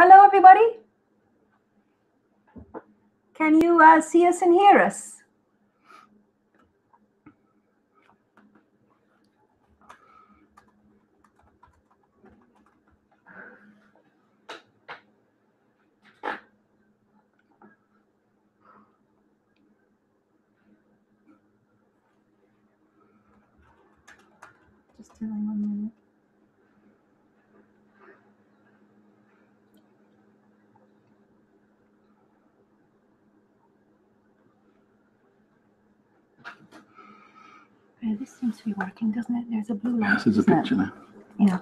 Hello, everybody. Can you uh, see us and hear us? Just me one minute. Yeah, this seems to be working, doesn't it? There's a blue light. Yes, there's a picture now. Yeah.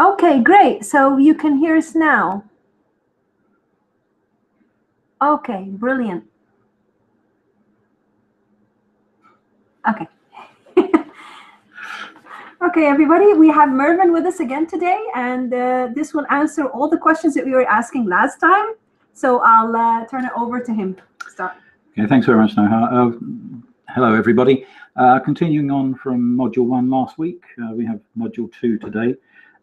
Okay, great. So you can hear us now. Okay, brilliant. Okay. okay, everybody, we have Mervyn with us again today, and uh, this will answer all the questions that we were asking last time. So I'll uh, turn it over to him. Start. Okay, thanks very much, Noha. Uh, hello, everybody. Uh, continuing on from module one last week, uh, we have module two today.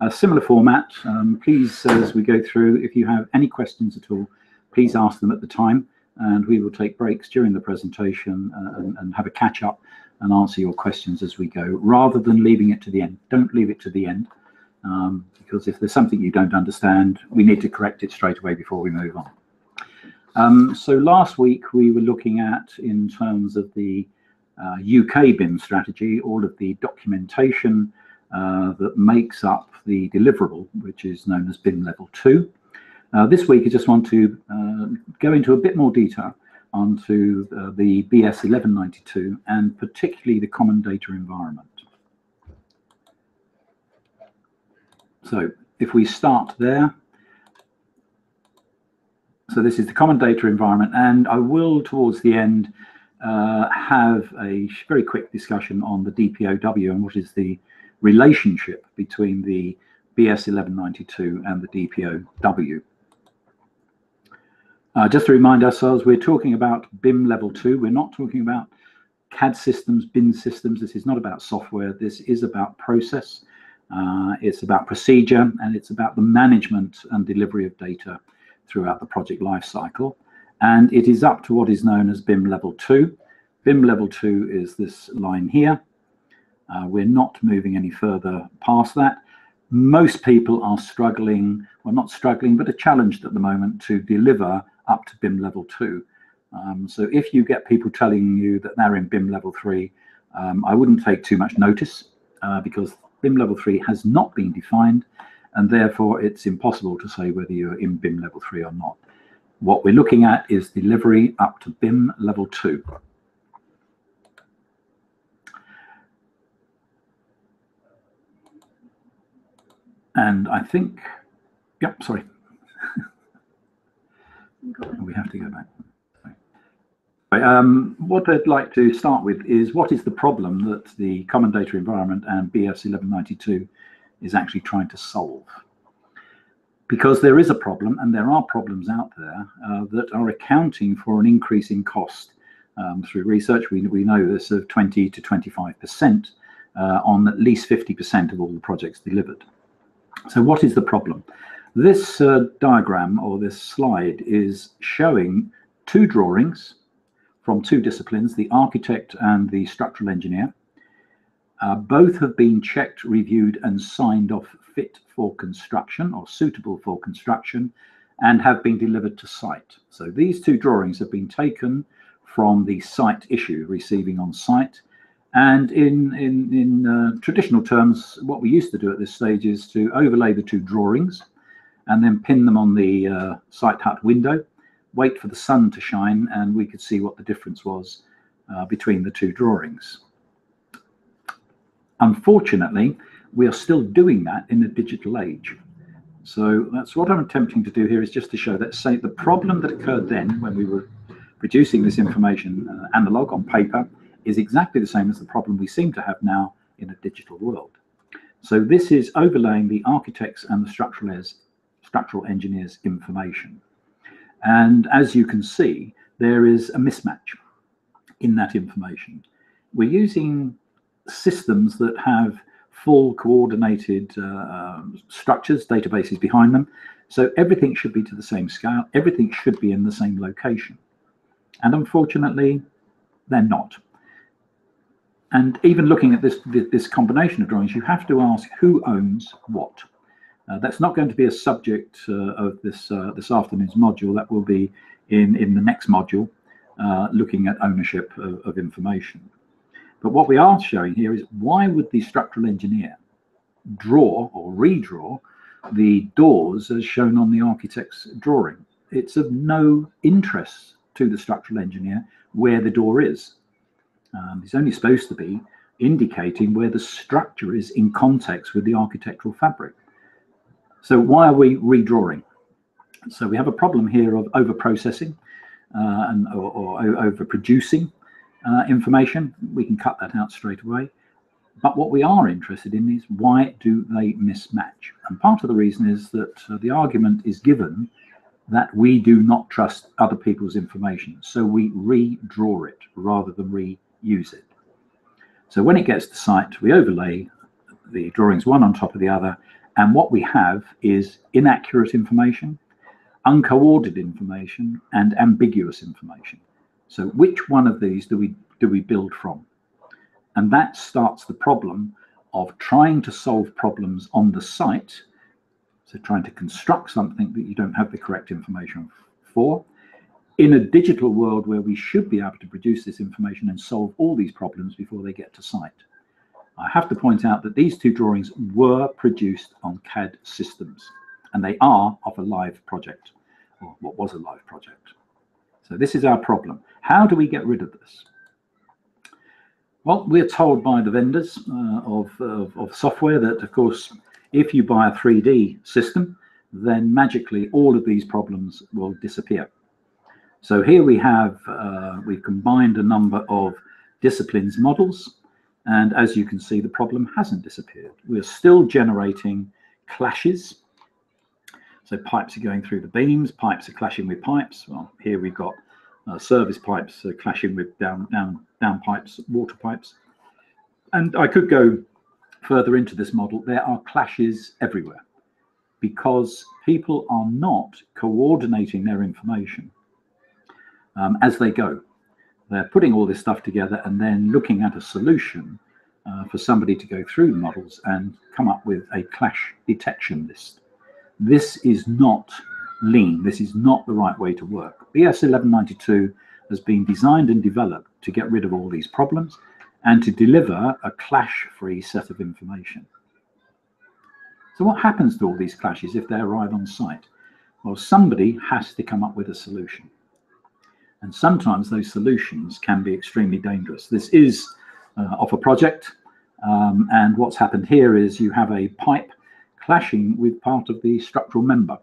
A similar format. Um, please, as we go through, if you have any questions at all, please ask them at the time, and we will take breaks during the presentation uh, and, and have a catch up and answer your questions as we go, rather than leaving it to the end. Don't leave it to the end, um, because if there's something you don't understand, we need to correct it straight away before we move on. Um, so last week we were looking at, in terms of the uh, UK BIM strategy, all of the documentation uh, that makes up the deliverable, which is known as BIM Level 2. Uh, this week I just want to uh, go into a bit more detail onto uh, the BS 1192 and particularly the common data environment. So if we start there, so this is the common data environment, and I will, towards the end, uh, have a very quick discussion on the DPOW and what is the relationship between the BS 1192 and the DPOW. Uh, just to remind ourselves, we're talking about BIM level two. We're not talking about CAD systems, BIM systems. This is not about software. This is about process. Uh, it's about procedure, and it's about the management and delivery of data throughout the project lifecycle. And it is up to what is known as BIM level two. BIM level two is this line here. Uh, we're not moving any further past that. Most people are struggling, well, not struggling, but are challenged at the moment to deliver up to BIM level two. Um, so if you get people telling you that they're in BIM level three, um, I wouldn't take too much notice uh, because BIM level three has not been defined and therefore it's impossible to say whether you're in BIM level three or not. What we're looking at is delivery up to BIM level two. And I think, yep, sorry. we have to go back. Right, Um, what I'd like to start with is what is the problem that the Common Data Environment and BS 1192 is actually trying to solve? Because there is a problem, and there are problems out there uh, that are accounting for an increase in cost. Um, through research, we, we know this of 20 to 25% uh, on at least 50% of all the projects delivered. So, what is the problem? This uh, diagram or this slide is showing two drawings from two disciplines, the architect and the structural engineer. Uh, both have been checked, reviewed, and signed off fit for construction or suitable for construction and have been delivered to site. So these two drawings have been taken from the site issue, receiving on site. And in, in, in uh, traditional terms, what we used to do at this stage is to overlay the two drawings and then pin them on the uh, site hut window, wait for the sun to shine, and we could see what the difference was uh, between the two drawings. Unfortunately, we are still doing that in the digital age. So that's what I'm attempting to do here is just to show that, say, the problem that occurred then when we were producing this information uh, analog on paper is exactly the same as the problem we seem to have now in a digital world. So this is overlaying the architects and the structural, structural engineers information. And as you can see, there is a mismatch in that information. We're using systems that have full coordinated uh, um, structures, databases behind them. So everything should be to the same scale. Everything should be in the same location. And unfortunately, they're not. And even looking at this, this combination of drawings, you have to ask who owns what. Uh, that's not going to be a subject uh, of this uh, this afternoon's module. That will be in, in the next module, uh, looking at ownership of, of information. But what we are showing here is why would the structural engineer draw or redraw the doors as shown on the architect's drawing? It's of no interest to the structural engineer where the door is. Um, it's only supposed to be indicating where the structure is in context with the architectural fabric. So why are we redrawing? So we have a problem here of over processing uh, and or, or over producing uh, information. We can cut that out straight away. But what we are interested in is why do they mismatch? And part of the reason is that uh, the argument is given that we do not trust other people's information. So we redraw it rather than reuse it. So when it gets to site, we overlay the drawings one on top of the other. And what we have is inaccurate information, uncoordinated information, and ambiguous information. So which one of these do we do we build from? And that starts the problem of trying to solve problems on the site. So trying to construct something that you don't have the correct information for. In a digital world where we should be able to produce this information and solve all these problems before they get to site. I have to point out that these two drawings were produced on CAD systems and they are of a live project or what was a live project. So this is our problem. How do we get rid of this? Well, we're told by the vendors uh, of, of, of, software that, of course, if you buy a 3D system, then magically all of these problems will disappear. So here we have, uh, we've combined a number of disciplines models, and as you can see, the problem hasn't disappeared. We're still generating clashes. So pipes are going through the beams, pipes are clashing with pipes. Well, here we've got uh, service pipes uh, clashing with down, down, down pipes, water pipes. And I could go further into this model. There are clashes everywhere because people are not coordinating their information um, as they go. They're putting all this stuff together and then looking at a solution uh, for somebody to go through the models and come up with a clash detection list. This is not lean. This is not the right way to work. BS 1192 has been designed and developed to get rid of all these problems and to deliver a clash-free set of information. So what happens to all these clashes if they arrive on site? Well, somebody has to come up with a solution. And sometimes those solutions can be extremely dangerous. This is uh, off a project. Um, and what's happened here is you have a pipe clashing with part of the structural member.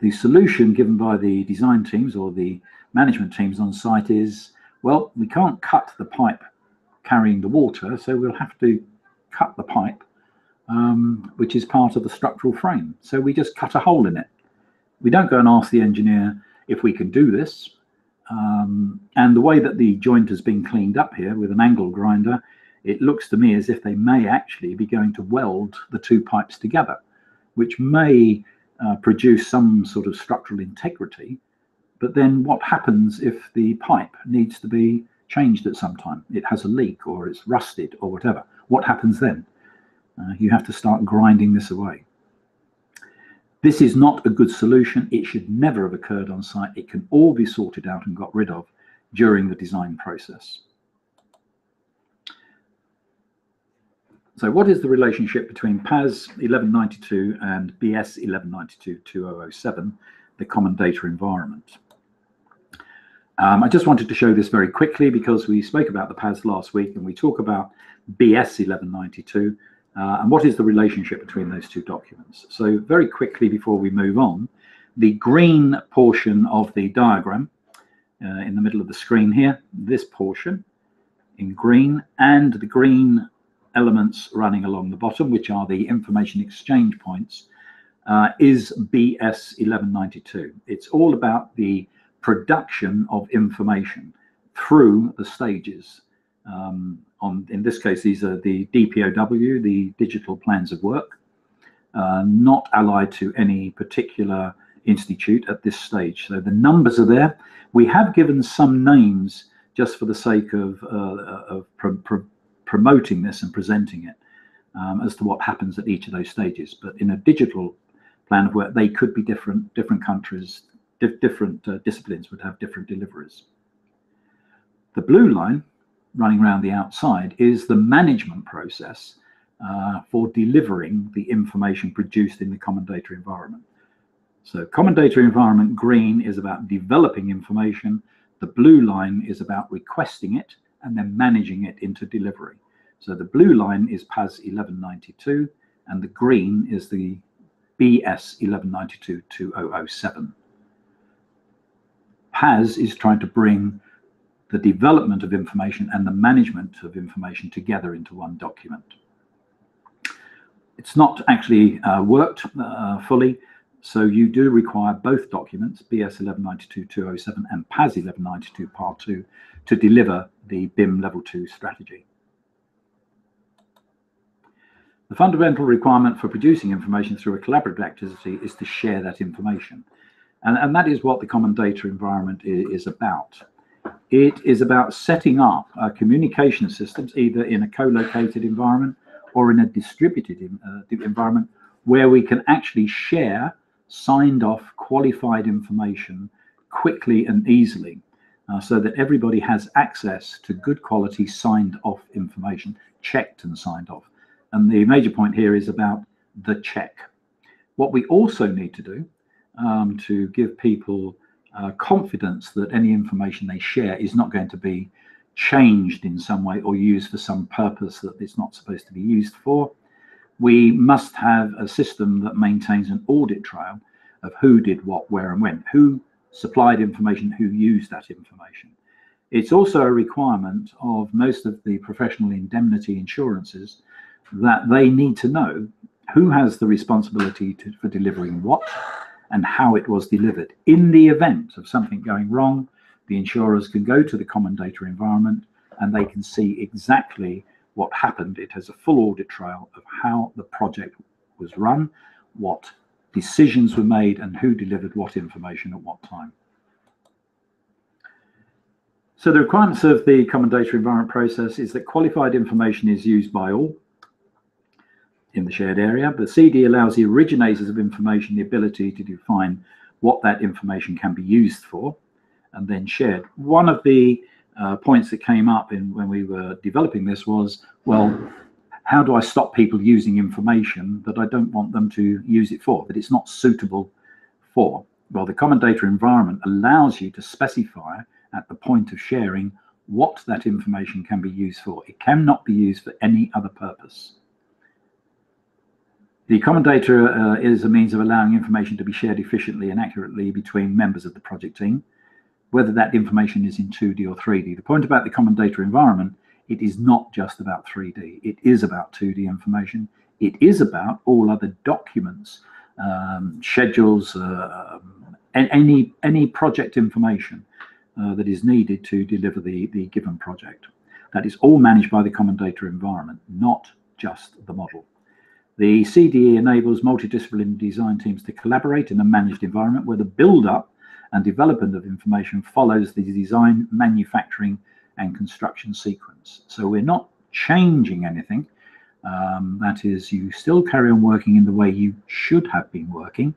The solution given by the design teams or the management teams on site is, well, we can't cut the pipe carrying the water, so we'll have to cut the pipe, um, which is part of the structural frame. So we just cut a hole in it. We don't go and ask the engineer if we can do this. Um, and the way that the joint has been cleaned up here with an angle grinder, it looks to me as if they may actually be going to weld the two pipes together, which may uh, produce some sort of structural integrity. But then what happens if the pipe needs to be changed at some time? It has a leak or it's rusted or whatever. What happens then? Uh, you have to start grinding this away. This is not a good solution. It should never have occurred on site. It can all be sorted out and got rid of during the design process. So what is the relationship between PAS 1192 and BS 1192-2007, the Common Data Environment? Um, I just wanted to show this very quickly because we spoke about the PAS last week and we talk about BS 1192 uh, and what is the relationship between those two documents. So very quickly before we move on, the green portion of the diagram uh, in the middle of the screen here, this portion in green and the green elements running along the bottom, which are the information exchange points, uh, is BS 1192. It's all about the production of information through the stages. Um, on in this case, these are the DPOW, the digital plans of work, uh, not allied to any particular institute at this stage. So the numbers are there. We have given some names just for the sake of, uh, of promoting this and presenting it um, as to what happens at each of those stages. But in a digital plan of work, they could be different. Different countries, different uh, disciplines would have different deliveries. The blue line running around the outside is the management process uh, for delivering the information produced in the common data environment. So common data environment green is about developing information. The blue line is about requesting it and then managing it into delivery. So the blue line is PAS 1192 and the green is the BS 1192-2007. PAS is trying to bring the development of information and the management of information together into one document. It's not actually uh, worked uh, fully, so you do require both documents, BS 1192-207 and PAS 1192 Part 2, to deliver the BIM Level 2 strategy. The fundamental requirement for producing information through a collaborative activity is to share that information. And, and that is what the common data environment is, about. It is about setting up uh, communication systems either in a co-located environment or in a distributed uh, environment where we can actually share signed off qualified information quickly and easily uh, so that everybody has access to good quality signed off information, checked and signed off. And the major point here is about the check. What we also need to do um, to give people uh, confidence that any information they share is not going to be changed in some way or used for some purpose that it's not supposed to be used for. We must have a system that maintains an audit trail of who did what, where, and when, who supplied information, who used that information. It's also a requirement of most of the professional indemnity insurances that they need to know who has the responsibility to, for delivering what and how it was delivered. In the event of something going wrong, the insurers can go to the common data environment and they can see exactly what happened. It has a full audit trail of how the project was run, what decisions were made, and who delivered what information at what time. So the requirements of the common data environment process is that qualified information is used by all in the shared area. The CD allows the originators of information the ability to define what that information can be used for and then shared. One of the uh, points that came up in when we were developing this was, well, how do I stop people using information that I don't want them to use it for, that it's not suitable for? Well, the common data environment allows you to specify at the point of sharing what that information can be used for. It cannot be used for any other purpose. The common data uh, is a means of allowing information to be shared efficiently and accurately between members of the project team, whether that information is in 2D or 3D. The point about the common data environment, it is not just about 3D. It is about 2D information. It is about all other documents, um, schedules, uh, any, any project information uh, that is needed to deliver the, the given project. That is all managed by the common data environment, not just the model. The CDE enables multidisciplinary design teams to collaborate in a managed environment where the build-up and development of information follows the design, manufacturing, and construction sequence. So we're not changing anything. Um, that is, you still carry on working in the way you should have been working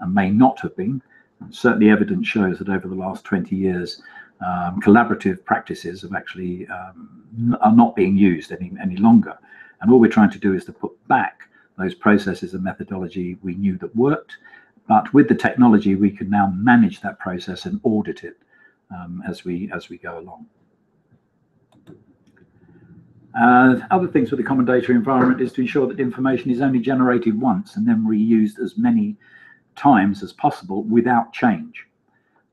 and may not have been. And certainly, evidence shows that over the last 20 years, um, collaborative practices have actually um, are not being used any any longer. And all we're trying to do is to put back those processes and methodology we knew that worked. But with the technology, we can now manage that process and audit it um, as we as we go along. Uh, other things with the common data environment is to ensure that information is only generated once and then reused as many times as possible without change.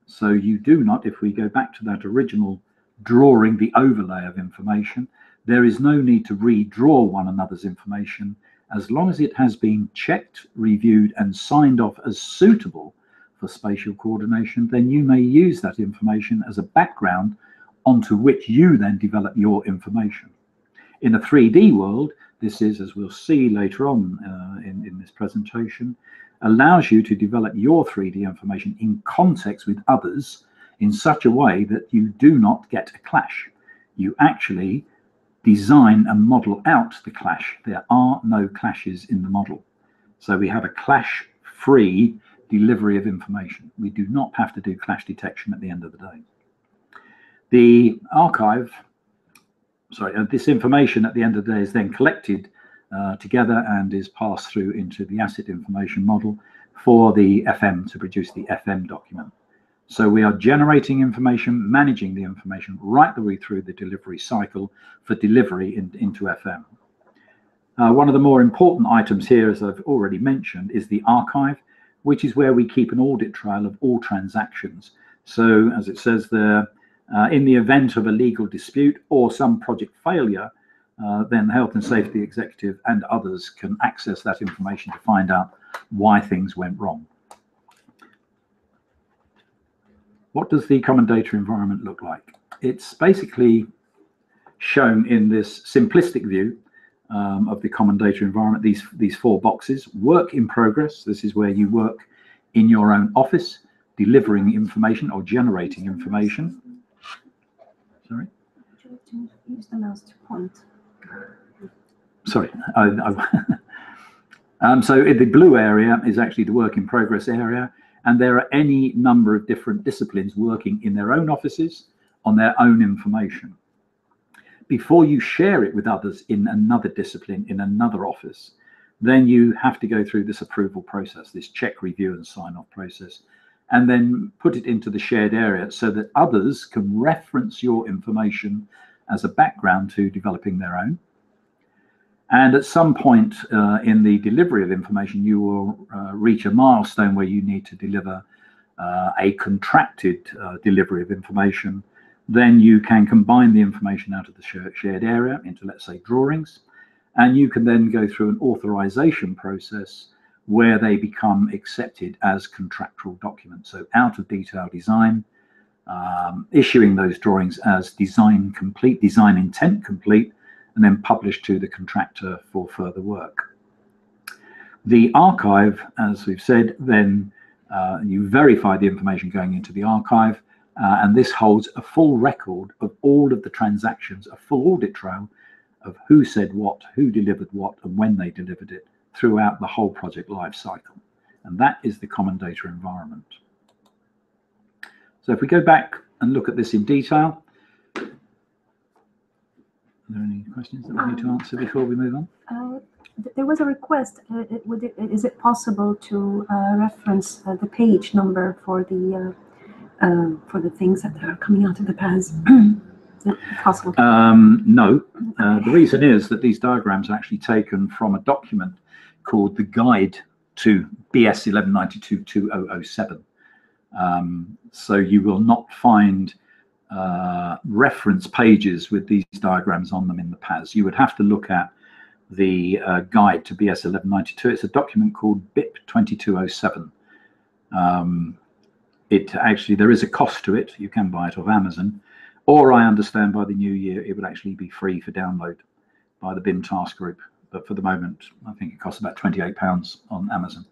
So you do not, if we go back to that original drawing, the overlay of information, there is no need to redraw one another's information as long as it has been checked, reviewed, and signed off as suitable for spatial coordination, then you may use that information as a background onto which you then develop your information. In a 3D world, this is, as we'll see later on uh, in, in this presentation, allows you to develop your 3D information in context with others in such a way that you do not get a clash. You actually design and model out the clash. There are no clashes in the model. So we have a clash-free delivery of information. We do not have to do clash detection at the end of the day. The archive, sorry, uh, this information at the end of the day is then collected uh, together and is passed through into the asset information model for the FM to produce the FM document. So we are generating information, managing the information right the way through the delivery cycle for delivery in, into FM. Uh, one of the more important items here, as I've already mentioned, is the archive, which is where we keep an audit trail of all transactions. So as it says there, uh, in the event of a legal dispute or some project failure, uh, then the health and safety executive and others can access that information to find out why things went wrong. What does the common data environment look like? It's basically shown in this simplistic view um, of the common data environment, these, these four boxes. Work in progress, this is where you work in your own office, delivering information or generating information. Sorry? Use the mouse to point. Sorry. I, I, um, so the blue area is actually the work in progress area. And there are any number of different disciplines working in their own offices on their own information. Before you share it with others in another discipline, in another office, then you have to go through this approval process, this check, review, and sign off process, and then put it into the shared area so that others can reference your information as a background to developing their own. And at some point uh, in the delivery of information, you will uh, reach a milestone where you need to deliver uh, a contracted uh, delivery of information. Then you can combine the information out of the shared area into, let's say, drawings. And you can then go through an authorization process where they become accepted as contractual documents. So out of detail design, um, issuing those drawings as design complete, design intent complete, and then published to the contractor for further work. The archive, as we've said, then uh, you verify the information going into the archive, uh, and this holds a full record of all of the transactions, a full audit trail of who said what, who delivered what, and when they delivered it throughout the whole project life cycle. And that is the common data environment. So if we go back and look at this in detail, are there any questions that we need to um, answer before we move on? Uh, there was a request. Uh, it, would it, is it possible to uh, reference uh, the page number for the uh, uh, for the things that are coming out of the PAS? possible? Um, no. the reason is that these diagrams are actually taken from a document called the Guide to BS 1192-2007. Um, so you will not find uh, reference pages with these diagrams on them in the PAS. You would have to look at the uh, guide to BS 1192. It's a document called BIP 2207. Um, it actually, there is a cost to it. You can buy it off Amazon. Or I understand by the new year, it would actually be free for download by the BIM task group. But for the moment, I think it costs about £28 on Amazon.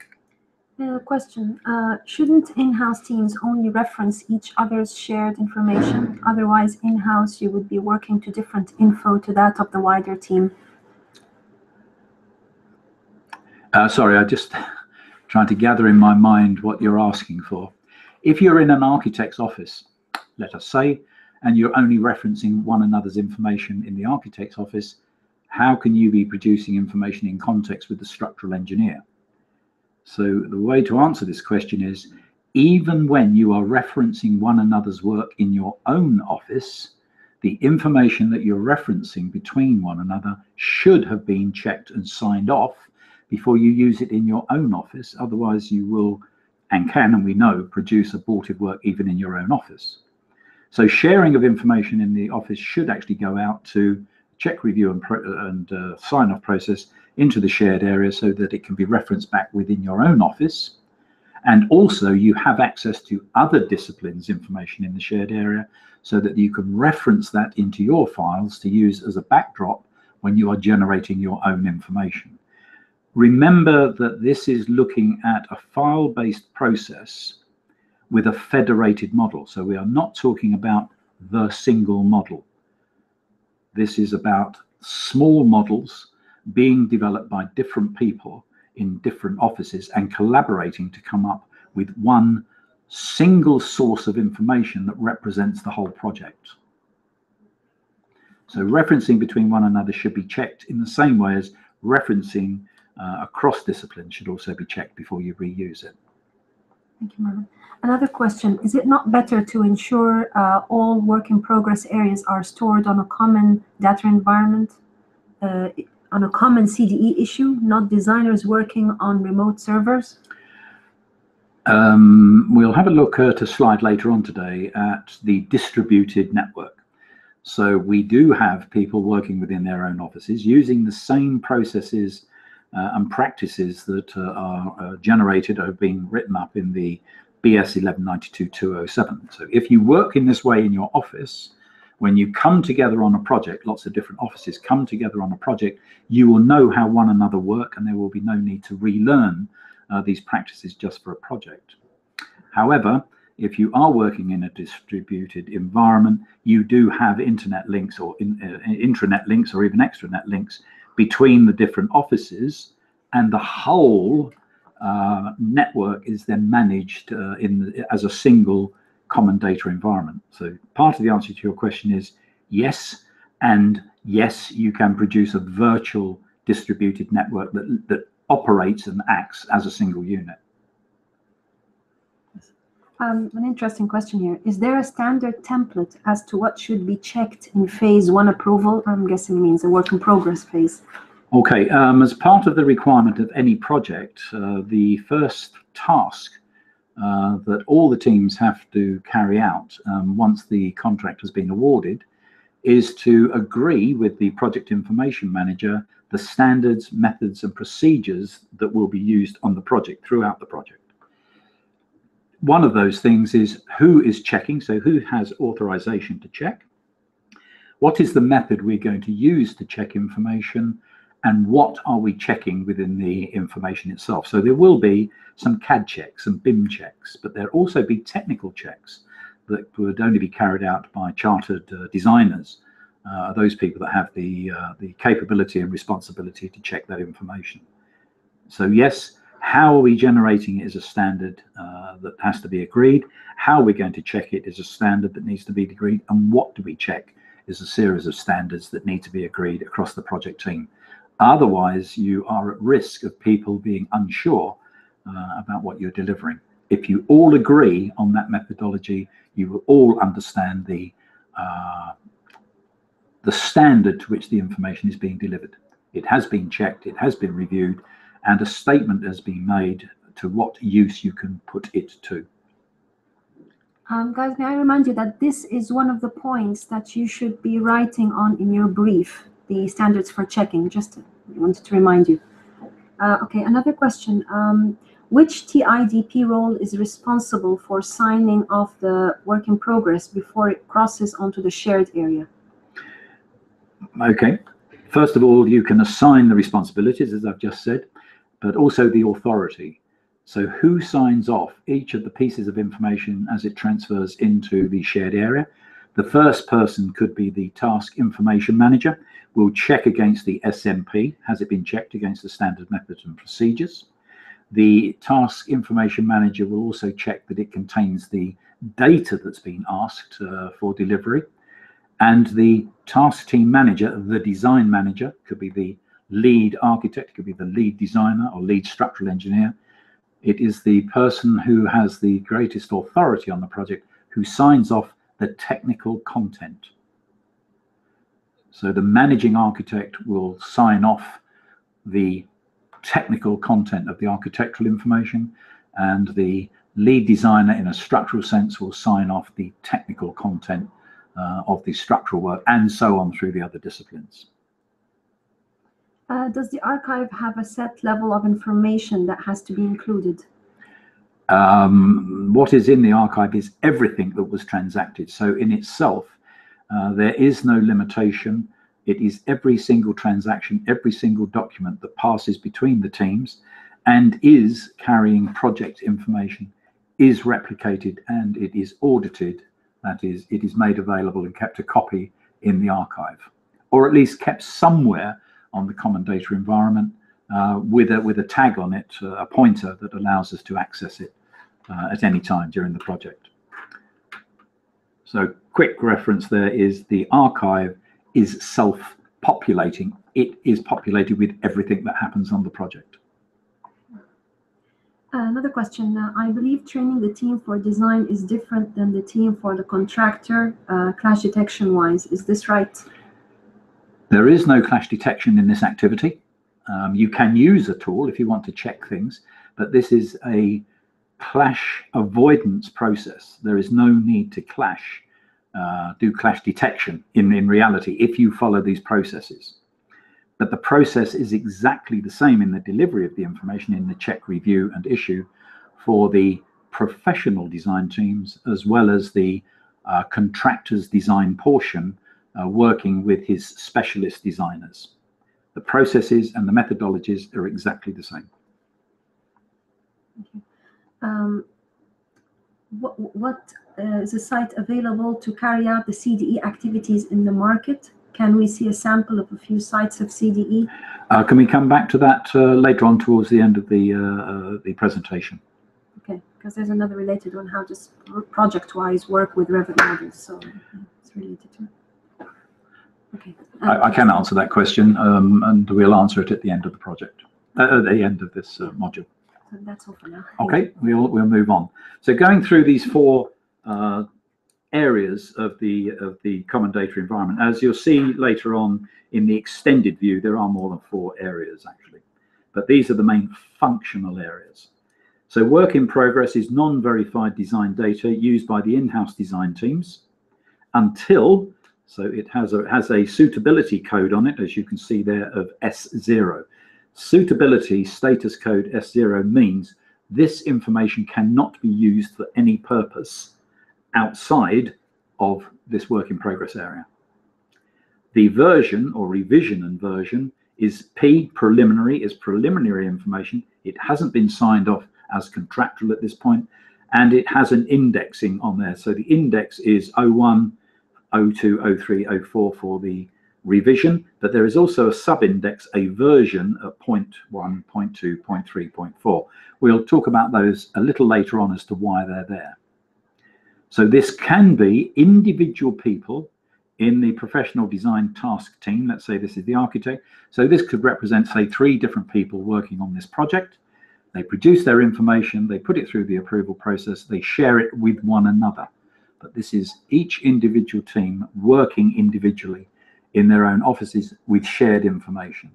Uh, question. Uh, shouldn't in-house teams only reference each other's shared information? Otherwise, in-house, you would be working to different info to that of the wider team. Uh, sorry, I'm just trying to gather in my mind what you're asking for. If you're in an architect's office, let us say, and you're only referencing one another's information in the architect's office, how can you be producing information in context with the structural engineer? So the way to answer this question is, even when you are referencing one another's work in your own office, the information that you're referencing between one another should have been checked and signed off before you use it in your own office. Otherwise, you will and can, and we know, produce abortive work even in your own office. So sharing of information in the office should actually go out to check review and, and uh, sign off process into the shared area so that it can be referenced back within your own office. And also you have access to other disciplines information in the shared area so that you can reference that into your files to use as a backdrop when you are generating your own information. Remember that this is looking at a file-based process with a federated model. So we are not talking about the single model. This is about small models being developed by different people in different offices and collaborating to come up with one single source of information that represents the whole project. So referencing between one another should be checked in the same way as referencing uh, across disciplines should also be checked before you reuse it. Thank you, Mervyn. Another question, is it not better to ensure uh, all work in progress areas are stored on a common data environment, uh, on a common CDE issue, not designers working on remote servers? Um, we'll have a look at a slide later on today at the distributed network. So we do have people working within their own offices using the same processes and practices that uh, are uh, generated or being written up in the BS 1192-207. So if you work in this way in your office, when you come together on a project, lots of different offices come together on a project, you will know how one another work and there will be no need to relearn uh, these practices just for a project. However, if you are working in a distributed environment, you do have internet links or in, uh, intranet links or even extranet links between the different offices and the whole uh, network is then managed uh, in as a single common data environment. So part of the answer to your question is yes, and yes, you can produce a virtual distributed network that, that operates and acts as a single unit. Um, an interesting question here. Is there a standard template as to what should be checked in phase one approval? I'm guessing means the work in progress phase. Okay, um, as part of the requirement of any project, uh, the first task uh, that all the teams have to carry out um, once the contract has been awarded is to agree with the project information manager the standards, methods, and procedures that will be used on the project throughout the project. One of those things is who is checking, so who has authorization to check? What is the method we're going to use to check information? And what are we checking within the information itself? So there will be some CAD checks some BIM checks, but there'll also be technical checks that would only be carried out by chartered uh, designers uh, those people that have the uh, the capability and responsibility to check that information. So yes, how are we generating it is a standard uh, that has to be agreed. How we're going to check it is a standard that needs to be agreed. And what do we check is a series of standards that need to be agreed across the project team. Otherwise, you are at risk of people being unsure uh, about what you're delivering. If you all agree on that methodology, you will all understand the uh, the standard to which the information is being delivered. It has been checked, it has been reviewed, and a statement has been made to what use you can put it to. Um, guys, may I remind you that this is one of the points that you should be writing on in your brief, the standards for checking. Just wanted to remind you. Uh, okay, another question. Um, which TIDP role is responsible for signing off the work in progress before it crosses onto the shared area? Okay. First of all, you can assign the responsibilities, as I've just said, but also the authority. So who signs off each of the pieces of information as it transfers into the shared area? The first person could be the task information manager. We'll check against the SMP. Has it been checked against the standard methods and procedures? The task information manager will also check that it contains the data that's been asked uh, for delivery. And the task team manager, the design manager, could be the lead architect, could be the lead designer or lead structural engineer. It is the person who has the greatest authority on the project who signs off the technical content. So the managing architect will sign off the technical content of the architectural information and the lead designer in a structural sense will sign off the technical content uh, of the structural work and so on through the other disciplines. Uh, does the archive have a set level of information that has to be included? Um, what is in the archive is everything that was transacted. So in itself, uh, there is no limitation. It is every single transaction, every single document that passes between the teams and is carrying project information, is replicated and it is audited. That is, it is made available and kept a copy in the archive, or at least kept somewhere on the common data environment uh, with a with a tag on it, uh, a pointer that allows us to access it uh, at any time during the project. So quick reference there is the archive is self-populating. It is populated with everything that happens on the project. Another question. Uh, I believe training the team for design is different than the team for the contractor, uh, clash detection wise. Is this right? There is no clash detection in this activity. Um, you can use a tool if you want to check things, but this is a clash avoidance process. There is no need to clash, uh, do clash detection in, in reality if you follow these processes. But the process is exactly the same in the delivery of the information in the check, review, and issue for the professional design teams as well as the uh, contractor's design portion uh, working with his specialist designers. The processes and the methodologies are exactly the same. Okay. Um, what, what uh, is the site available to carry out the CDE activities in the market? Can we see a sample of a few sites of CDE? Uh, can we come back to that uh, later on towards the end of the uh, uh, the presentation? Okay, because there's another related one, how does ProjectWise work with Revit models? So it's related to. Okay. I, I, can answer that question, um, and we'll answer it at the end of the project, uh, at the end of this uh, module. So that's all for now. Okay, we'll we'll move on. So going through these four uh, areas of the of the common data environment, as you'll see later on in the extended view, there are more than four areas actually, but these are the main functional areas. So work in progress is non-verified design data used by the in-house design teams until so it has a has a suitability code on it, as you can see there, of S0. Suitability status code S0 means this information cannot be used for any purpose outside of this work in progress area. The version or revision and version is P preliminary, is preliminary information. It hasn't been signed off as contractual at this point, and it has an indexing on there. So the index is 01 02, 03, 04 for the revision, but there is also a sub-index, a version of 0.1, 0.2, 0.3, 0.4. We'll talk about those a little later on as to why they're there. So this can be individual people in the professional design task team. Let's say this is the architect. So this could represent, say, three different people working on this project. They produce their information, they put it through the approval process, they share it with one another but this is each individual team working individually in their own offices with shared information.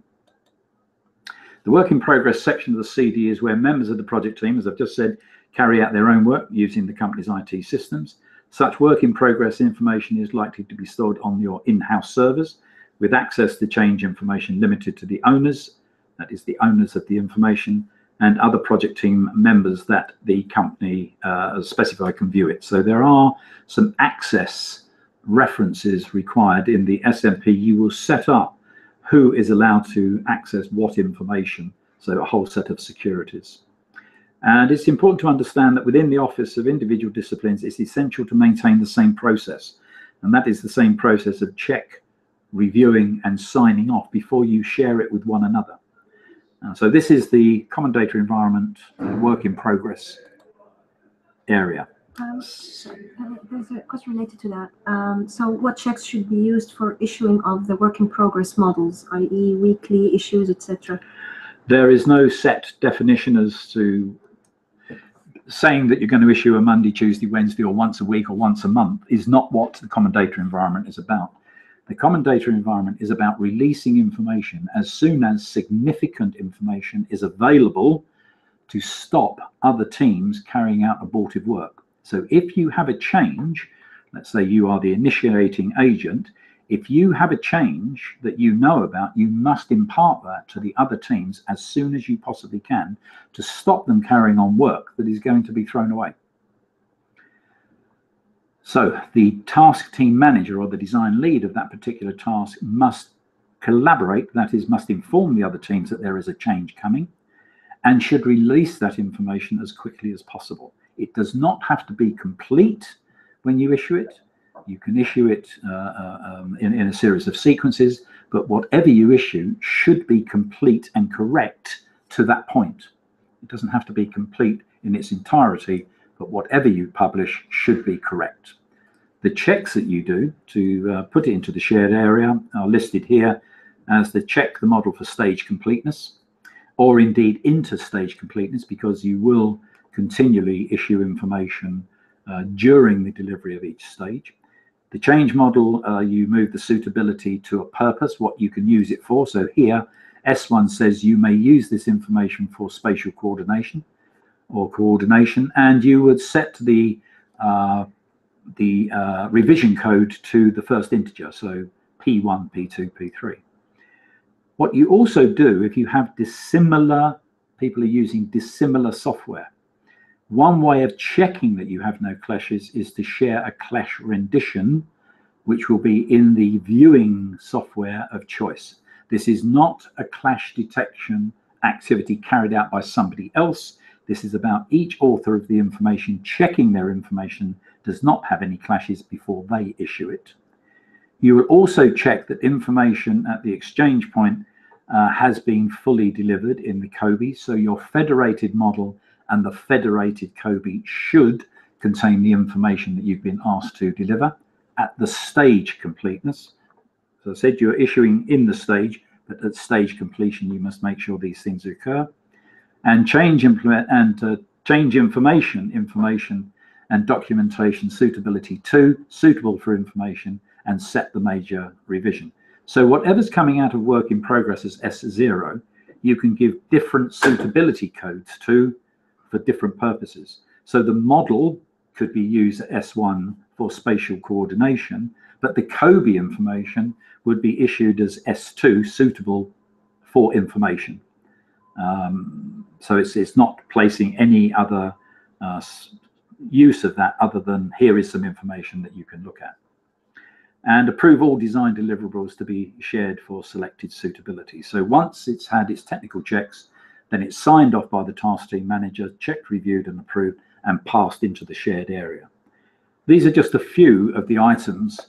The work in progress section of the CD is where members of the project team, as I've just said, carry out their own work using the company's IT systems. Such work in progress information is likely to be stored on your in-house servers with access to change information limited to the owners, that is the owners of the information, and other project team members that the company uh, specify can view it. So there are some access references required in the SMP. You will set up who is allowed to access what information, so a whole set of securities. And it's important to understand that within the office of individual disciplines, it's essential to maintain the same process. And that is the same process of check, reviewing, and signing off before you share it with one another. Uh, so this is the common data environment uh, work in progress area. Um, so, uh, there's a question related to that. Um, so what checks should be used for issuing of the work in progress models, i.e. weekly issues, etc.? There is no set definition as to saying that you're going to issue a Monday, Tuesday, Wednesday, or once a week or once a month is not what the common data environment is about. The common data environment is about releasing information as soon as significant information is available to stop other teams carrying out abortive work. So if you have a change, let's say you are the initiating agent, If you have a change that you know about, you must impart that to the other teams as soon as you possibly can to stop them carrying on work that is going to be thrown away. So the task team manager or the design lead of that particular task must collaborate, that is, must inform the other teams that there is a change coming and should release that information as quickly as possible. It does not have to be complete when you issue it. You can issue it uh, uh, um, in, in a series of sequences, but whatever you issue should be complete and correct to that point. It doesn't have to be complete in its entirety, but whatever you publish should be correct. The checks that you do to uh, put it into the shared area are listed here as the check the model for stage completeness, or indeed into stage completeness, because you will continually issue information uh, during the delivery of each stage. The change model, uh, you move the suitability to a purpose, what you can use it for. So here, S1 says you may use this information for spatial coordination or coordination, and you would set the uh, the uh, revision code to the first integer, so P1, P2, P3. What you also do if you have dissimilar, people are using dissimilar software, one way of checking that you have no clashes is to share a clash rendition, which will be in the viewing software of choice. This is not a clash detection activity carried out by somebody else. This is about each author of the information checking their information does not have any clashes before they issue it. You will also check that information at the exchange point uh, has been fully delivered in the COBie. So your federated model and the federated COBie should contain the information that you've been asked to deliver at the stage completeness. So I said you're issuing in the stage, but at stage completion, you must make sure these things occur. And change implement and uh, change information, information and documentation suitability to suitable for information and set the major revision. So whatever's coming out of work in progress as S0, you can give different suitability codes to for different purposes. So the model could be used at S1 for spatial coordination, but the COBie information would be issued as S2 suitable for information. Um, so it's, it's not placing any other uh, use of that other than here is some information that you can look at. And approve all design deliverables to be shared for selected suitability. So once it's had its technical checks, then it's signed off by the task team manager, checked, reviewed and approved and passed into the shared area. These are just a few of the items,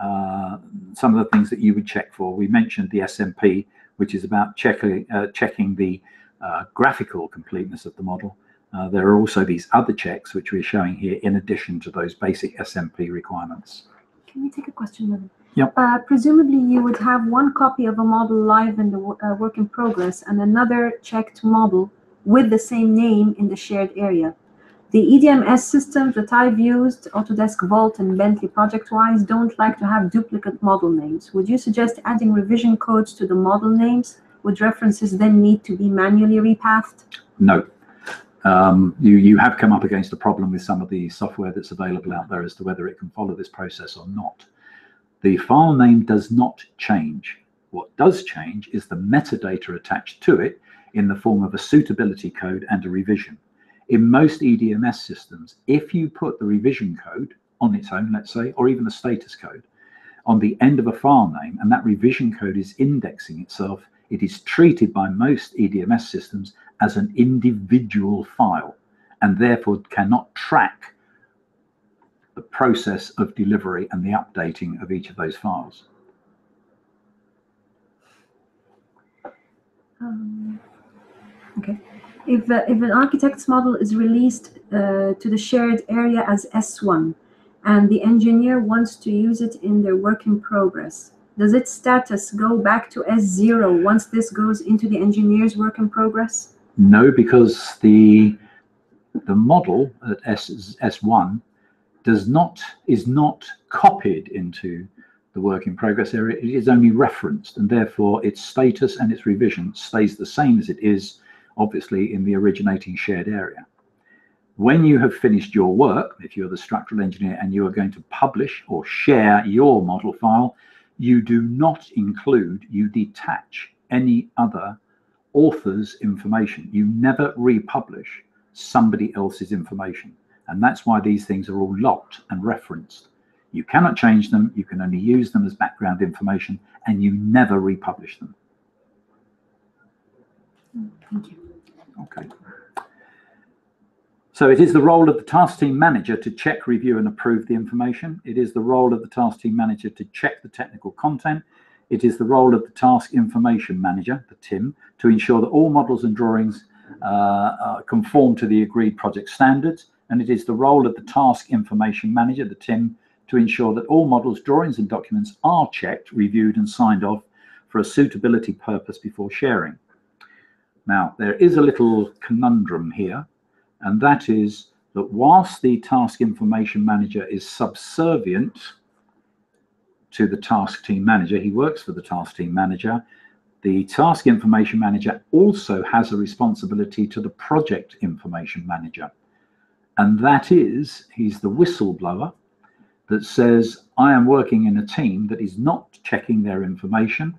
uh, some of the things that you would check for. We mentioned the SMP, which is about checking, uh, checking the uh, graphical completeness of the model. Uh, there are also these other checks, which we're showing here in addition to those basic SMP requirements. Can we take a question, Yep. Uh, presumably, you would have one copy of a model live in the uh, work in progress and another checked model with the same name in the shared area. The EDMS systems that I've used, Autodesk Vault and Bentley ProjectWise, don't like to have duplicate model names. Would you suggest adding revision codes to the model names? Would references then need to be manually repathed? No. Um, you, you have come up against a problem with some of the software that's available out there as to whether it can follow this process or not. The file name does not change. What does change is the metadata attached to it in the form of a suitability code and a revision. In most EDMS systems, if you put the revision code on its own, let's say, or even the status code on the end of a file name, and that revision code is indexing itself, it is treated by most EDMS systems as an individual file and therefore cannot track the process of delivery and the updating of each of those files. Um, okay. If, if an architect's model is released uh, to the shared area as S1 and the engineer wants to use it in their work in progress, does its status go back to S0 once this goes into the engineer's work in progress? No, because the the model at S, S1 does not is not copied into the work in progress area. It is only referenced, and therefore its status and its revision stays the same as it is, obviously, in the originating shared area. When you have finished your work, if you're the structural engineer and you are going to publish or share your model file, you do not include, you detach any other author's information. You never republish somebody else's information. And that's why these things are all locked and referenced. You cannot change them, you can only use them as background information, and you never republish them. Mm, thank you. Okay. So it is the role of the task team manager to check, review and approve the information. It is the role of the task team manager to check the technical content. It is the role of the task information manager, the TIM, to ensure that all models and drawings uh, conform to the agreed project standards. And it is the role of the task information manager, the TIM, to ensure that all models, drawings and documents are checked, reviewed and signed off for a suitability purpose before sharing. Now, there is a little conundrum here, and that is that whilst the task information manager is subservient to the task team manager, he works for the task team manager, the task information manager also has a responsibility to the project information manager. And that is, he's the whistleblower that says, I am working in a team that is not checking their information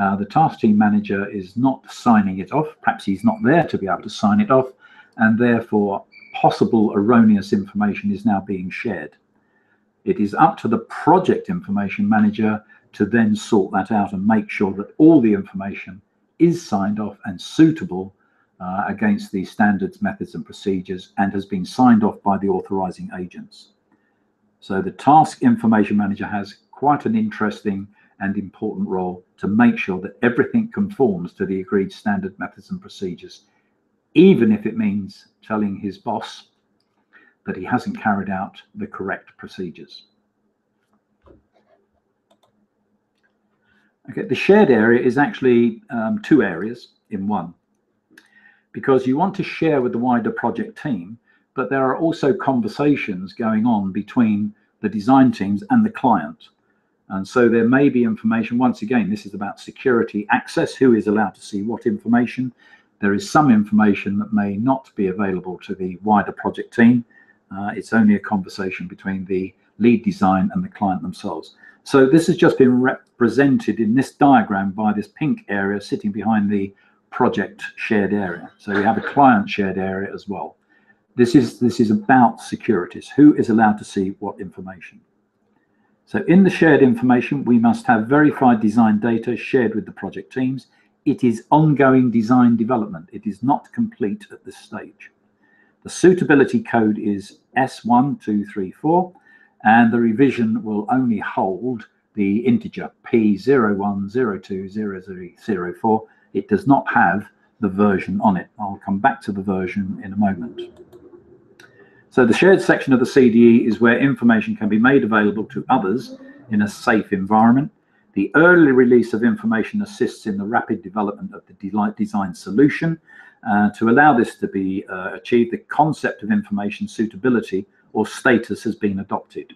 uh, the task team manager is not signing it off. Perhaps he's not there to be able to sign it off, and therefore possible erroneous information is now being shared. It is up to the project information manager to then sort that out and make sure that all the information is signed off and suitable uh, against the standards, methods, and procedures and has been signed off by the authorizing agents. So the task information manager has quite an interesting and important role to make sure that everything conforms to the agreed standard methods and procedures, even if it means telling his boss that he hasn't carried out the correct procedures. Okay, the shared area is actually um, two areas in one because you want to share with the wider project team, but there are also conversations going on between the design teams and the client. And so there may be information, once again, this is about security access, who is allowed to see what information. There is some information that may not be available to the wider project team. Uh, it's only a conversation between the lead design and the client themselves. So this has just been represented in this diagram by this pink area sitting behind the project shared area. So we have a client shared area as well. This is, this is about securities. Who is allowed to see what information? So in the shared information, we must have verified design data shared with the project teams. It is ongoing design development. It is not complete at this stage. The suitability code is S1234, and the revision will only hold the integer P01020004. It does not have the version on it. I'll come back to the version in a moment. So the shared section of the CDE is where information can be made available to others in a safe environment. The early release of information assists in the rapid development of the design solution. Uh, to allow this to be uh, achieved, the concept of information suitability or status has been adopted.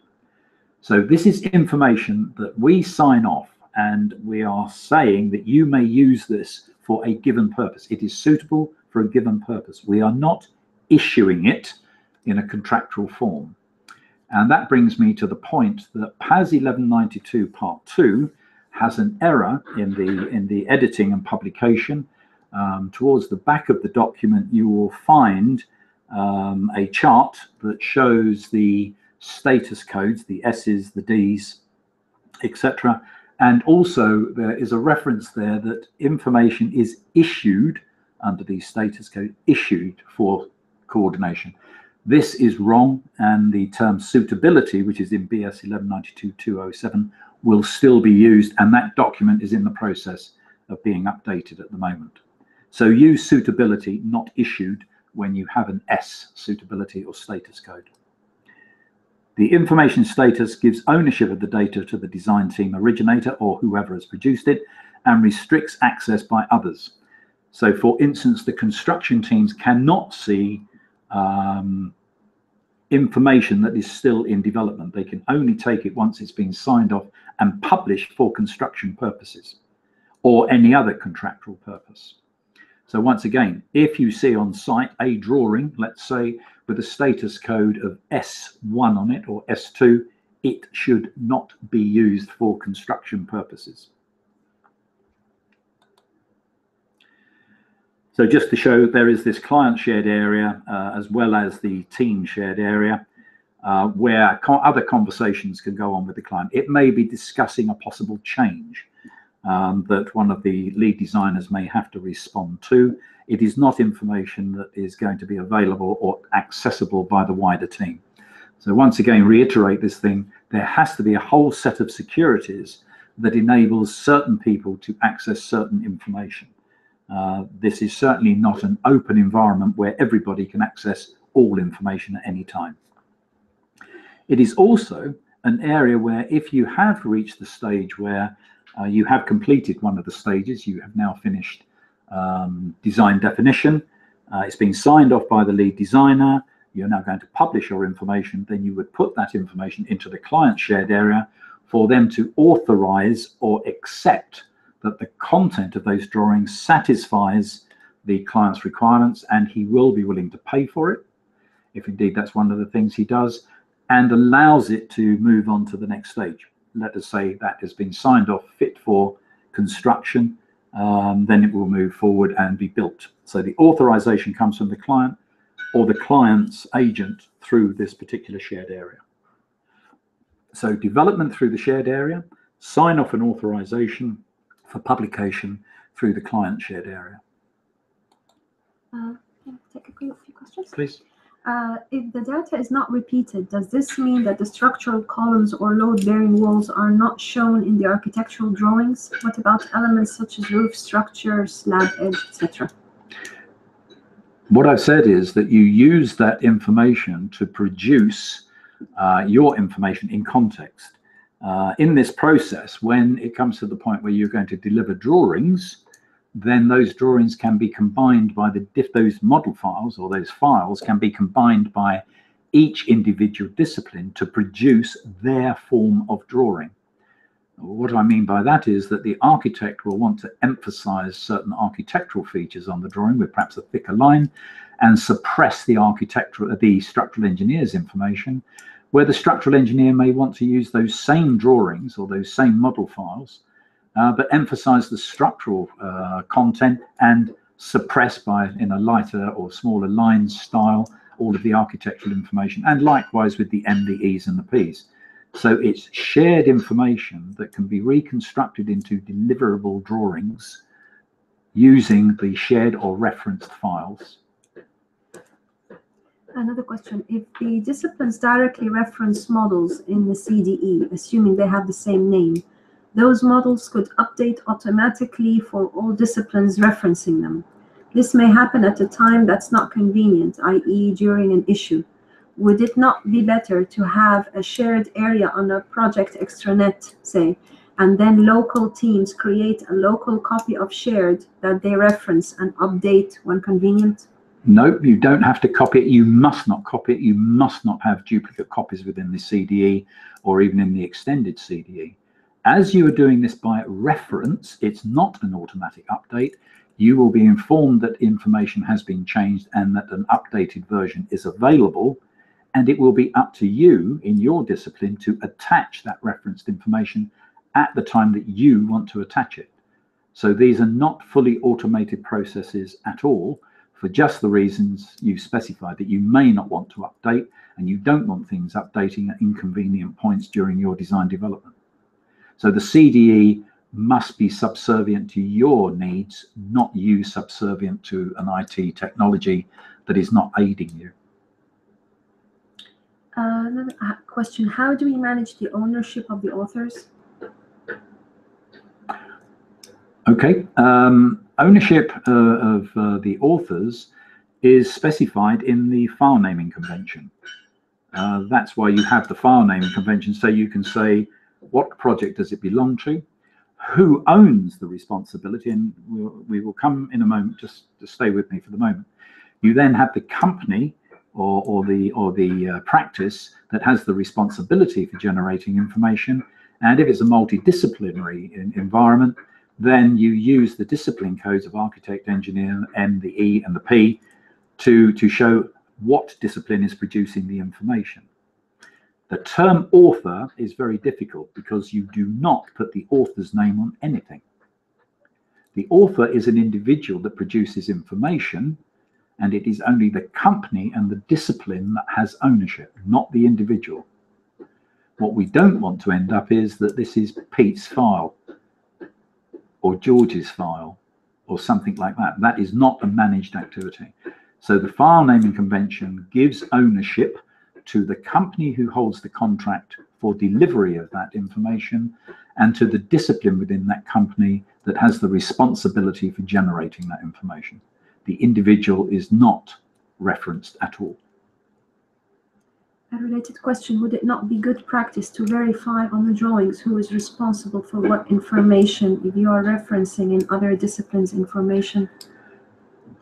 So this is information that we sign off and we are saying that you may use this for a given purpose. It is suitable for a given purpose. We are not issuing it in a contractual form. And that brings me to the point that PAS 1192 Part 2 has an error in the, in the editing and publication. Um, towards the back of the document, you will find um, a chart that shows the status codes, the S's, the D's, etc. And also there is a reference there that information is issued under the status code, issued for coordination. This is wrong, and the term suitability, which is in BS 1192-207, will still be used, and that document is in the process of being updated at the moment. So use suitability, not issued, when you have an S suitability or status code. The information status gives ownership of the data to the design team originator or whoever has produced it and restricts access by others. So for instance, the construction teams cannot see um, information that is still in development. They can only take it once it's been signed off and published for construction purposes or any other contractual purpose. So once again, if you see on site a drawing, let's say with a status code of S1 on it or S2, it should not be used for construction purposes. So just to show there is this client shared area uh, as well as the team shared area uh, where co other conversations can go on with the client. It may be discussing a possible change um, that one of the lead designers may have to respond to. It is not information that is going to be available or accessible by the wider team. So once again, reiterate this thing, there has to be a whole set of securities that enables certain people to access certain information. Uh, this is certainly not an open environment where everybody can access all information at any time. It is also an area where if you have reached the stage where uh, you have completed one of the stages, you have now finished um, design definition, uh, it's been signed off by the lead designer, you're now going to publish your information, then you would put that information into the client shared area for them to authorize or accept that the content of those drawings satisfies the client's requirements and he will be willing to pay for it, if indeed that's one of the things he does, and allows it to move on to the next stage. Let us say that has been signed off fit for construction, um, then it will move forward and be built. So the authorization comes from the client or the client's agent through this particular shared area. So development through the shared area, sign off an authorization, for publication through the client shared area. Uh, take a few questions. Please. Uh, if the data is not repeated, does this mean that the structural columns or load-bearing walls are not shown in the architectural drawings? What about elements such as roof structure, slab edge, etc.? What I've said is that you use that information to produce uh, your information in context uh, in this process, when it comes to the point where you're going to deliver drawings, then those drawings can be combined by the if those model files or those files can be combined by each individual discipline to produce their form of drawing. What I mean by that is that the architect will want to emphasize certain architectural features on the drawing with perhaps a thicker line and suppress the architectural, the structural engineer's information where the structural engineer may want to use those same drawings or those same model files, uh, but emphasize the structural uh, content and suppress by in a lighter or smaller line style all of the architectural information and likewise with the M, the E's and the P's. So it's shared information that can be reconstructed into deliverable drawings using the shared or referenced files Another question, if the disciplines directly reference models in the CDE, assuming they have the same name, those models could update automatically for all disciplines referencing them. This may happen at a time that's not convenient, i.e. during an issue. Would it not be better to have a shared area on a project extranet, say, and then local teams create a local copy of shared that they reference and update when convenient? No, you don't have to copy it. You must not copy it. You must not have duplicate copies within the CDE or even in the extended CDE. As you are doing this by reference, it's not an automatic update. You will be informed that information has been changed and that an updated version is available. And it will be up to you in your discipline to attach that referenced information at the time that you want to attach it. So these are not fully automated processes at all for just the reasons you've specified that you may not want to update and you don't want things updating at inconvenient points during your design development. So the CDE must be subservient to your needs, not you subservient to an IT technology that is not aiding you. Uh, another uh, question, how do we manage the ownership of the authors? Okay, um, ownership uh, of uh, the authors is specified in the file naming convention. Uh, that's why you have the file naming convention, so you can say what project does it belong to, who owns the responsibility, and we'll, we will come in a moment, just to stay with me for the moment. You then have the company or, or the, or the uh, practice that has the responsibility for generating information, and if it's a multidisciplinary in, environment, then you use the discipline codes of architect, engineer, M, the E, and the P to, to show what discipline is producing the information. The term author is very difficult because you do not put the author's name on anything. The author is an individual that produces information, and it is only the company and the discipline that has ownership, not the individual. What we don't want to end up is that this is Pete's file or George's file or something like that. That is not a managed activity. So the file naming convention gives ownership to the company who holds the contract for delivery of that information and to the discipline within that company that has the responsibility for generating that information. The individual is not referenced at all. A related question, would it not be good practice to verify on the drawings who is responsible for what information if you are referencing in other disciplines information?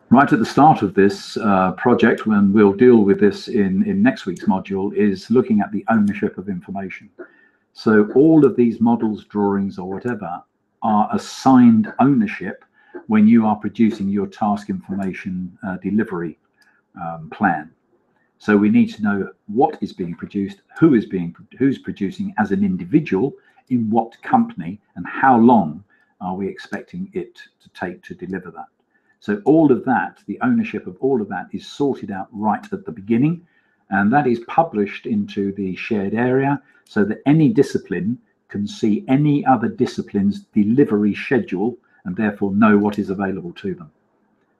Right at the start of this uh, project, when we'll deal with this in, in next week's module, is looking at the ownership of information. So all of these models, drawings or whatever are assigned ownership when you are producing your task information uh, delivery um, plan. So we need to know what is being produced, who is being, who's producing as an individual, in what company, and how long are we expecting it to take to deliver that. So all of that, the ownership of all of that is sorted out right at the beginning, and that is published into the shared area so that any discipline can see any other discipline's delivery schedule and therefore know what is available to them.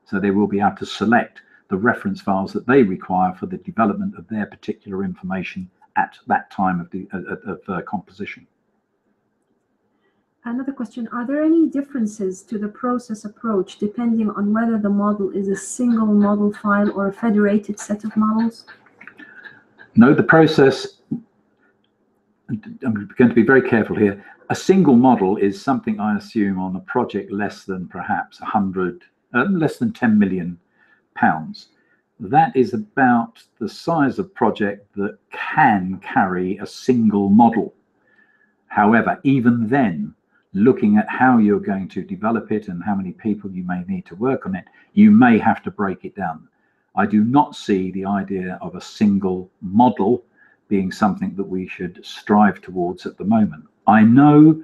So they will be able to select the reference files that they require for the development of their particular information at that time of the uh, of, uh, composition. Another question, are there any differences to the process approach depending on whether the model is a single model file or a federated set of models? No, the process, I'm going to be very careful here. A single model is something I assume on a project less than perhaps 100, uh, less than 10 million pounds. That is about the size of project that can carry a single model. However, even then, looking at how you're going to develop it and how many people you may need to work on it, you may have to break it down. I do not see the idea of a single model being something that we should strive towards at the moment. I know,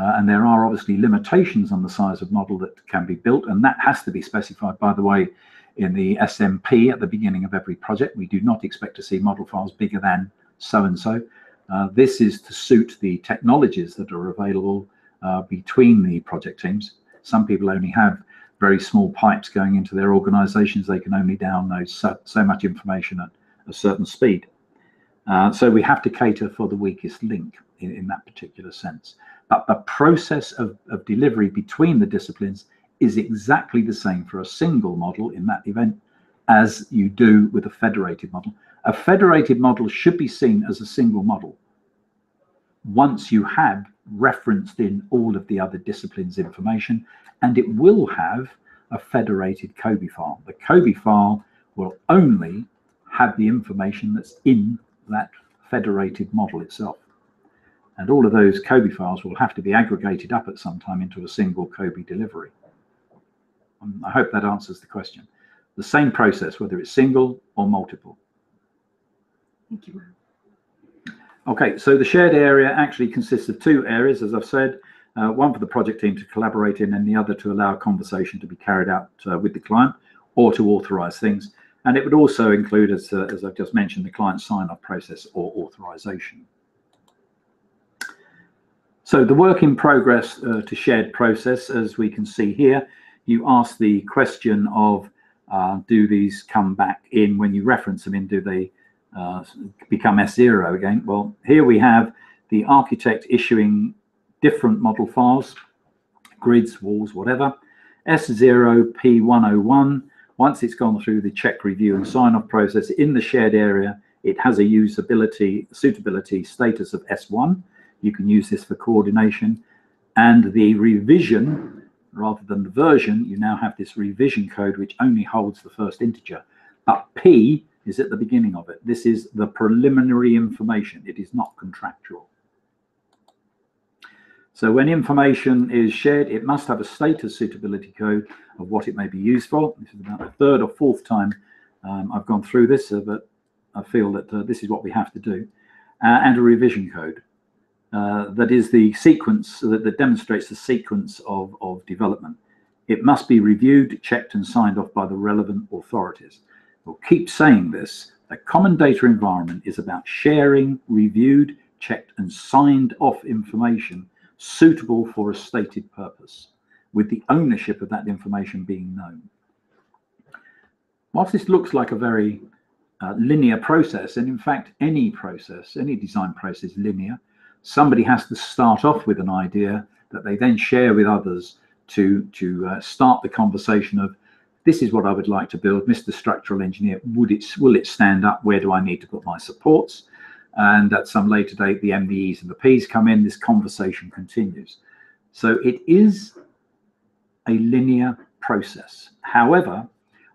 uh, and there are obviously limitations on the size of model that can be built, and that has to be specified, by the way, in the SMP at the beginning of every project. We do not expect to see model files bigger than so-and-so. Uh, this is to suit the technologies that are available uh, between the project teams. Some people only have very small pipes going into their organizations. They can only download so, so much information at a certain speed. Uh, so we have to cater for the weakest link in, in that particular sense. But the process of, of delivery between the disciplines is exactly the same for a single model in that event as you do with a federated model. A federated model should be seen as a single model once you have referenced in all of the other disciplines information, and it will have a federated COBie file. The COBie file will only have the information that's in that federated model itself. And all of those COBie files will have to be aggregated up at some time into a single COBie delivery. Um, I hope that answers the question. The same process, whether it's single or multiple. Thank you. Okay, so the shared area actually consists of two areas, as I've said, uh, one for the project team to collaborate in and the other to allow a conversation to be carried out uh, with the client or to authorize things. And it would also include, as, uh, as I've just mentioned, the client sign-off process or authorization. So the work in progress uh, to shared process, as we can see here, you ask the question of uh, do these come back in when you reference them in, do they uh, become S0 again? Well, here we have the architect issuing different model files, grids, walls, whatever. S0 P101, once it's gone through the check review and sign off process in the shared area, it has a usability, suitability status of S1. You can use this for coordination. And the revision rather than the version, you now have this revision code which only holds the first integer. But P is at the beginning of it. This is the preliminary information. It is not contractual. So when information is shared, it must have a status suitability code of what it may be used for. This is about the third or fourth time um, I've gone through this, uh, but I feel that uh, this is what we have to do. uh, and a revision code. Uh, that is the sequence that, that demonstrates the sequence of, of development. It must be reviewed, checked, and signed off by the relevant authorities. We'll keep saying this. A common data environment is about sharing, reviewed, checked, and signed off information suitable for a stated purpose, with the ownership of that information being known. Whilst this looks like a very uh, linear process, and in fact, any process, any design process is linear, somebody has to start off with an idea that they then share with others to, to uh, start the conversation of this is what I would like to build. Mr. Structural Engineer, would it will it stand up? Where do I need to put my supports? And at some later date, the MDEs and the Ps come in. This conversation continues. So it is a linear process. However,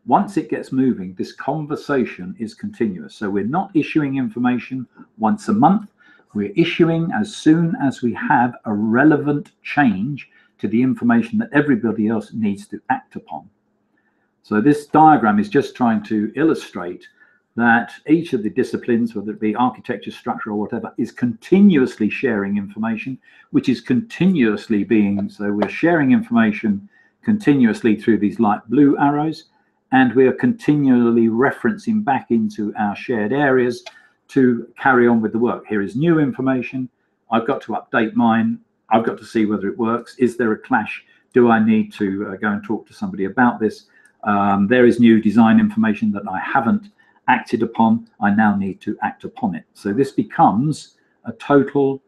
once it gets moving, this conversation is continuous. So we're not issuing information once a month. We're issuing as soon as we have a relevant change to the information that everybody else needs to act upon. So this diagram is just trying to illustrate that each of the disciplines, whether it be architecture, structure, or whatever, is continuously sharing information, which is continuously being, so we're sharing information continuously through these light blue arrows, and we are continually referencing back into our shared areas to carry on with the work. Here is new information. I've got to update mine. I've got to see whether it works. Is there a clash? Do I need to uh, go and talk to somebody about this? Um, there is new design information that I haven't acted upon. I now need to act upon it. So this becomes a total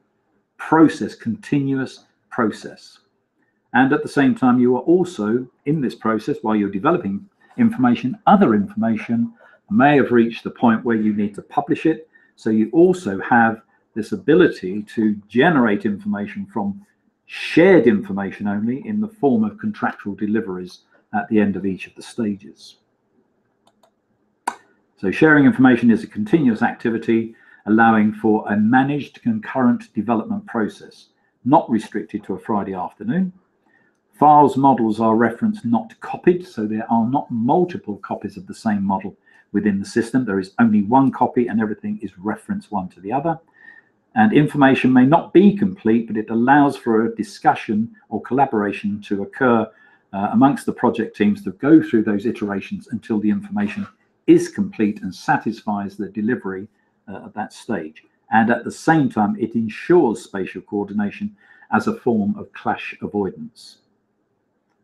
process, continuous process. And at the same time, you are also in this process while you're developing information, other information may have reached the point where you need to publish it so you also have this ability to generate information from shared information only in the form of contractual deliveries at the end of each of the stages. So sharing information is a continuous activity allowing for a managed concurrent development process, not restricted to a Friday afternoon. Files models are referenced not copied, so there are not multiple copies of the same model within the system. There is only one copy and everything is referenced one to the other. And information may not be complete, but it allows for a discussion or collaboration to occur uh, amongst the project teams to go through those iterations until the information is complete and satisfies the delivery uh, at that stage. And at the same time, it ensures spatial coordination as a form of clash avoidance.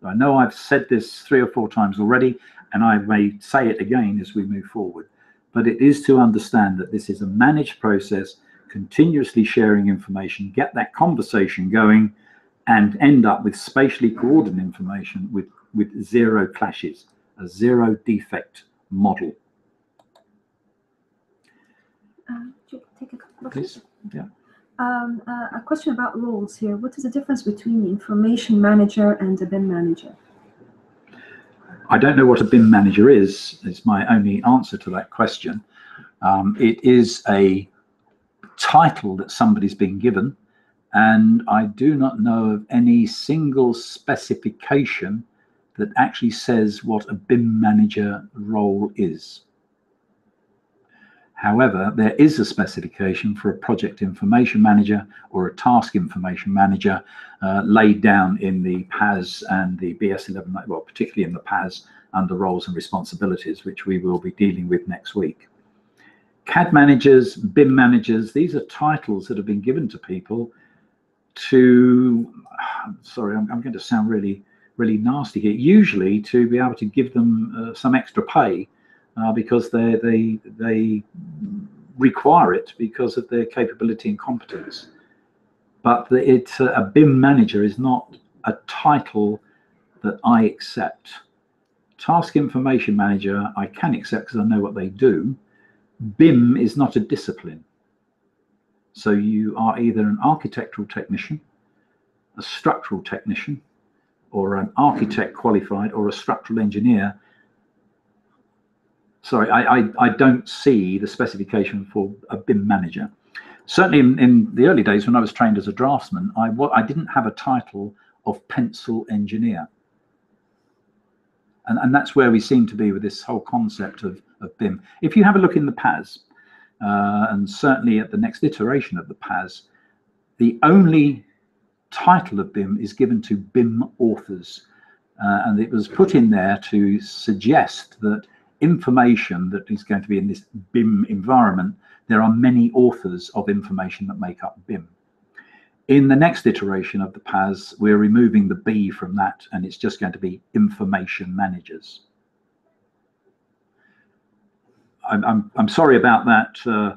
I know I've said this three or four times already, and I may say it again as we move forward, but it is to understand that this is a managed process, continuously sharing information, get that conversation going, and end up with spatially coordinated information with, with zero clashes, a zero defect model. Uh, take a couple of Please, yeah. Um, uh, a question about roles here. What is the difference between the information manager and the BIM manager? I don't know what a BIM manager is, is my only answer to that question. Um, it is a title that somebody's been given, and I do not know of any single specification that actually says what a BIM manager role is. However, there is a specification for a project information manager or a task information manager uh, laid down in the PAS and the BS11, well, particularly in the PAS under roles and responsibilities, which we will be dealing with next week. CAD managers, BIM managers, these are titles that have been given to people to, sorry, I'm, I'm going to sound really, really nasty here, usually to be able to give them uh, some extra pay uh, because they they they require it because of their capability and competence. But it's a, a BIM manager is not a title that I accept. Task information manager I can accept because I know what they do. BIM is not a discipline. So you are either an architectural technician, a structural technician, or an architect qualified, or a structural engineer sorry, I, I, I, don't see the specification for a BIM manager. Certainly in, in the early days when I was trained as a draftsman, I, I didn't have a title of pencil engineer. And, and that's where we seem to be with this whole concept of, of BIM. If you have a look in the PAS, uh, and certainly at the next iteration of the PAS, the only title of BIM is given to BIM authors. Uh, and it was put in there to suggest that information that is going to be in this BIM environment, there are many authors of information that make up BIM. In the next iteration of the PAS, we're removing the B from that, and it's just going to be information managers. I'm, I'm, I'm sorry about that, uh,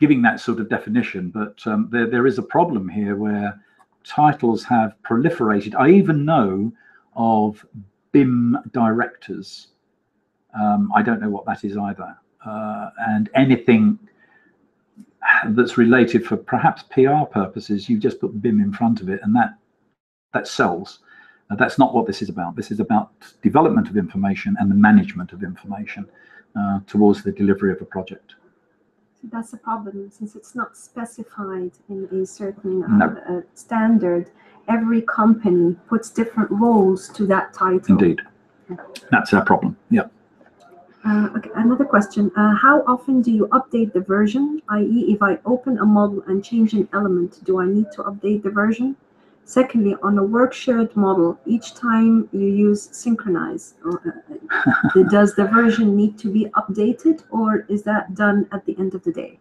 giving that sort of definition, but um, there, there is a problem here where titles have proliferated. I even know of BIM directors. Um, I don't know what that is either. Uh, and anything that's related for perhaps PR purposes, you just put BIM in front of it and that that sells. Uh, that's not what this is about. This is about development of information and the management of information uh, towards the delivery of a project. So that's a problem since it's not specified in a certain uh, No. uh, standard. Every company puts different roles to that title. Indeed. That's our problem. Yeah. Uh, okay, another question. Uh, how often do you update the version? I.e., if I open a model and change an element, do I need to update the version? Secondly, on a work shared model, each time you use synchronize, or, uh, does the version need to be updated or is that done at the end of the day?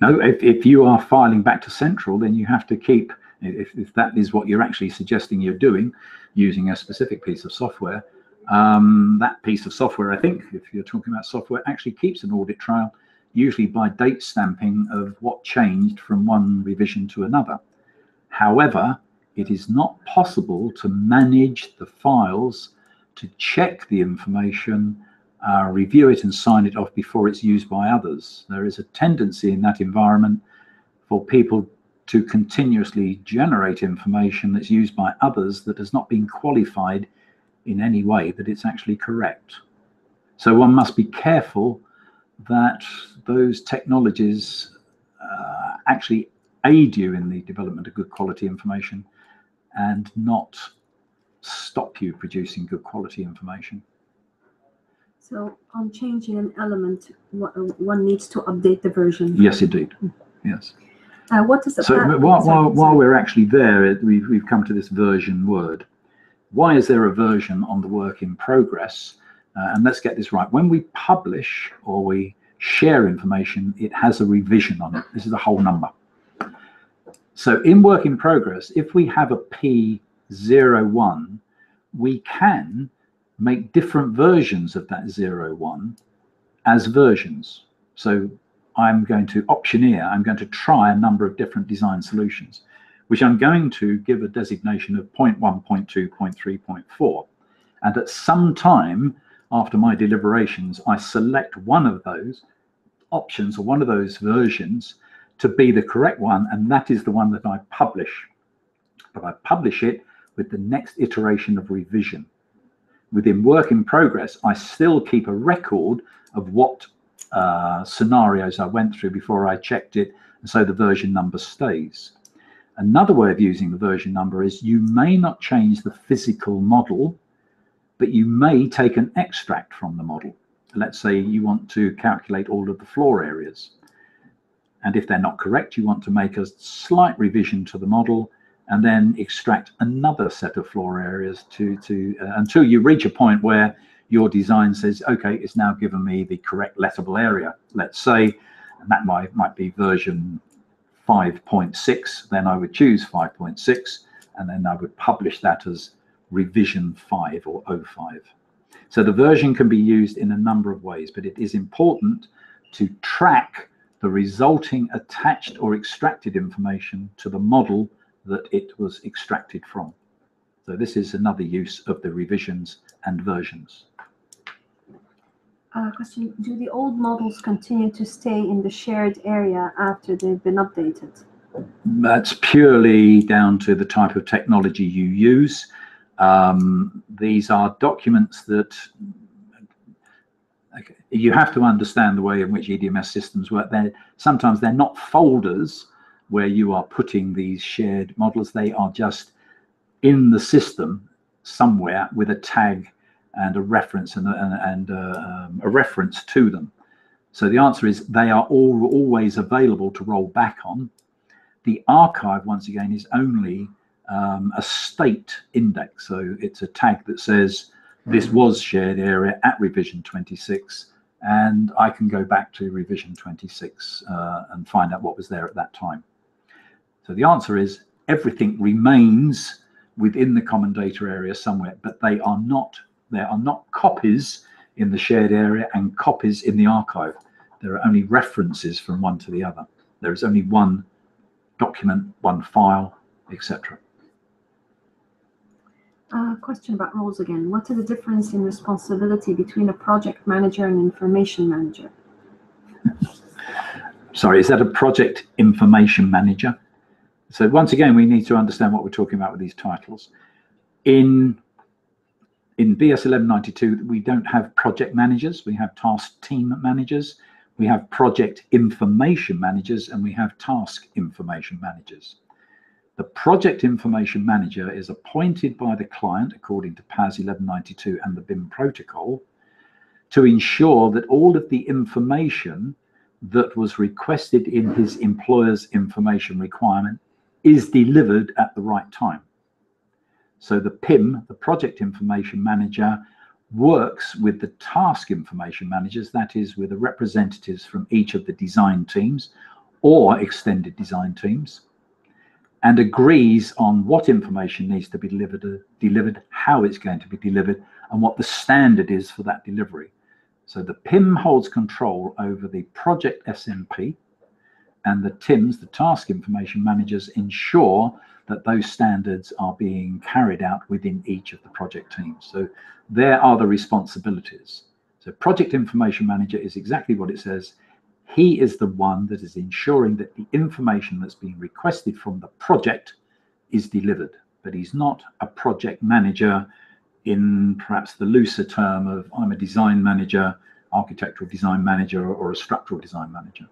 No, if, if you are filing back to central, then you have to keep, if, if that is what you're actually suggesting you're doing, using a specific piece of software, um, that piece of software, I think, if you're talking about software, actually keeps an audit trail, usually by date stamping of what changed from one revision to another. However, it is not possible to manage the files, to check the information, uh, review it and sign it off before it's used by others. There is a tendency in that environment for people to continuously generate information that's used by others that has not been qualified in any way that it's actually correct. So one must be careful that those technologies uh, actually aid you in the development of good quality information and not stop you producing good quality information. So on changing an element, one one needs to update the version. Yes, indeed. Yes. Uh, what is the So while, while, while we're actually there, we've, we've come to this version word. Why is there a version on the work in progress? Uh, and let's get this right. When we publish or we share information, it has a revision on it. This is a whole number. So in work in progress, if we have a P01, we can make different versions of that 01 as versions. So I'm going to optioneer, I'm going to try a number of different design solutions, which I'm going to give a designation of 0.1, 0.2, 0.3, 0.4. And at some time after my deliberations, I select one of those options or one of those versions to be the correct one, and that is the one that I publish. But I publish it with the next iteration of revision. Within work in progress, I still keep a record of what uh, scenarios I went through before I checked it, and so the version number stays. Another way of using the version number is you may not change the physical model, but you may take an extract from the model. Let's say you want to calculate all of the floor areas. And if they're not correct, you want to make a slight revision to the model and then extract another set of floor areas to, to uh, until you reach a point where your design says, okay, it's now given me the correct lettable area. Let's say, and that might, might be version 5.6, then I would choose 5.6, and then I would publish that as revision 5 or 05. So the version can be used in a number of ways, but it is important to track the resulting attached or extracted information to the model that it was extracted from. So this is another use of the revisions and versions. Uh, question, do the old models continue to stay in the shared area after they've been updated? That's purely down to the type of technology you use. Um, these are documents that okay, you have to understand the way in which EDMS systems work. They're, sometimes they're not folders where you are putting these shared models. They are just in the system somewhere with a tag and a reference and a, and, and a, um, a reference to them. So the answer is they are all always available to roll back on. The archive, once again, is only um, a state index. So it's a tag that says this was shared area at revision 26 and I can go back to revision 26 uh, and find out what was there at that time. So the answer is everything remains within the common data area somewhere, but they are not, there are not copies in the shared area and copies in the archive. There are only references from one to the other. There is only one document, one file, etc. Uh, question about roles again. What is the difference in responsibility between a project manager and information manager? Sorry, is that a project information manager? So once again, we need to understand what we're talking about with these titles. In in BS 1192, we don't have project managers. We have task team managers. We have project information managers and we have task information managers. The project information manager is appointed by the client according to PAS 1192 and the BIM protocol to ensure that all of the information that was requested in his employer's information requirement is delivered at the right time. So the PIM, the project information manager, works with the task information managers, that is with the representatives from each of the design teams or extended design teams, and agrees on what information needs to be delivered, uh, delivered, how it's going to be delivered, and what the standard is for that delivery. So the PIM holds control over the project SMP, and the TIMs, the task information managers, ensure that those standards are being carried out within each of the project teams. So there are the responsibilities. So project information manager is exactly what it says. He is the one that is ensuring that the information that's being requested from the project is delivered, but he's not a project manager in perhaps the looser term of I'm a design manager, architectural design manager, or a structural design manager.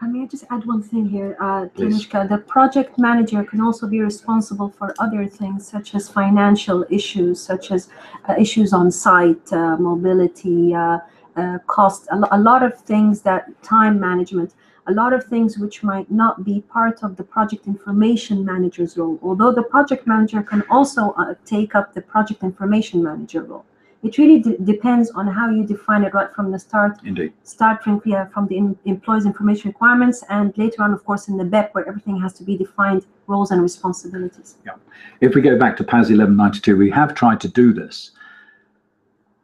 I may I just add one thing here, uh, The project manager can also be responsible for other things such as financial issues, such as uh, issues on site, uh, mobility, uh, uh, cost, a, a, lot of things that time management, a lot of things which might not be part of the project information manager's role. Although the project manager can also uh, take up the project information manager role it really depends on how you define it right from the start. Indeed. Start from, yeah, from the in employee's information requirements and later on, of course, in the BEP where everything has to be defined, roles and responsibilities. Yeah. If we go back to PAS 1192, we have tried to do this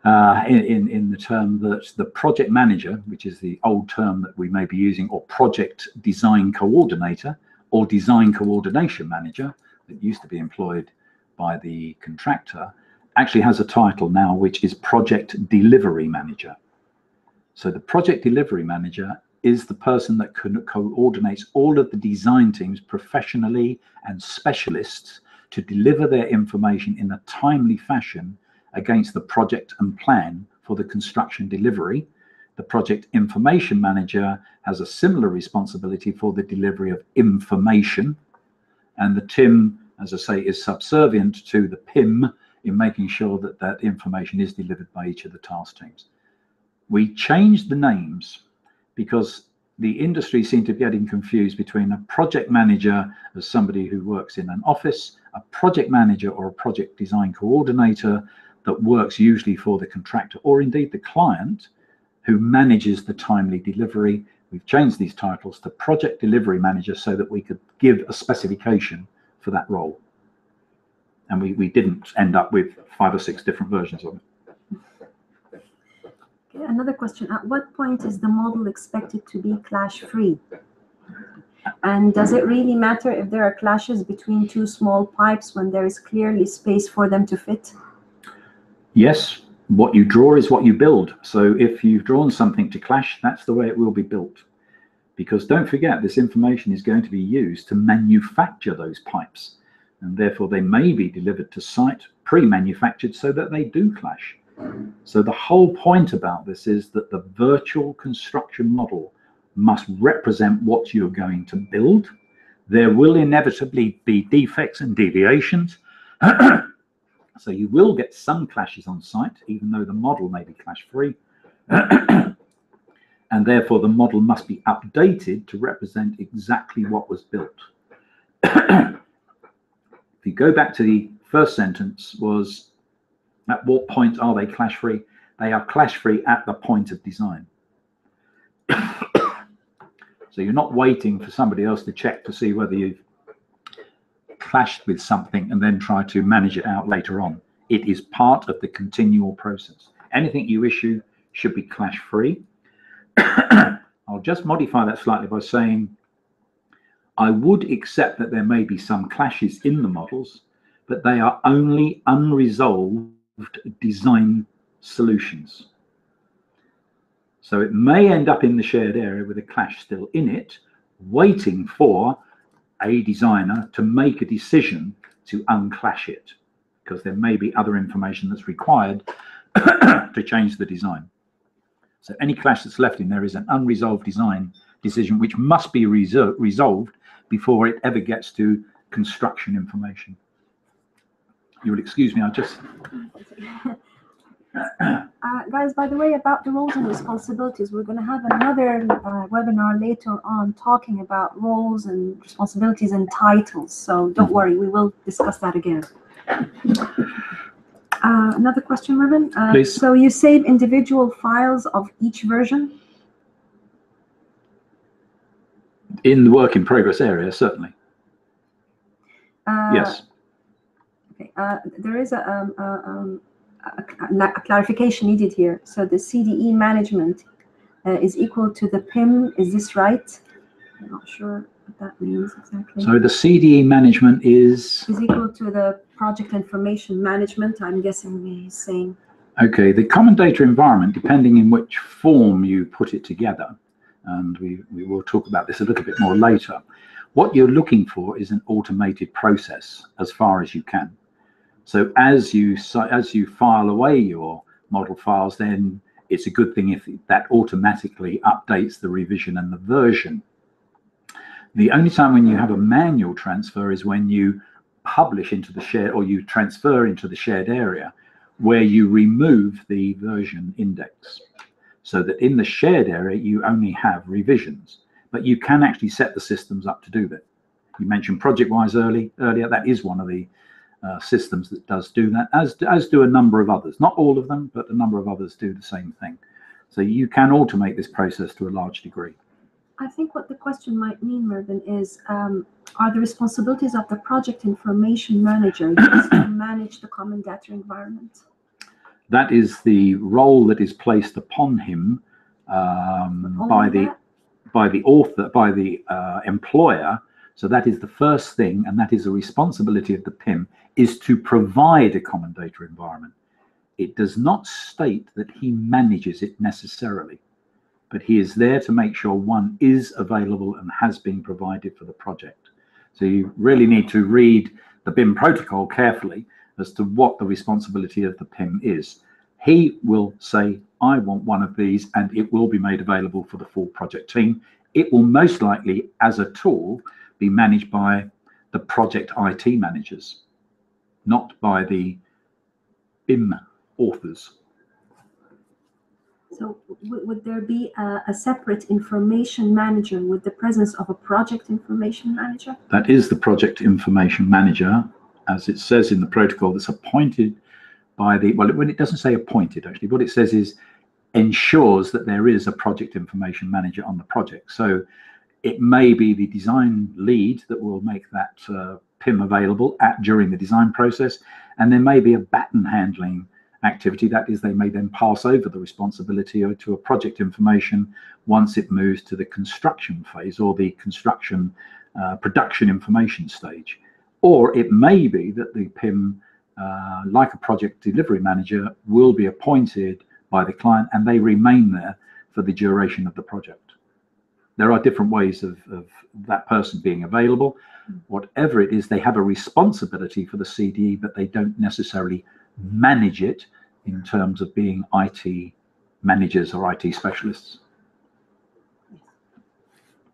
uh, in, in, in the term that the project manager, which is the old term that we may be using, or project design coordinator or design coordination manager that used to be employed by the contractor, actually has a title now, which is Project Delivery Manager. So the Project Delivery Manager is the person that coordinates all of the design teams professionally and specialists to deliver their information in a timely fashion against the project and plan for the construction delivery. The project information manager has a similar responsibility for the delivery of information. And the TIM, as I say, is subservient to the PIM in making sure that that information is delivered by each of the task teams. We changed the names because the industry seemed to be getting confused between a project manager as somebody who works in an office, a project manager or a project design coordinator that works usually for the contractor or indeed the client who manages the timely delivery. We've changed these titles to project delivery manager so that we could give a specification for that role and we, we didn't end up with five or six different versions of it. Okay, another question. At what point is the model expected to be clash free? And does it really matter if there are clashes between two small pipes when there is clearly space for them to fit? Yes, what you draw is what you build. So if you've drawn something to clash, that's the way it will be built. Because don't forget, this information is going to be used to manufacture those pipes and therefore they may be delivered to site pre-manufactured so that they do clash. So the whole point about this is that the virtual construction model must represent what you're going to build. There will inevitably be defects and deviations. so you will get some clashes on site, even though the model may be clash free. and and therefore the model must be updated to represent exactly what was built. if you go back to the first sentence was, at what point are they clash free? They are clash free at the point of design. so you're not waiting for somebody else to check to see whether you've clashed with something and then try to manage it out later on. It is part of the continual process. Anything you issue should be clash free. I'll just modify that slightly by saying I would accept that there may be some clashes in the models, but they are only unresolved design solutions. So it may end up in the shared area with a clash still in it, waiting for a designer to make a decision to unclash it, because there may be other information that's required to change the design. So any clash that's left in there is an unresolved design decision which must be resolved before it ever gets to construction information. You will excuse me, I just uh, guys, by the way, about the roles and responsibilities, we're going to have another uh, webinar later on talking about roles and responsibilities and titles. So don't worry, we will discuss that again. Uh, another question, Mervyn? Uh, Please. So you save individual files of each version? In the work in progress area, certainly. Uh, yes. Okay. Uh, there is a, um, um, a, a, clarification needed here. So the CDE management uh, is equal to the PIM. Is this right? I'm not sure what that means exactly. So the CDE management is is equal to the project information management. I'm guessing he's saying. Okay, the common data environment, depending in which form you put it together, and we, we will talk about this a little bit more later. What you're looking for is an automated process as far as you can. So as you as you file away your model files, then it's a good thing if that automatically updates the revision and the version. The only time when you have a manual transfer is when you publish into the shared or you transfer into the shared area where you remove the version index so that in the shared area you only have revisions but you can actually set the systems up to do that you mentioned ProjectWise early earlier that is one of the uh, systems that does do that, as as do a number of others. Not all of them, but a number of others do the same thing. So you can automate this process to a large degree. I think what the question might mean, Mervyn, is um, are the responsibilities of the project information manager to manage the common data environment? That is the role that is placed upon him um, by the by the author, by the uh, employer. So that is the first thing, and that is the responsibility of the PIM is to provide a common data environment. It does not state that he manages it necessarily, but he is there to make sure one is available and has been provided for the project. So you really need to read the BIM protocol carefully as to what the responsibility of the PIM is. He will say, I want one of these, and it will be made available for the full project team. It will most likely, as a tool, be managed by the project IT managers not by the BIM authors. So would there be a, a, separate information manager with the presence of a project information manager? That is the project information manager, as it says in the protocol, that's appointed by the, well, when it doesn't say appointed, actually, what it says is ensures that there is a project information manager on the project. So it may be the design lead that will make that uh, PIM available at during the design process. And there may be a baton handling activity. That is, they may then pass over the responsibility to a project information once it moves to the construction phase or the construction uh, production information stage. Or it may be that the PIM, uh, like a project delivery manager, will be appointed by the client and they remain there for the duration of the project. There are different ways of, of that person being available whatever it is, they have a responsibility for the CDE, but they don't necessarily manage it in terms of being IT managers or IT specialists.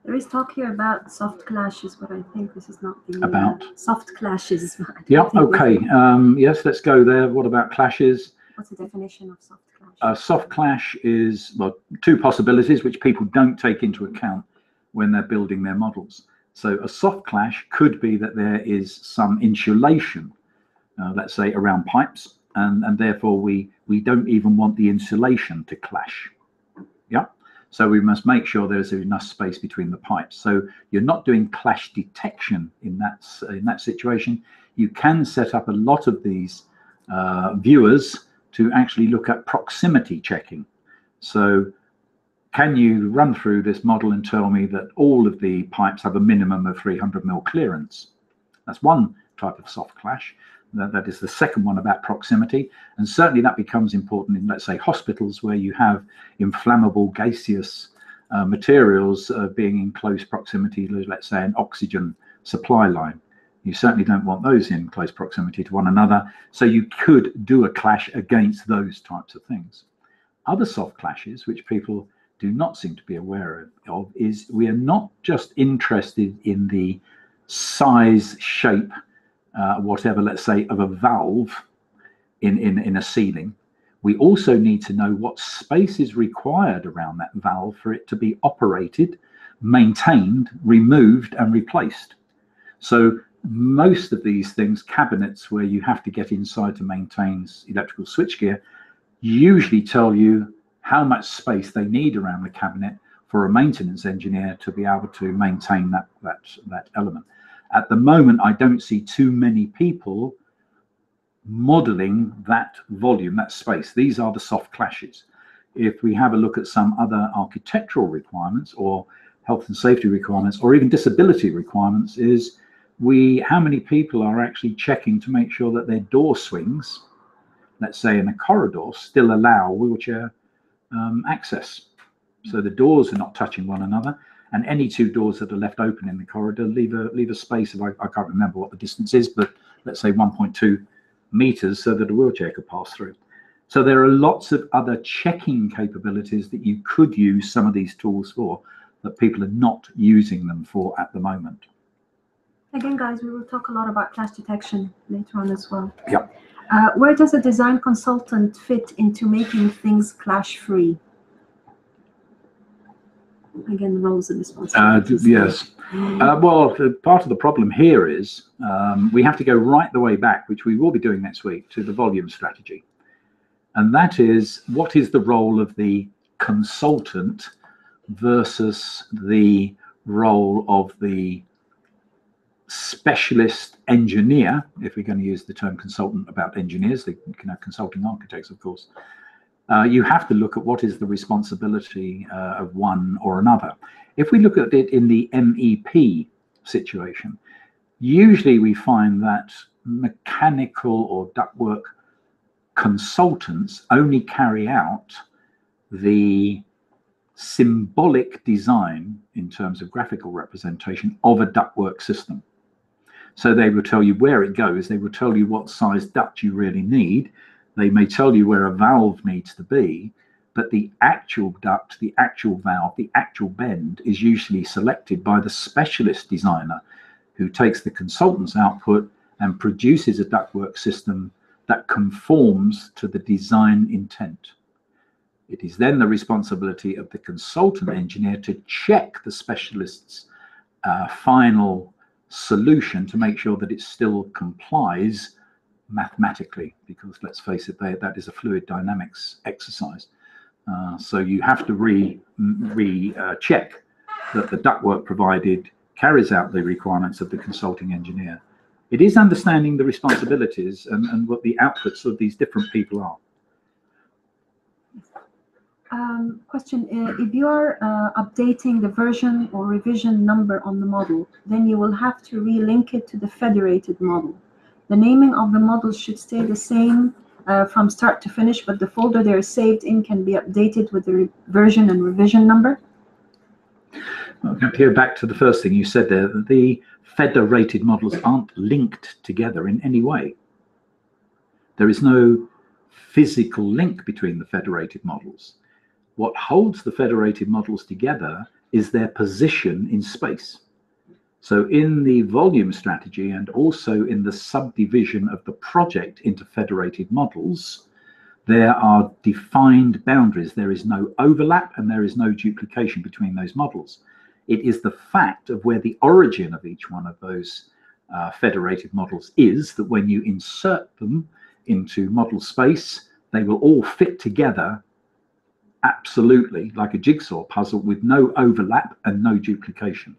There is talk here about soft clashes, but I think this is not the uh, about uh, soft clashes. Yeah. Okay. Um, yes. Let's go there. What about clashes? What's the definition of soft clash? A soft clash is, well, two possibilities which people don't take into account when they're building their models. So a soft clash could be that there is some insulation, uh, let's say around pipes, and, and therefore we, we don't even want the insulation to clash. So we must make sure there's enough space between the pipes. So you're not doing clash detection in that, in that situation. You can set up a lot of these uh, viewers to actually look at proximity checking. So can you run through this model and tell me that all of the pipes have a minimum of 300 mil clearance? That's one type of soft clash. That, is the second one about proximity. And certainly that becomes important in, let's say, hospitals where you have inflammable gaseous uh, materials uh, being in close proximity, let's say an oxygen supply line. You certainly don't want those in close proximity to one another. So you could do a clash against those types of things. Other soft clashes, which people do not seem to be aware of, is we are not just interested in the size, shape, uh, whatever, let's say, of a valve in, in, in a ceiling. We also need to know what space is required around that valve for it to be operated, maintained, removed, and replaced. So most of these things, cabinets where you have to get inside to maintain electrical switchgear, usually tell you how much space they need around the cabinet for a maintenance engineer to be able to maintain that that that element. At the moment, I don't see too many people modeling that volume, that space. These are the soft clashes. If we have a look at some other architectural requirements or health and safety requirements or even disability requirements is we how many people are actually checking to make sure that their door swings let's say in a corridor still allow wheelchair um, access so the doors are not touching one another and any two doors that are left open in the corridor leave a leave a space of I, I can't remember what the distance is but let's say 1.2 meters so that a wheelchair could pass through so there are lots of other checking capabilities that you could use some of these tools for that people are not using them for at the moment Again, guys, we will talk a lot about clash detection later on as well. Yeah. Uh, where does a design consultant fit into making things clash free? Again, the roles and Uh, responsibilities. yes. Uh, well, the, part of the problem here is um, we have to go right the way back, which we will be doing next week, to the volume strategy. And that is what is the role of the consultant versus the role of the specialist engineer, if we're going to use the term consultant about engineers, they can have consulting architects, of course. Uh, you have to look at what is the responsibility uh, of one or another. If we look at it in the MEP situation, usually we find that mechanical or ductwork consultants only carry out the symbolic design in terms of graphical representation of a ductwork system. So they will tell you where it goes. They will tell you what size duct you really need. They may tell you where a valve needs to be, but the actual duct, the actual valve, the actual bend is usually selected by the specialist designer who takes the consultant's output and produces a ductwork system that conforms to the design intent. It is then the responsibility of the consultant engineer to check the specialist's uh, final solution to make sure that it still complies mathematically, because let's face it, they, that is a fluid dynamics exercise. Uh, so you have to re, re uh, check that the ductwork provided carries out the requirements of the consulting engineer. It is understanding the responsibilities and, and what the outputs of these different people are. Um, question, uh, if you are uh, updating the version or revision number on the model, then you will have to relink it to the federated model. The naming of the models should stay the same uh, from start to finish, but the folder they're saved in can be updated with the version and revision number. Here back to the first thing you said there. The federated models aren't linked together in any way. There is no physical link between the federated models. What holds the federated models together is their position in space. So in the volume strategy and also in the subdivision of the project into federated models, there are defined boundaries. There is no overlap and there is no duplication between those models. It is the fact of where the origin of each one of those uh, federated models is that when you insert them into model space, they will all fit together absolutely like a jigsaw puzzle with no overlap and no duplication.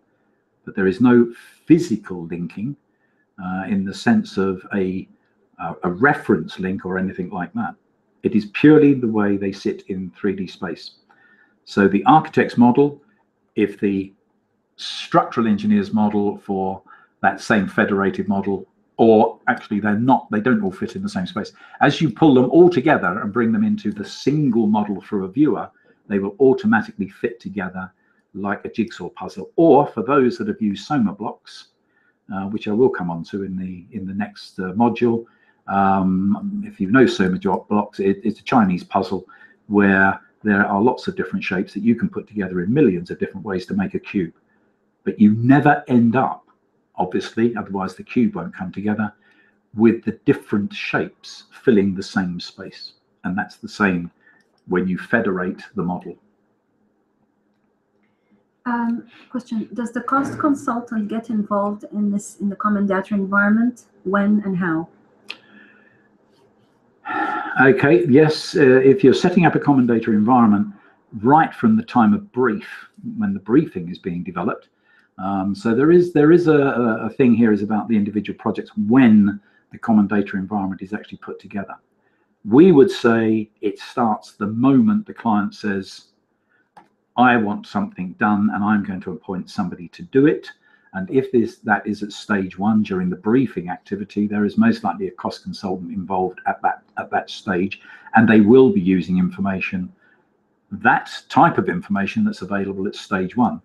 But there is no physical linking uh, in the sense of a, uh, a reference link or anything like that. It is purely the way they sit in 3D space. So the architect's model, if the structural engineer's model for that same federated model, or actually they're not, they don't all fit in the same space. As you pull them all together and bring them into the single model for a viewer, they will automatically fit together like a jigsaw puzzle. Or for those that have used Soma blocks, uh, which I will come on to in the in the next uh, module, um, if you know Soma blocks, it, it's a Chinese puzzle where there are lots of different shapes that you can put together in millions of different ways to make a cube. But you never end up, obviously, otherwise the cube won't come together, with the different shapes filling the same space. And that's the same when you federate the model. Um, question: Does the cost consultant get involved in this in the common data environment? When and how? Okay, yes, uh, if you're setting up a common data environment right from the time of brief, when the briefing is being developed, um, so there is there is a, a thing here is about the individual projects when the common data environment is actually put together. We would say it starts the moment the client says, I want something done and I'm going to appoint somebody to do it. And if this that is at stage one during the briefing activity, there is most likely a cost consultant involved at that at that stage, and they will be using information, that type of information that's available at stage one.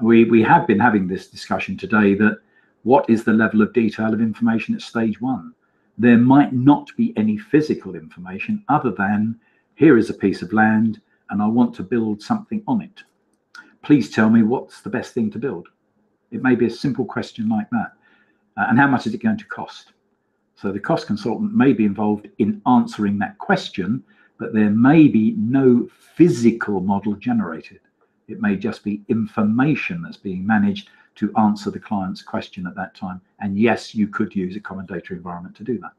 We we have been having this discussion today that what is the level of detail of information at stage one? There might not be any physical information other than here is a piece of land and I want to build something on it. Please tell me what's the best thing to build it may be a simple question like that. Uh, and how much is it going to cost? So the cost consultant may be involved in answering that question, but there may be no physical model generated. It may just be information that's being managed to answer the client's question at that time. And yes, you could use a common data environment to do that.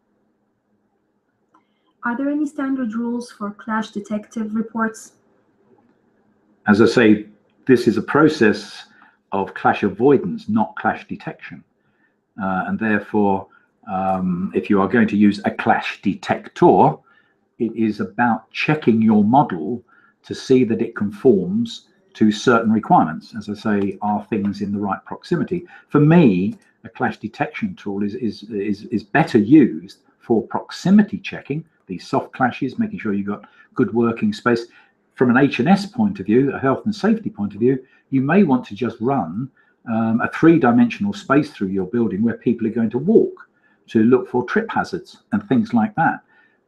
Are there any standard rules for clash detective reports? As I say, this is a process of clash avoidance, not clash detection. Uh, and therefore, um, if you are going to use a clash detector, it is about checking your model to see that it conforms to certain requirements. As I say, are things in the right proximity? For me, a clash detection tool is, is, is, is better used for proximity checking, these soft clashes, making sure you've got good working space. From an H&S point of view, a health and safety point of view, you may want to just run um, a three-dimensional space through your building where people are going to walk to look for trip hazards and things like that.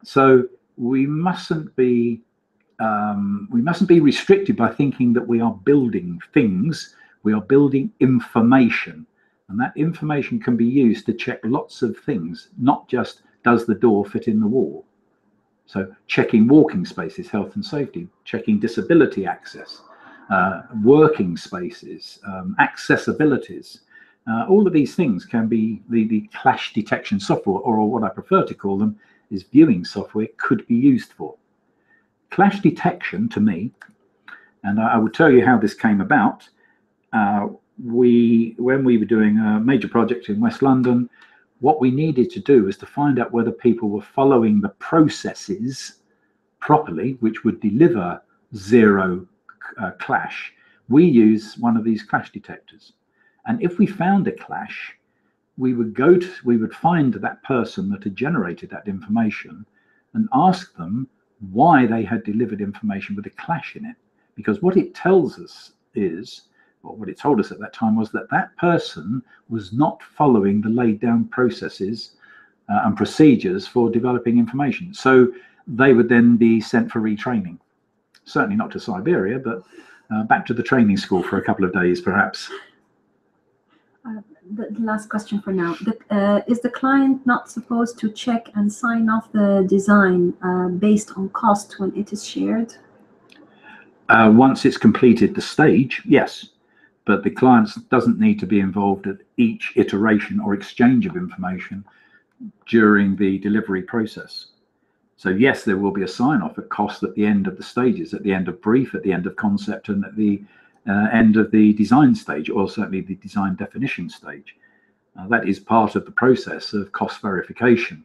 So we mustn't be um, we mustn't be restricted by thinking that we are building things. We are building information, and that information can be used to check lots of things, not just does the door fit in the wall. So checking walking spaces, health and safety, checking disability access, uh, working spaces, um, accessibilities. Uh, all of these things can be the, the clash detection software, or what I prefer to call them is viewing software, could be used for. Clash detection to me, and I, I will tell you how this came about. Uh, we, when we were doing a major project in West London, what we needed to do was to find out whether people were following the processes properly, which would deliver zero uh, clash, we use one of these clash detectors. And if we found a clash, we would go to, we would find that person that had generated that information and ask them why they had delivered information with a clash in it. Because what it tells us is, what it told us at that time was that that person was not following the laid down processes uh, and procedures for developing information. So they would then be sent for retraining certainly not to Siberia, but uh, back to the training school for a couple of days, perhaps. Uh, the, the last question for now. The, uh, is the client not supposed to check and sign off the design uh, based on cost when it is shared? Uh, once it's completed the stage, yes, but the client doesn't need to be involved at each iteration or exchange of information during the delivery process. So yes, there will be a sign off at cost at the end of the stages, at the end of brief, at the end of concept, and at the uh, end of the design stage, or certainly the design definition stage. Uh, that is part of the process of cost verification.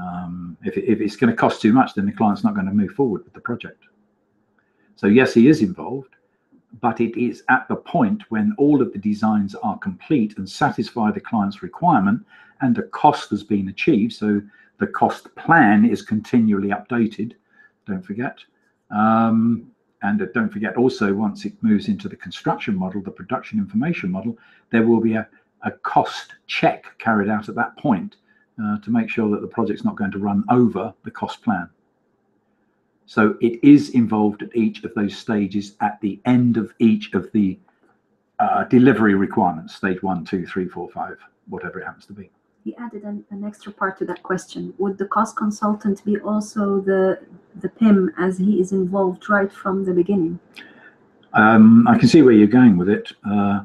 Um, if, if it's going to cost too much, then the client's not going to move forward with the project. So yes, he is involved, but it is at the point when all of the designs are complete and satisfy the client's requirement and a cost has been achieved. So the cost plan is continually updated, don't forget. Um, and don't forget also, once it moves into the construction model, the production information model, there will be a, a cost check carried out at that point uh, to make sure that the project's not going to run over the cost plan. So it is involved at each of those stages at the end of each of the uh, delivery requirements, stage one, two, three, four, five, whatever it happens to be. He added an, an extra part to that question. Would the cost consultant be also the the PIM as he is involved right from the beginning? Um, I can see where you're going with it. Uh,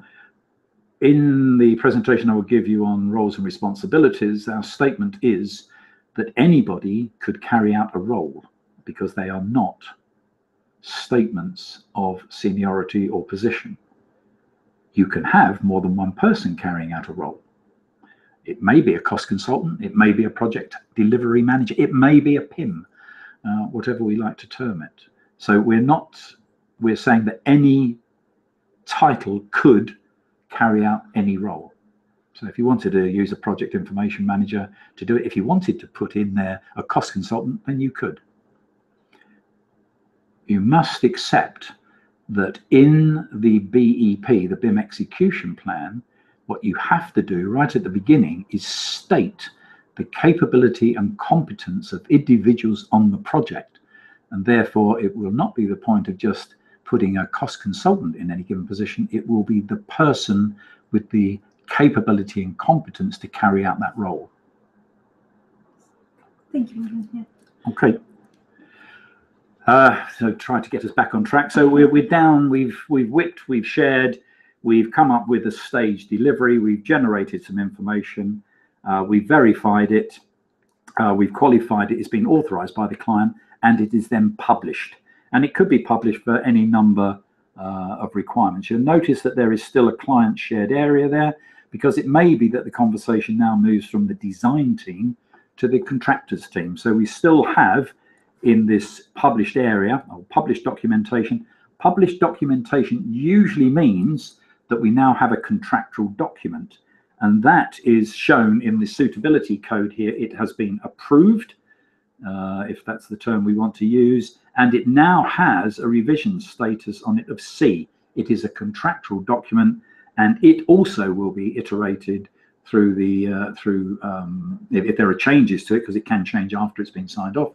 in the presentation I will give you on roles and responsibilities, our statement is that anybody could carry out a role because they are not statements of seniority or position. You can have more than one person carrying out a role. It may be a cost consultant, it may be a project delivery manager, it may be a PIM, uh, whatever we like to term it. So we're not, we're saying that any title could carry out any role. So if you wanted to use a project information manager to do it, if you wanted to put in there a cost consultant, then you could. You must accept that in the BEP, the BIM execution plan, what you have to do right at the beginning is state the capability and competence of individuals on the project. And therefore, it will not be the point of just putting a cost consultant in any given position. It will be the person with the capability and competence to carry out that role. Thank you. Yeah. Okay. Uh, so try to get us back on track. So we're, we're down, we've, we've whipped, we've shared, We've come up with a stage delivery. We've generated some information. Uh, we've verified it. Uh, we've qualified it. It's been authorized by the client and it is then published. And it could be published for any number uh, of requirements. You'll notice that there is still a client shared area there because it may be that the conversation now moves from the design team to the contractors team. So we still have in this published area or published documentation, published documentation usually means that we now have a contractual document. And that is shown in the suitability code here. It has been approved, uh, if that's the term we want to use, and it now has a revision status on it of C. It is a contractual document, and it also will be iterated through the uh, through um, if, if, there are changes to it because it can change after it's been signed off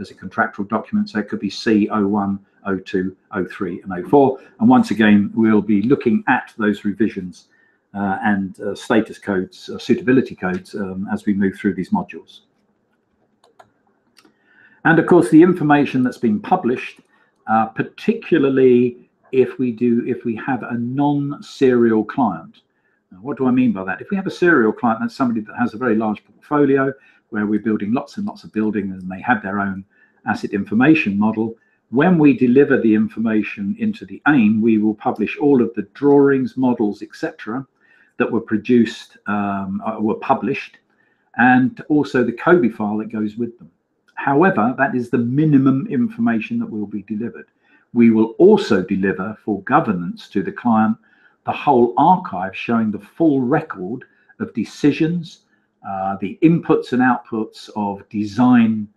as a contractual document. So it could be C01, 02, 03, and 04. And once again, we'll be looking at those revisions uh, and uh, status codes, uh, suitability codes, um, as we move through these modules. And of course, the information that's been published, uh, particularly if we do, if we have a non-serial client. Now, what do I mean by that? If we have a serial client, that's somebody that has a very large portfolio where we're building lots and lots of buildings and they have their own asset information model, when we deliver the information into the AIM, we will publish all of the drawings, models, etc., that were produced, um, uh, were published, and also the COBie file that goes with them. However, that is the minimum information that will be delivered. We will also deliver for governance to the client the whole archive showing the full record of decisions, uh, the inputs and outputs of design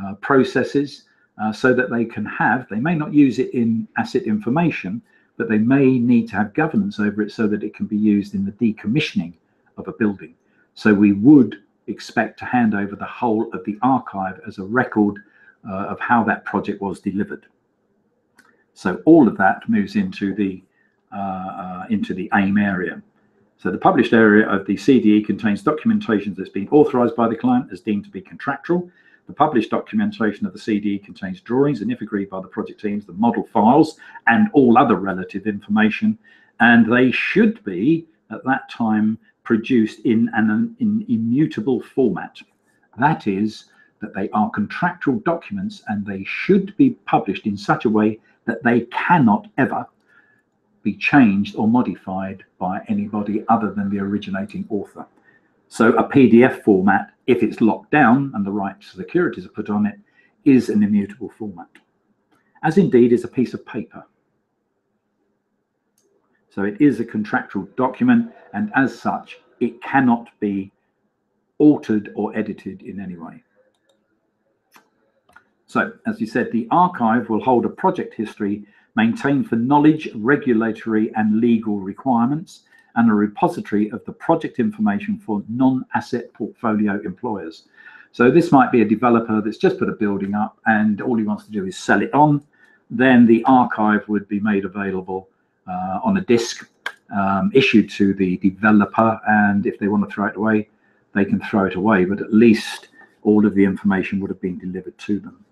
uh, processes, uh, so that they can have, they may not use it in asset information, but they may need to have governance over it so that it can be used in the decommissioning of a building. So we would expect to hand over the whole of the archive as a record uh, of how that project was delivered. So all of that moves into the uh, into the AIM area. So the published area of the CDE contains documentation that's been authorized by the client as deemed to be contractual. The published documentation of the CDE contains drawings and if agreed by the project teams, the model files and all other relative information. And they should be at that time produced in an in immutable format. That is, that they are contractual documents and they should be published in such a way that they cannot ever be changed or modified by anybody other than the originating author. So a PDF format, if it's locked down and the right securities are put on it, is an immutable format, as indeed is a piece of paper. So it is a contractual document, and as such, it cannot be altered or edited in any way. So, as you said, the archive will hold a project history maintained for knowledge, regulatory and legal requirements, and a repository of the project information for non-asset portfolio employers. So this might be a developer that's just put a building up and all he wants to do is sell it on. Then the archive would be made available uh, on a disk um, issued to the developer. And if they want to throw it away, they can throw it away. But at least all of the information would have been delivered to them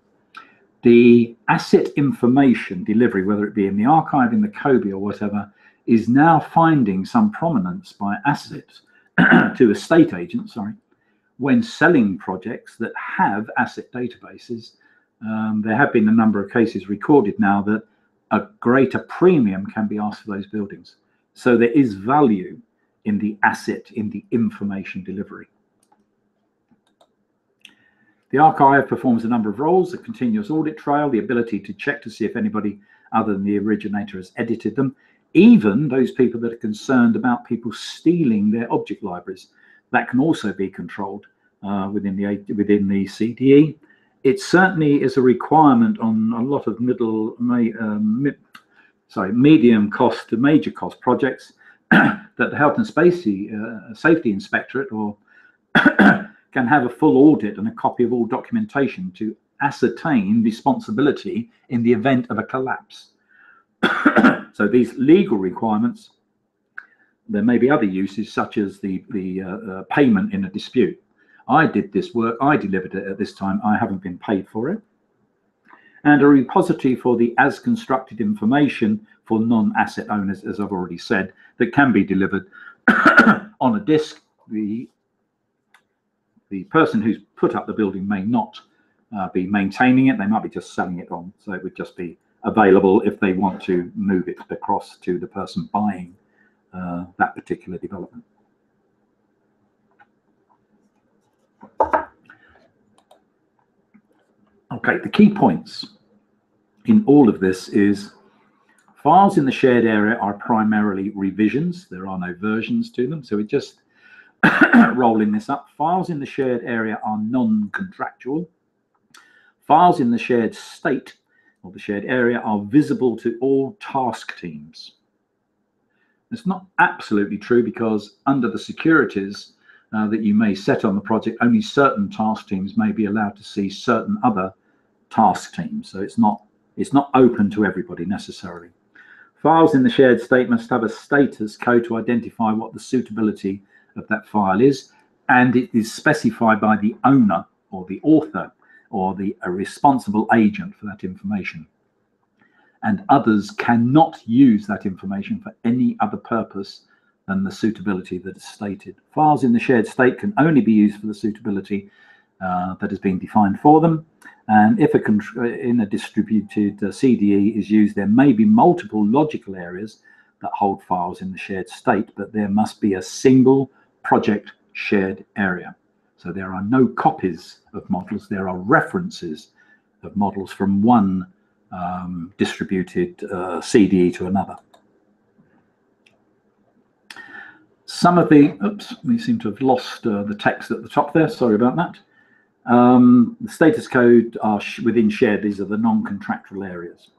the asset information delivery, whether it be in the archive, in the COBie or whatever, is now finding some prominence by assets to estate agents, sorry, when selling projects that have asset databases. Um, there have been a number of cases recorded now that a greater premium can be asked for those buildings. So there is value in the asset, in the information delivery. The archive performs a number of roles, a continuous audit trail, the ability to check to see if anybody other than the originator has edited them, even those people that are concerned about people stealing their object libraries. That can also be controlled uh, within the within the CDE. It certainly is a requirement on a lot of middle, um, sorry, medium cost to major cost projects that the Health and uh, Safety Inspectorate or can have a full audit and a copy of all documentation to ascertain responsibility in the event of a collapse. so these legal requirements, there may be other uses such as the, the uh, uh, payment in a dispute. I did this work, I delivered it at this time, I haven't been paid for it. And a repository for the as constructed information for non-asset owners, as I've already said, that can be delivered on a disk. The the person who's put up the building may not uh, be maintaining it. They might be just selling it on. So it would just be available if they want to move it across to the person buying uh, that particular development. Okay, the key points in all of this is files in the shared area are primarily revisions. There are no versions to them. So it just rolling this up. Files in the shared area are non-contractual. Files in the shared state or the shared area are visible to all task teams. It's not absolutely true because under the securities uh, that you may set on the project, only certain task teams may be allowed to see certain other task teams. So it's not it's not open to everybody necessarily. Files in the shared state must have a status code to identify what the suitability of that file is, and it is specified by the owner or the author or the responsible agent for that information. And others cannot use that information for any other purpose than the suitability that is stated. Files in the shared state can only be used for the suitability uh, that has been defined for them. And if a in a distributed uh, CDE is used, there may be multiple logical areas that hold files in the shared state, but there must be a single project shared area. So there are no copies of models, there are references of models from one um, distributed uh, CDE to another. Some of the, oops, we seem to have lost uh, the text at the top there, sorry about that. Um, the status code are sh within shared, these are the non-contractual areas.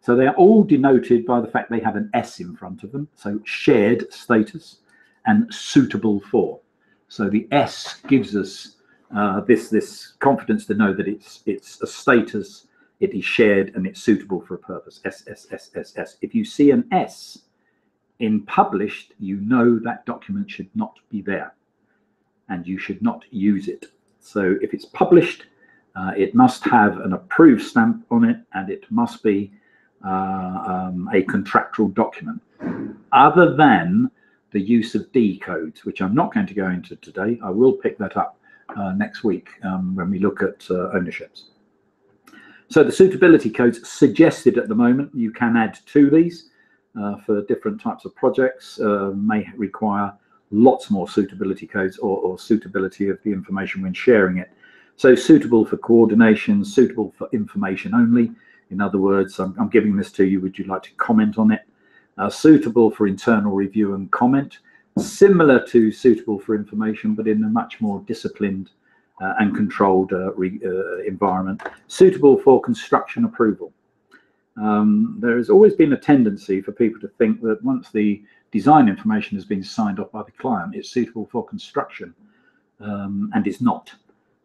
So they are all denoted by the fact they have an S in front of them, so shared status and suitable for. So the S gives us uh, this this confidence to know that it's it's a status, it is shared, and it's suitable for a purpose. S S S S S. If you see an S In published, you know that document should not be there and you should not use it. So if it's published, uh, it must have an approved stamp on it and it must be uh, um, a contractual document. Other than the use of D codes, which I'm not going to go into today, I will pick that up uh, next week um, when we look at uh, ownerships. So the suitability codes suggested at the moment, you can add to these uh, for different types of projects, uh, may require lots more suitability codes or, or, suitability of the information when sharing it. So suitable for coordination, suitable for information only. In other words, I'm, I'm giving this to you. Would you like to comment on it? Uh, suitable for internal review and comment. Similar to suitable for information, but in a much more disciplined uh, and controlled uh, re, uh, environment. Suitable for construction approval. Um, there has always been a tendency for people to think that once the design information has been signed off by the client, it's suitable for construction, um, and it's not.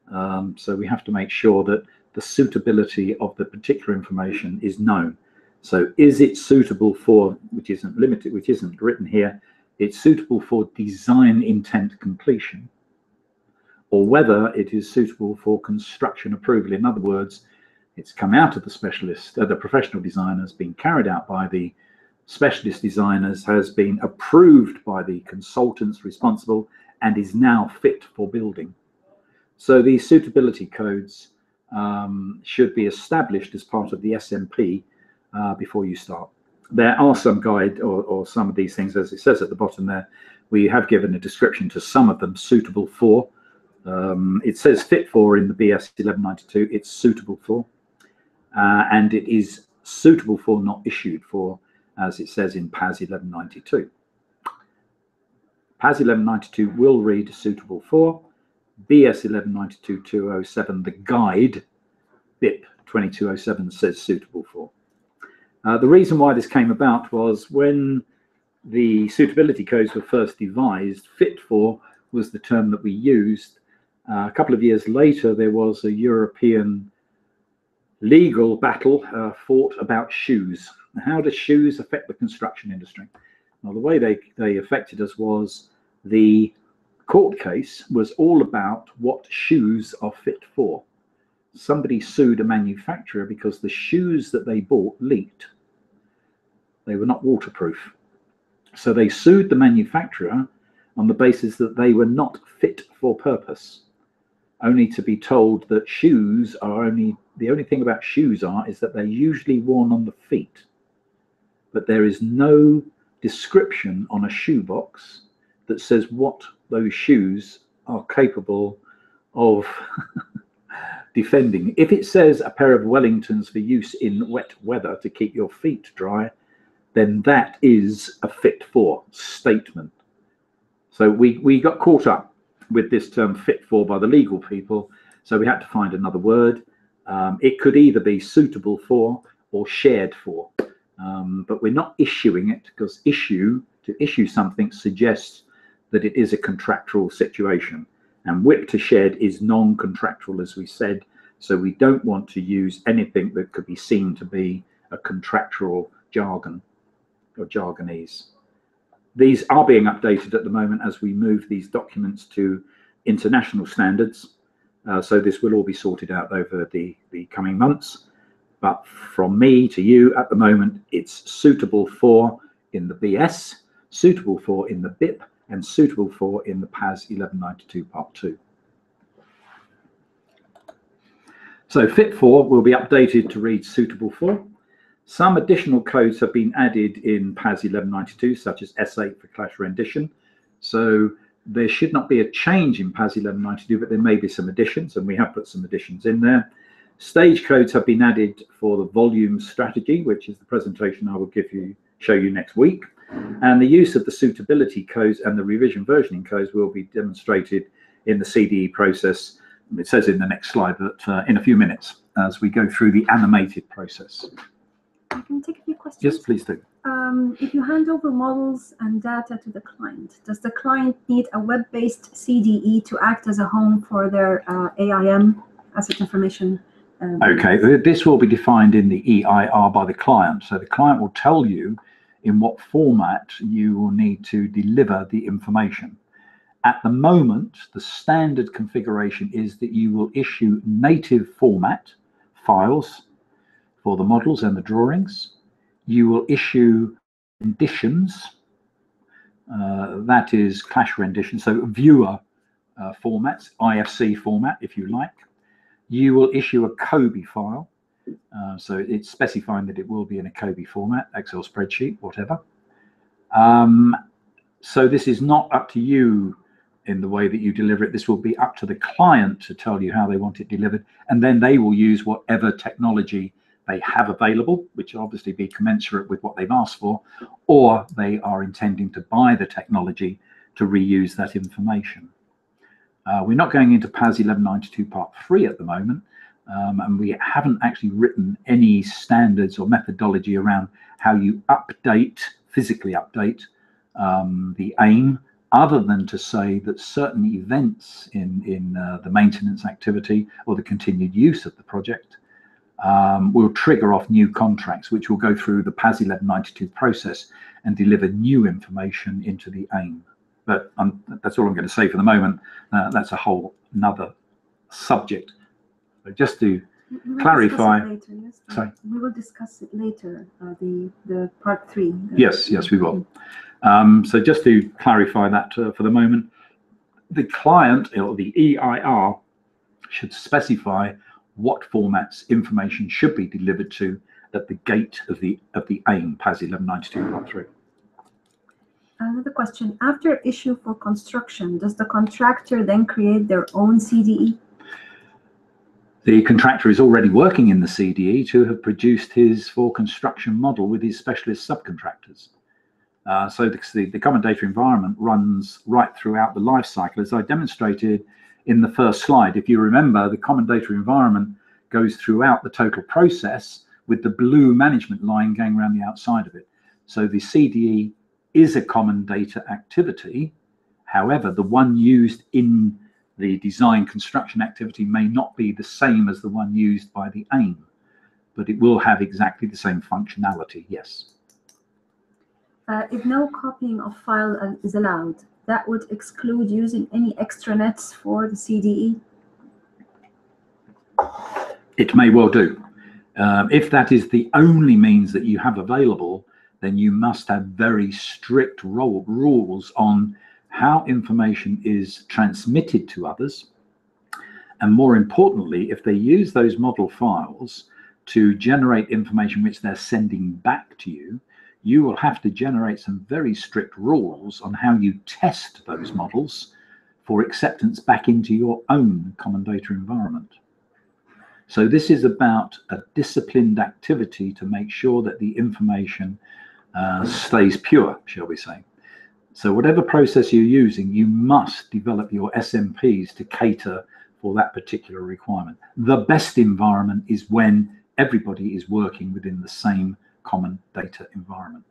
Um, so we have to make sure that the suitability of the particular information is known. So is it suitable for, which isn't limited, which isn't written here, it's suitable for design intent completion, or whether it is suitable for construction approval. In other words, it's come out of the specialist, uh, the professional designers, been carried out by the specialist designers, has been approved by the consultants responsible, and is now fit for building. So these suitability codes um, should be established as part of the SMP uh, before you start. There are some guide or, or some of these things, as it says at the bottom there, we have given a description to some of them suitable for. Um, it says fit for in the BS 1192, it's suitable for uh, and it is suitable for, not issued for, as it says in PAS 1192. PAS 1192 will read suitable for. BS 1192-207, the guide, BIP 2207 says suitable for. Uh, the reason why this came about was when the suitability codes were first devised, fit for was the term that we used. Uh, a couple of years later, there was a European legal battle uh, fought about shoes. How does shoes affect the construction industry? Well, the way they, they affected us was the court case was all about what shoes are fit for. Somebody sued a manufacturer because the shoes that they bought leaked. They were not waterproof. So they sued the manufacturer on the basis that they were not fit for purpose only to be told that shoes are only the only thing about shoes are is that they're usually worn on the feet but there is no description on a shoebox that says what those shoes are capable of defending if it says a pair of wellingtons for use in wet weather to keep your feet dry then that is a fit for statement so we we got caught up with this term fit for by the legal people. So we had to find another word. Um, it could either be suitable for or shared for, um, but we're not issuing it because issue to issue something suggests that it is a contractual situation. And WIP to shared is non-contractual, as we said. So we don't want to use anything that could be seen to be a contractual jargon or jargonese. These are being updated at the moment as we move these documents to international standards. Uh, so this will all be sorted out over the, the coming months. But from me to you at the moment, it's suitable for in the BS, suitable for in the BIP, and suitable for in the PAS 1192 Part 2. So fit for will be updated to read suitable for. Some additional codes have been added in PAS 1192, such as S8 for clash rendition. So there should not be a change in PAS 1192, but there may be some additions, and we have put some additions in there. Stage codes have been added for the volume strategy, which is the presentation I will give you, show you next week. And the use of the suitability codes and the revision versioning codes will be demonstrated in the CDE process. It says in the next slide, but uh, in a few minutes as we go through the animated process. I can take a few questions. Yes, please do. Um, if you hand over models and data to the client, does the client need a web-based CDE to act as a home for their uh, AIM, asset information? Um, okay, this will be defined in the EIR by the client. So the client will tell you in what format you will need to deliver the information. At the moment, the standard configuration is that you will issue native format files for the models and the drawings. You will issue renditions, uh, that is clash rendition, so viewer uh, formats, IFC format, if you like. You will issue a COBie file, uh, so it's specifying that it will be in a COBie format, Excel spreadsheet, whatever. Um, so this is not up to you in the way that you deliver it. This will be up to the client to tell you how they want it delivered, and then they will use whatever technology they have available, which will obviously be commensurate with what they've asked for, or they are intending to buy the technology to reuse that information. Uh, we're not going into PAS 1192 Part 3 at the moment, um, and we haven't actually written any standards or methodology around how you update, physically update um, the AIM, other than to say that certain events in, in uh, the maintenance activity or the continued use of the project um, will trigger off new contracts, which will go through the PAS 1192 process and deliver new information into the AIM. But um, that's all I'm going to say for the moment. Uh, that's a whole another subject. But just to clarify. Later, yes. Sorry. We will discuss it later. Uh, the the part three. The, Yes, yes, we will. Um, so just to clarify that uh, for the moment, the client or the EIR should specify what formats information should be delivered to at the gate of the of the AIM PAS 1192.3. Another question. After issue for construction, does the contractor then create their own CDE? The contractor is already working in the CDE to have produced his for construction model with his specialist subcontractors. Uh, so the, the, common data environment runs right throughout the life cycle, as I demonstrated in the first slide. If you remember, the common data environment goes throughout the total process with the blue management line going around the outside of it. So the CDE is a common data activity. However, the one used in the design construction activity may not be the same as the one used by the AIM, but it will have exactly the same functionality, yes. Uh, if no copying of file uh, is allowed, that would exclude using any extranets for the CDE? It may well do. Um, if that is the only means that you have available, then you must have very strict role, rules on how information is transmitted to others. And more importantly, if they use those model files to generate information which they're sending back to you, you will have to generate some very strict rules on how you test those models for acceptance back into your own common data environment. So this is about a disciplined activity to make sure that the information uh, stays pure, shall we say. So whatever process you're using, you must develop your SMPs to cater for that particular requirement. The best environment is when everybody is working within the same common data environment.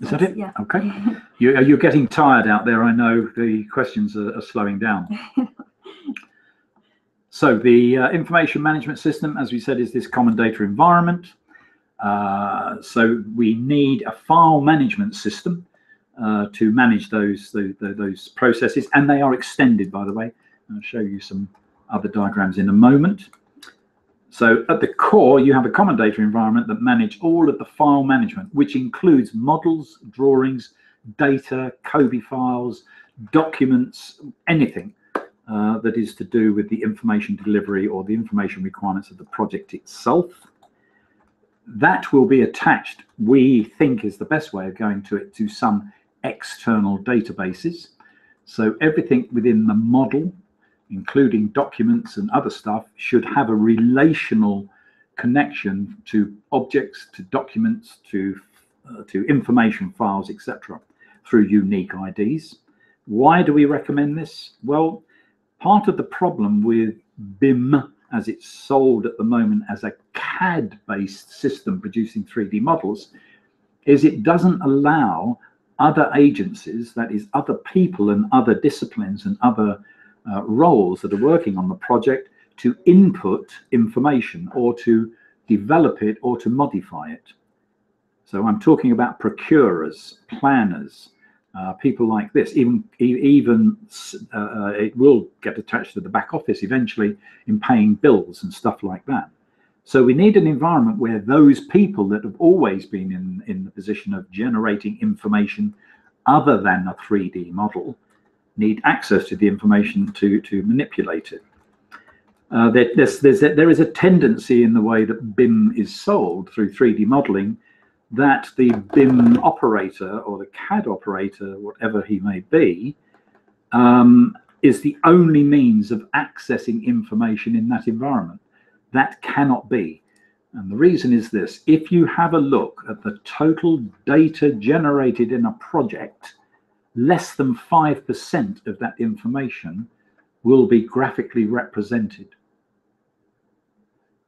Is that it? Yeah. Okay. You, you're getting tired out there. I know the questions are, are slowing down. so the uh, information management system, as we said, is this common data environment. Uh, so we need a file management system uh, to manage those, the, those processes, and they are extended, by the way. I'll show you some other diagrams in a moment. So at the core, you have a common data environment that manage all of the file management, which includes models, drawings, data, COBie files, documents, anything uh, that is to do with the information delivery or the information requirements of the project itself. That will be attached, we think is the best way of going to it, to some external databases. So everything within the model including documents and other stuff, should have a relational connection to objects, to documents, to uh, to information files, etc., through unique IDs. Why do we recommend this? Well, part of the problem with BIM as it's sold at the moment as a CAD-based system producing 3D models is it doesn't allow other agencies, that is other people and other disciplines and other uh, roles that are working on the project to input information or to develop it, or to modify it. So I'm talking about procurers, planners, uh, people like this. Even even uh, uh, it will get attached to the back office eventually in paying bills and stuff like that. So we need an environment where those people that have always been in in the position of generating information other than a 3D model need access to the information to to manipulate it. Uh, there, there's, there's there is a tendency in the way that BIM is sold through 3D modeling that the BIM operator or the CAD operator, whatever he may be, um, is the only means of accessing information in that environment. That cannot be. And the reason is this if you have a look at the total data generated in a project, less than 5% of that information will be graphically represented.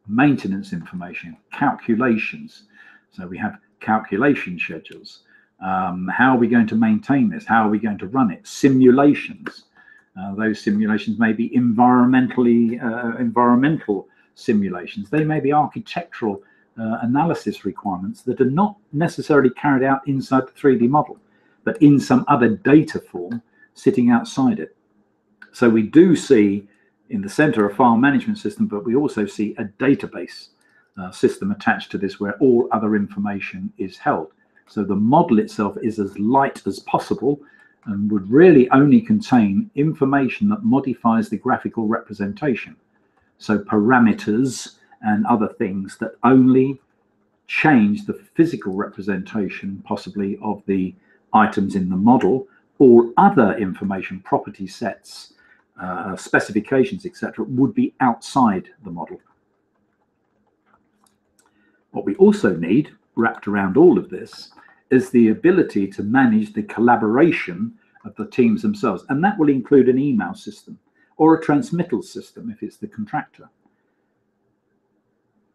Maintenance information, calculations. So we have calculation schedules. Um, how are we going to maintain this? How are we going to run it? Simulations. Uh, those simulations may be environmentally uh, environmental simulations. They may be architectural uh, analysis requirements that are not necessarily carried out inside the 3D model, but in some other data form sitting outside it. So we do see in the center a file management system, but we also see a database uh, system attached to this where all other information is held. So the model itself is as light as possible and would really only contain information that modifies the graphical representation. So parameters and other things that only change the physical representation possibly of the items in the model all other information property sets uh, specifications etc would be outside the model what we also need, wrapped around all of this, is the ability to manage the collaboration of the teams themselves. And that will include an email system or a transmittal system if it's the contractor.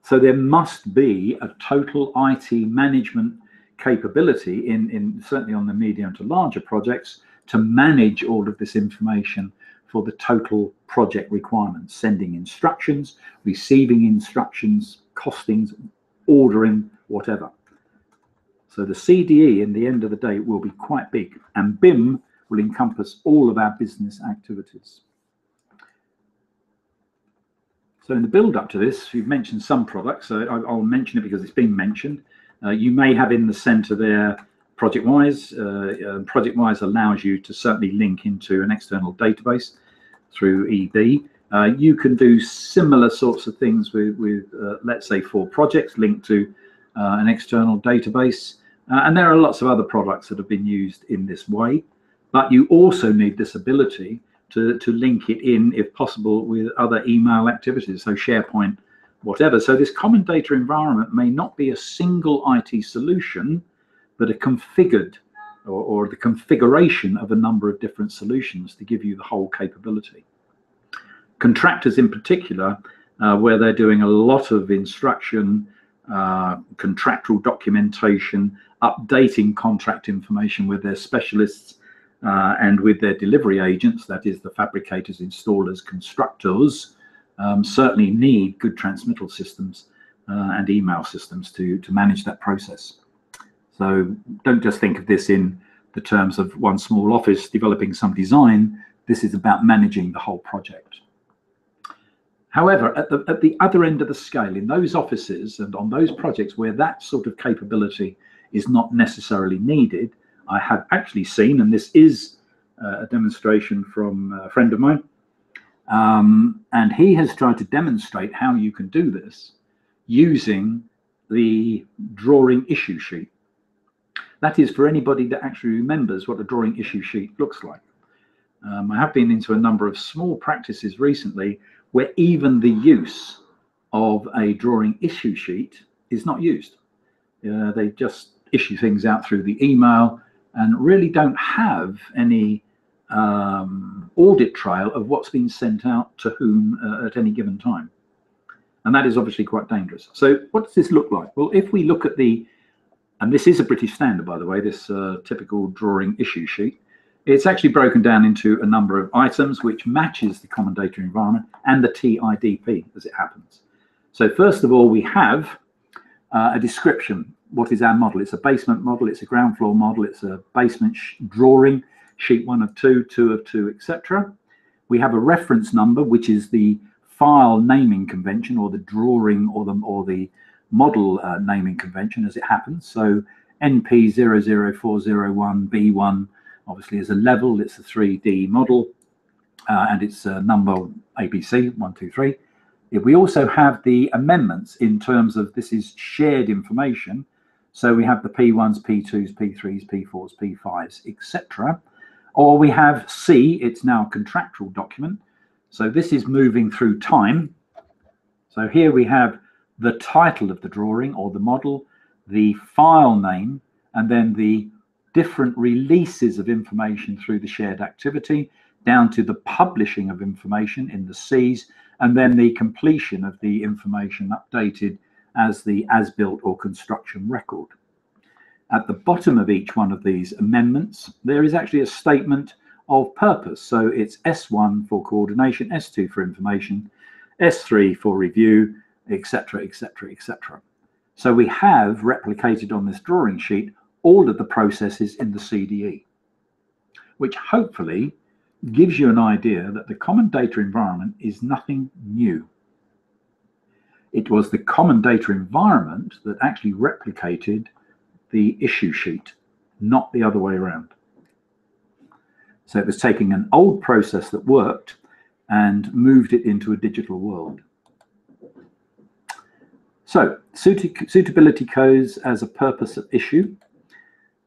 So there must be a total IT management capability in, in certainly on the medium to larger projects to manage all of this information for the total project requirements, sending instructions, receiving instructions, costings, ordering whatever. So the CDE in the end of the day will be quite big and BIM will encompass all of our business activities. So in the build up to this, we've mentioned some products. So I'll mention it because it's been mentioned. Uh, you may have in the center there ProjectWise. Uh, uh, ProjectWise allows you to certainly link into an external database through EB. Uh, you can do similar sorts of things with, with uh, let's say, 4Projects linked to uh, an external database. Uh, and there are lots of other products that have been used in this way. But you also need this ability to, to link it in, if possible, with other email activities, so SharePoint, whatever. So this common data environment may not be a single IT solution, but a configured or, or the configuration of a number of different solutions to give you the whole capability contractors in particular, uh, where they're doing a lot of instruction, uh, contractual documentation, updating contract information with their specialists uh, and with their delivery agents, that is the fabricators, installers, constructors, um, certainly need good transmittal systems uh, and email systems to, to manage that process. So don't just think of this in the terms of one small office developing some design. This is about managing the whole project. However, at the, at the other end of the scale, in those offices and on those projects where that sort of capability is not necessarily needed, I have actually seen, and this is uh, a demonstration from a friend of mine, um, and he has tried to demonstrate how you can do this using the drawing issue sheet. That is for anybody that actually remembers what a drawing issue sheet looks like. Um, I have been into a number of small practices recently where even the use of a drawing issue sheet is not used. Uh, they just issue things out through the email and really don't have any um, audit trail of what's been sent out to whom uh, at any given time. And that is obviously quite dangerous. So what does this look like? Well, if we look at the, and this is a British standard, by the way, this uh, typical drawing issue sheet, it's actually broken down into a number of items which matches the common data environment and the TIDP as it happens. So first of all, we have uh, a description. What is our model? It's a basement model, it's a ground floor model, it's a basement drawing, sheet one of two, two of two, etc. We have a reference number, which is the file naming convention or the drawing or the, or the model uh, naming convention as it happens. So NP00401B1 obviously is a level, it's a 3D model, uh, and it's a number ABC, one, two, three. We also have the amendments in terms of this is shared information. So we have the P1s, P2s, P3s, P4s, P5s, etc. Or we have C, it's now a contractual document. So this is moving through time. So here we have the title of the drawing or the model, the file name, and then the different releases of information through the shared activity down to the publishing of information in the Cs, and then the completion of the information updated as the as-built or construction record. At the bottom of each one of these amendments, there is actually a statement of purpose. So it's S1 for coordination, S2 for information, S3 for review, etc., etc., etc. So we have replicated on this drawing sheet all of the processes in the CDE, which hopefully gives you an idea that the common data environment is nothing new. It was the common data environment that actually replicated the issue sheet, not the other way around. So it was taking an old process that worked and moved it into a digital world. So suitability codes as a purpose of issue.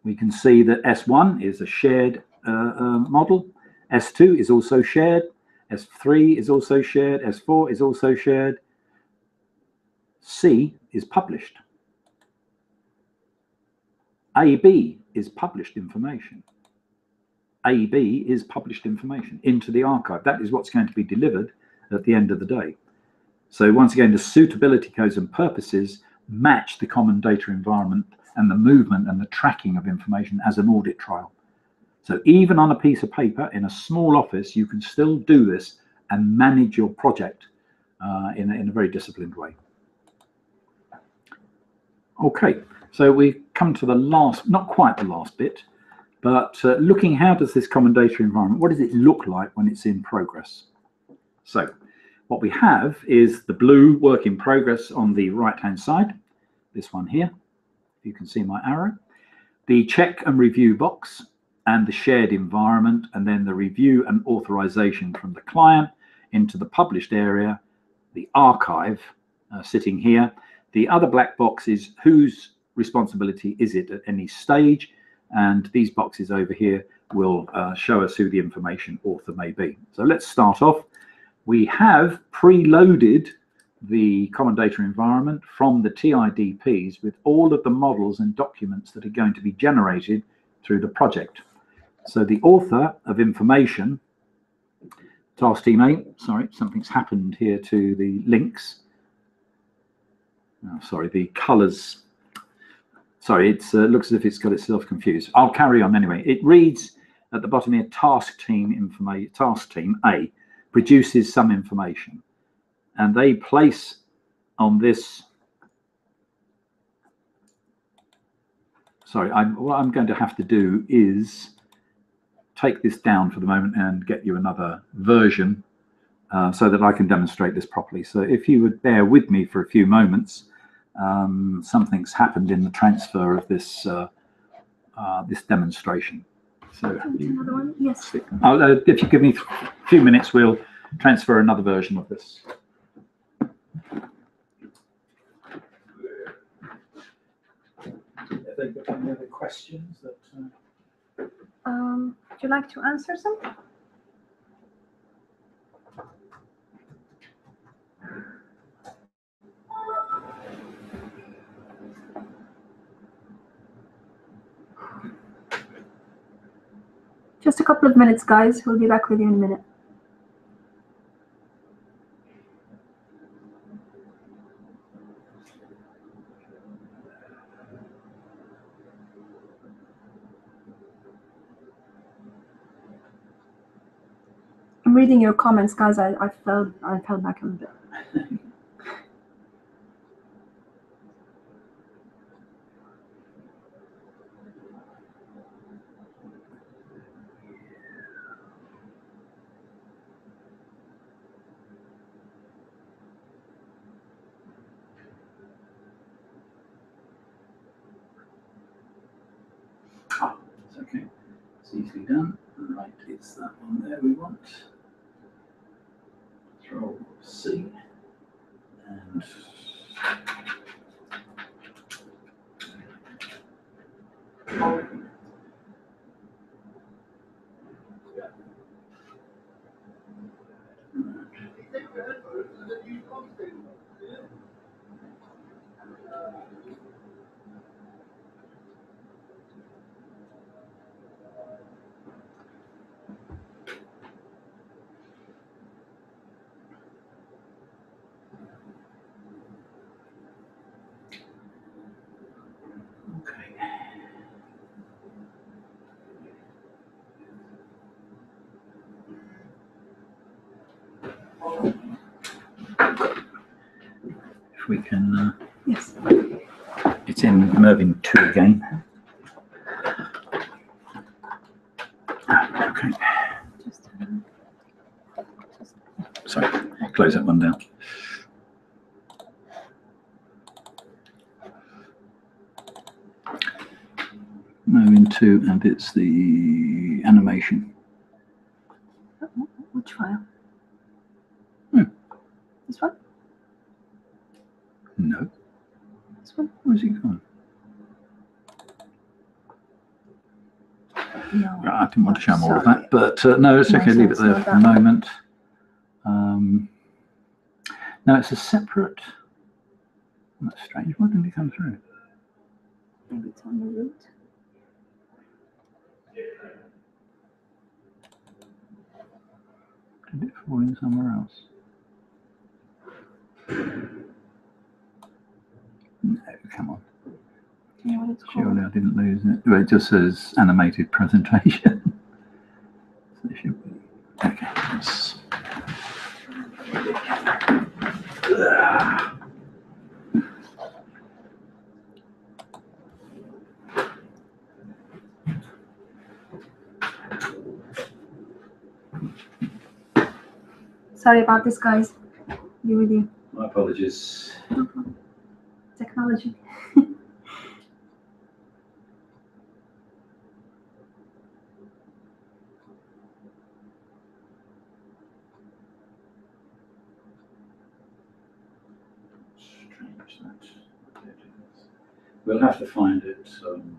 We can see that S1 is a shared uh, uh, model. S2 is also shared. S3 is also shared. S4 is also shared. C is published. AB is published information. AB is published information into the archive. That is what's going to be delivered at the end of the day. So once again, the suitability codes and purposes match the common data environment and the movement and the tracking of information as an audit trail. So even on a piece of paper in a small office, you can still do this and manage your project uh, in, a, in a very disciplined way. Okay, so we come to the last, not quite the last bit, but uh, looking how does this common data environment, what does it look like when it's in progress? So what we have is the blue work in progress on the right hand side, this one here, you can see my arrow, the check and review box and the shared environment, and then the review and authorization from the client into the published area, the archive uh, sitting here. The other black box is whose responsibility is it at any stage, and these boxes over here will uh, show us who the information author may be. So let's start off. We have preloaded the common data environment from the TIDPs with all of the models and documents that are going to be generated through the project. So the author of information, task team eight, sorry, something's happened here to the links. Oh, sorry, the colors. Sorry, it uh, looks as if it's got itself confused. I'll carry on anyway. It reads at the bottom here, task team information, task team A produces some information and they place on this sorry I'm, what I'm going to have to do is take this down for the moment and get you another version uh, so that I can demonstrate this properly. So if you would bear with me for a few moments, um, something's happened in the transfer of this uh, uh, this demonstration. So another one, yes. Uh, if you give me a few minutes, we'll transfer another version of this. Have they got any other questions that? Uh... Um, would you like to answer some? Just a couple of minutes, guys. We'll be back with you in a minute. reading your comments, guys, I, I fell I fell back a bit. ah, it's okay. It's easily done. Right, it's that one there we want. Control C. And Okay. If we can, uh, Yes. it's in Mervyn 2 again. Okay, sorry, close that one down. Mervyn 2, and it's the animation. which file? Hmm. This one? No, This one? where's he gone? No. I didn't want to show all of that, but uh, no, it's okay, leave it there for a moment. Um, no, it's a separate. That's strange. Why didn't it come through? Maybe it's on the route. Did it fall in somewhere else? No, come on. Do you know what it's called? Surely I didn't lose it. Well, it just says animated presentation. So it should be. Okay. let's- Sorry about this, guys. You with you. My apologies. Technology. Strange that. We'll have to find it um,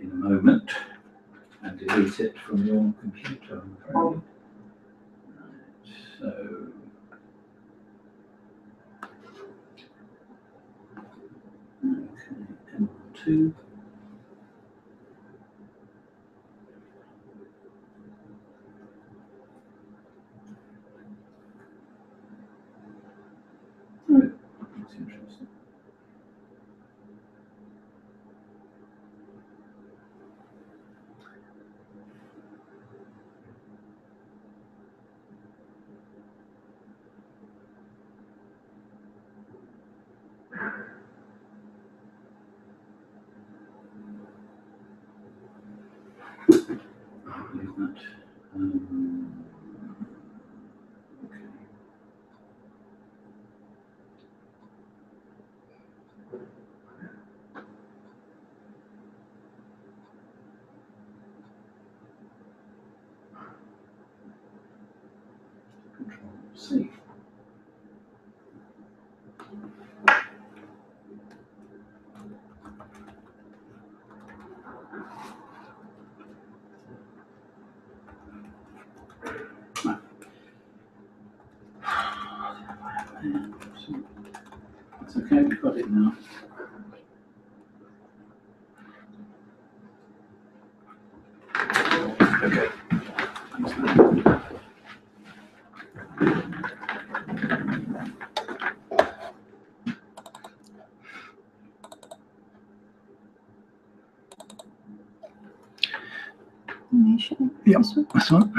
in a moment and delete it from your computer, I'm afraid. Right, so. Okay, M2. Oh, that's interesting. I'll leave that. Um, okay. Control C. It's okay, we've got it now. Okay. Yep. This one? That's one.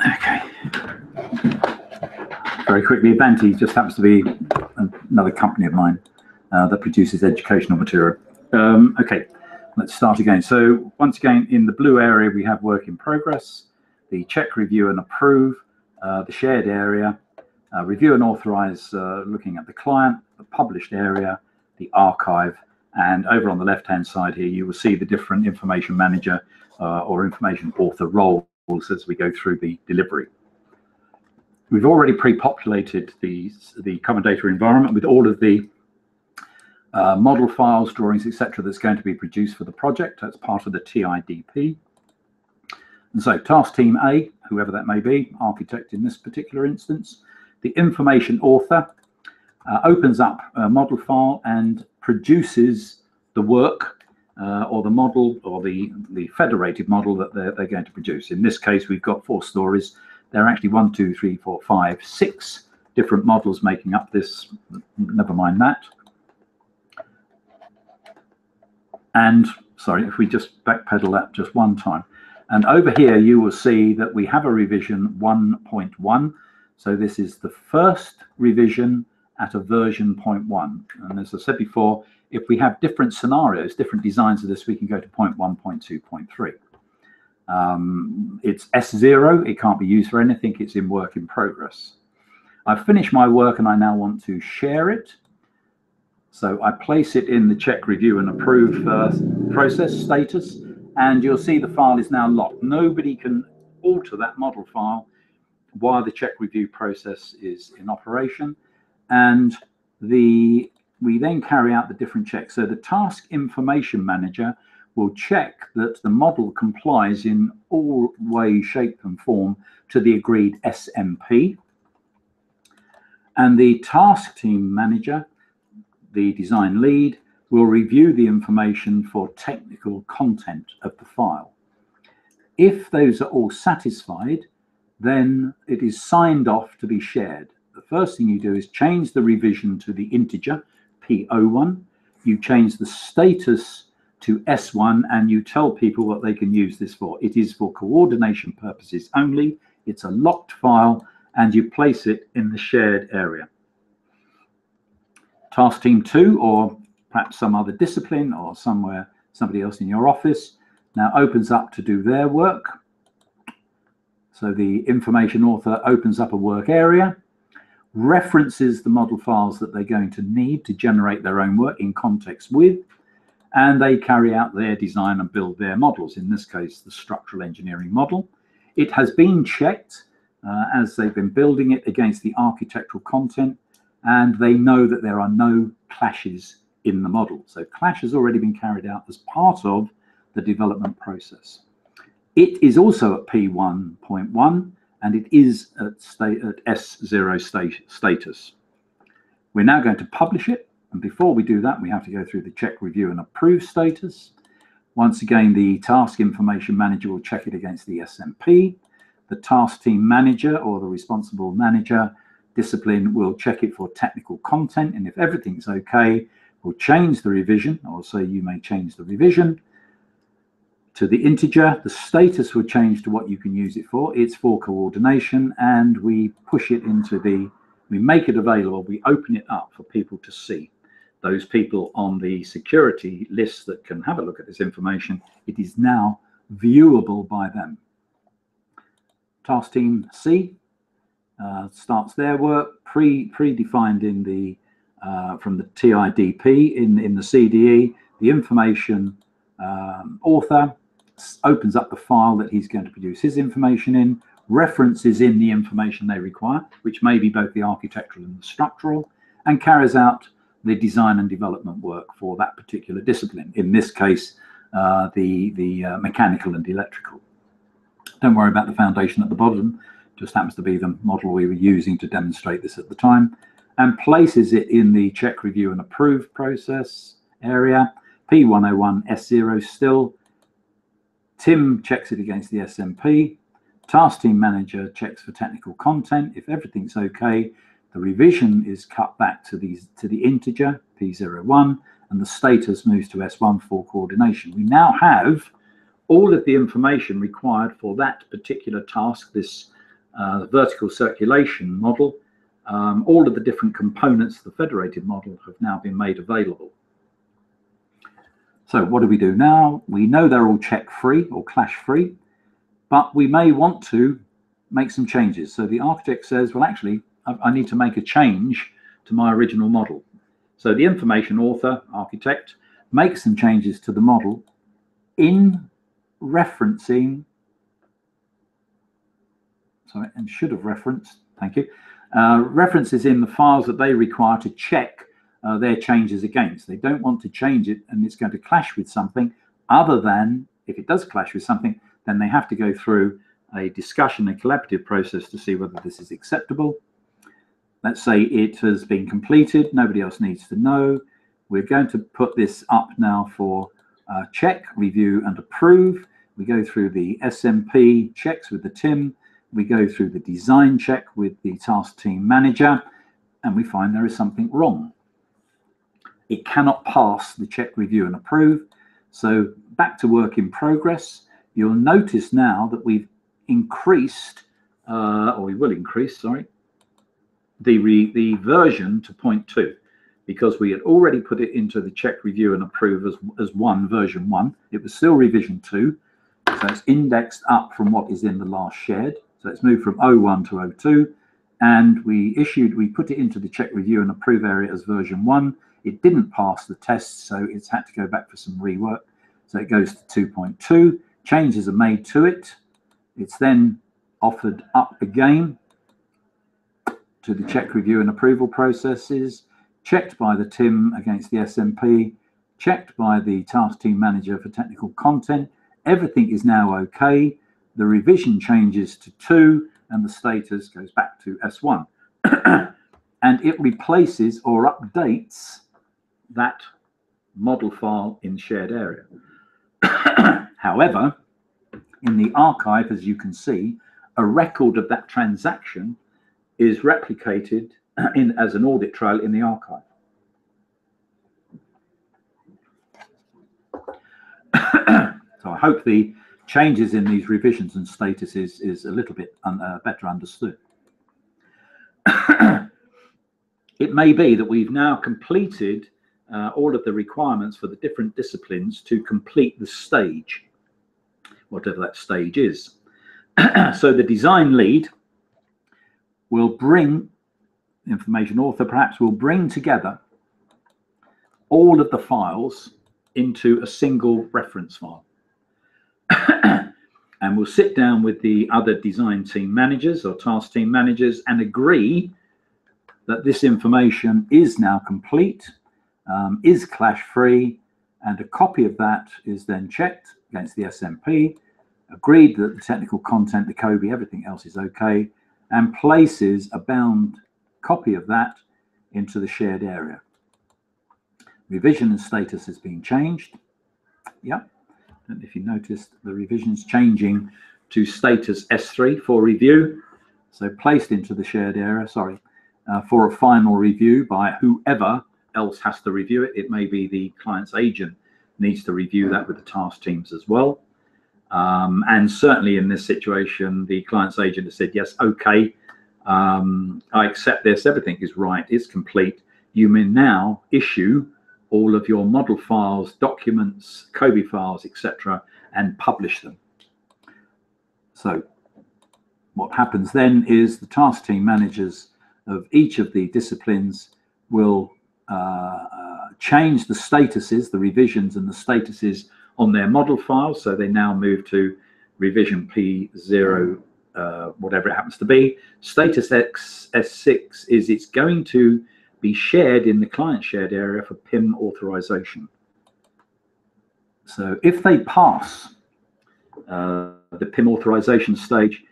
Okay. Very quickly, Banti just happens to be another company of mine uh, that produces educational material. Um, okay, let's start again. So once again, in the blue area, we have work in progress, the check, review and approve, uh, the shared area, uh, review and authorize uh, looking at the client, the published area, the archive, And over on the left-hand side here, you will see the different information manager uh, or information author roles as we go through the delivery. We've already pre-populated the, the common data environment with all of the uh, model files, drawings, etc. that's going to be produced for the project. That's part of the TIDP. And so task team A, whoever that may be, architect in this particular instance, the information author uh, opens up a model file and produces the work uh, or the model or the, the federated model that they're, they're going to produce. In this case, we've got four stories. There are actually one, two, three, four, five, six different models making up this. Never mind that. And sorry, if we just backpedal that just one time. And over here, you will see that we have a revision 1.1. So this is the first revision at a version 0.1. And as I said before, if we have different scenarios, different designs of this, we can go to 0.1, 0.2, 0.3. Um, it's S0, it can't be used for anything, it's in work in progress. I've finished my work and I now want to share it. So I place it in the check, review and approve uh, process status, and you'll see the file is now locked. Nobody can alter that model file while the check review process is in operation. And the we then carry out the different checks. So the task information manager will check that the model complies in all way, shape and form to the agreed SMP. And the task team manager the design lead will review the information for technical content of the file. If those are all satisfied, then it is signed off to be shared. The first thing you do is change the revision to the integer, P01. You change the status to S1 and you tell people what they can use this for. It is for coordination purposes only. It's a locked file and you place it in the shared area task team two, or perhaps some other discipline or somewhere, somebody else in your office, now opens up to do their work. So the information author opens up a work area, references the model files that they're going to need to generate their own work in context with, and they carry out their design and build their models, in this case, the structural engineering model. It has been checked uh, as they've been building it against the architectural content and they know that there are no clashes in the model. So clash has already been carried out as part of the development process. It is also at P1.1 and it is at, state, at S0 state, status. We're now going to publish it. And before we do that, we have to go through the check, review and approve status. Once again, the task information manager will check it against the SMP. The task team manager or the responsible manager discipline will check it for technical content. And if everything's okay, we'll change the revision, or say you may change the revision to the integer. The status will change to what you can use it for. It's for coordination, and we push it into the, we make it available, we open it up for people to see. Those people on the security list that can have a look at this information, it is now viewable by them. Task team C uh, starts their work pre predefined in the uh, from the TIDP in in the CDE. The information um, author opens up the file that he's going to produce his information in, references in the information they require, which may be both the architectural and the structural, and carries out the design and development work for that particular discipline. In this case, uh, the the uh, mechanical and electrical. Don't worry about the foundation at the bottom just happens to be the model we were using to demonstrate this at the time, and places it in the check, review, and approve process area. P101 S0 still. TIM checks it against the SMP. Task team manager checks for technical content. If everything's okay, the revision is cut back to the, to the integer P01 and the status moves to S1 for coordination. We now have all of the information required for that particular task, this uh, vertical circulation model, um, all of the different components of the federated model have now been made available. So what do we do now? We know they're all check free or clash free, but we may want to make some changes. So the architect says, well, actually, I, need to make a change to my original model. So the information author, architect, makes some changes to the model in referencing, sorry, and should have referenced, thank you, uh, references in the files that they require to check uh, their changes against. They don't want to change it and it's going to clash with something other than, if it does clash with something, then they have to go through a discussion, a collaborative process to see whether this is acceptable. Let's say it has been completed, nobody else needs to know. We're going to put this up now for uh, check, review and approve. We go through the SMP checks with the TIM. We go through the design check with the task team manager and we find there is something wrong. It cannot pass the check, review and approve. So back to work in progress. You'll notice now that we've increased, uh, or we will increase, sorry, the, re, the version to 0.2 because we had already put it into the check review and approve as, as one version one. It was still revision two. So it's indexed up from what is in the last shared. So it's moved from 01 to 02. And we issued, we put it into the check review and approve area as version one. It didn't pass the test, so it's had to go back for some rework. So it goes to 2.2. Changes are made to it. It's then offered up again to the check review and approval processes checked by the TIM against the SMP, checked by the task team manager for technical content. Everything is now okay. The revision changes to two and the status goes back to S1. and it replaces or updates that model file in shared area. However, in the archive, as you can see, a record of that transaction is replicated in as an audit trail in the archive. so I hope the changes in these revisions and statuses is a little bit un, uh, better understood. it may be that we've now completed uh, all of the requirements for the different disciplines to complete the stage, whatever that stage is. so the design lead will bring information author perhaps will bring together all of the files into a single reference file. and we'll sit down with the other design team managers or task team managers and agree that this information is now complete, um, is clash free, and a copy of that is then checked against the SMP, agreed that the technical content, the COBie, everything else is okay, and places a bound copy of that into the shared area. Revision status has been changed. Yep. And if you noticed, the revision's changing to status S3 for review. So placed into the shared area, sorry, uh, for a final review by whoever else has to review it. It may be the client's agent needs to review that with the task teams as well. Um, and certainly in this situation, the client's agent has said, yes, okay, um, I accept this, everything is right, it's complete. You may now issue all of your model files, documents, COBie files, etc., and publish them. So what happens then is the task team managers of each of the disciplines will uh, change the statuses, the revisions and the statuses on their model files. So they now move to revision P0 uh, whatever it happens to be. Status X S6 is it's going to be shared in the client shared area for PIM authorization. So if they pass uh, the PIM authorization stage,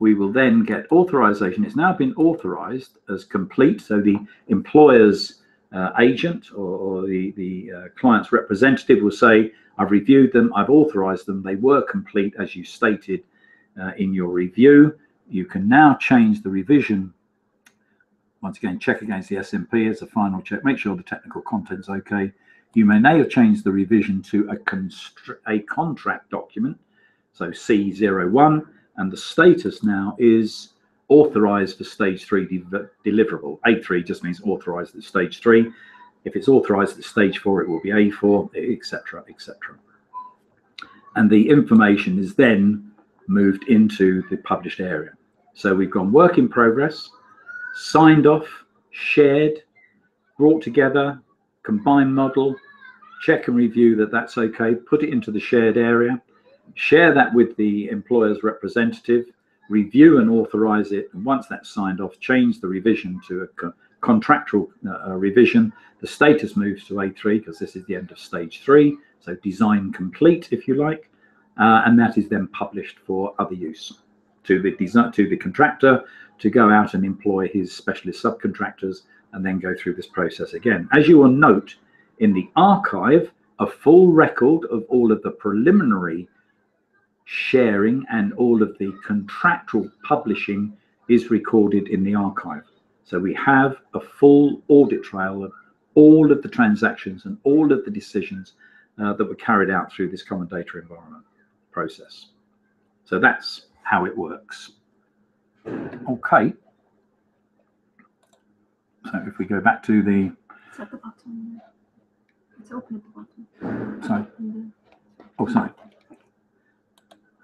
we will then get authorization. It's now been authorized as complete. So the employer's uh, agent or, or, the, the uh, client's representative will say, I've reviewed them, I've authorized them, they were complete as you stated uh, in your review. You can now change the revision. Once again, check against the SMP as a final check. Make sure the technical content's okay. You may now change the revision to a, a contract document, so C01, and the status now is authorized for stage three de deliverable. A3 just means authorized at stage three. If it's authorized at stage four, it will be A4, etc., etc. And the information is then moved into the published area. So we've gone work in progress, signed off, shared, brought together, combined model, check and review that that's okay, put it into the shared area, share that with the employer's representative, review and authorize it. And once that's signed off, change the revision to a contractual uh, revision. The status moves to A3 because this is the end of stage three. So design complete, if you like. Uh, and that is then published for other use to the design, to the contractor to go out and employ his specialist subcontractors and then go through this process again. As you will note in the archive, a full record of all of the preliminary sharing and all of the contractual publishing is recorded in the archive. So we have a full audit trail of all of the transactions and all of the decisions uh, that were carried out through this common data environment process. So that's how it works. Okay. So if we go back to the. It's at the bottom. It's open at the bottom. Sorry. Oh, sorry.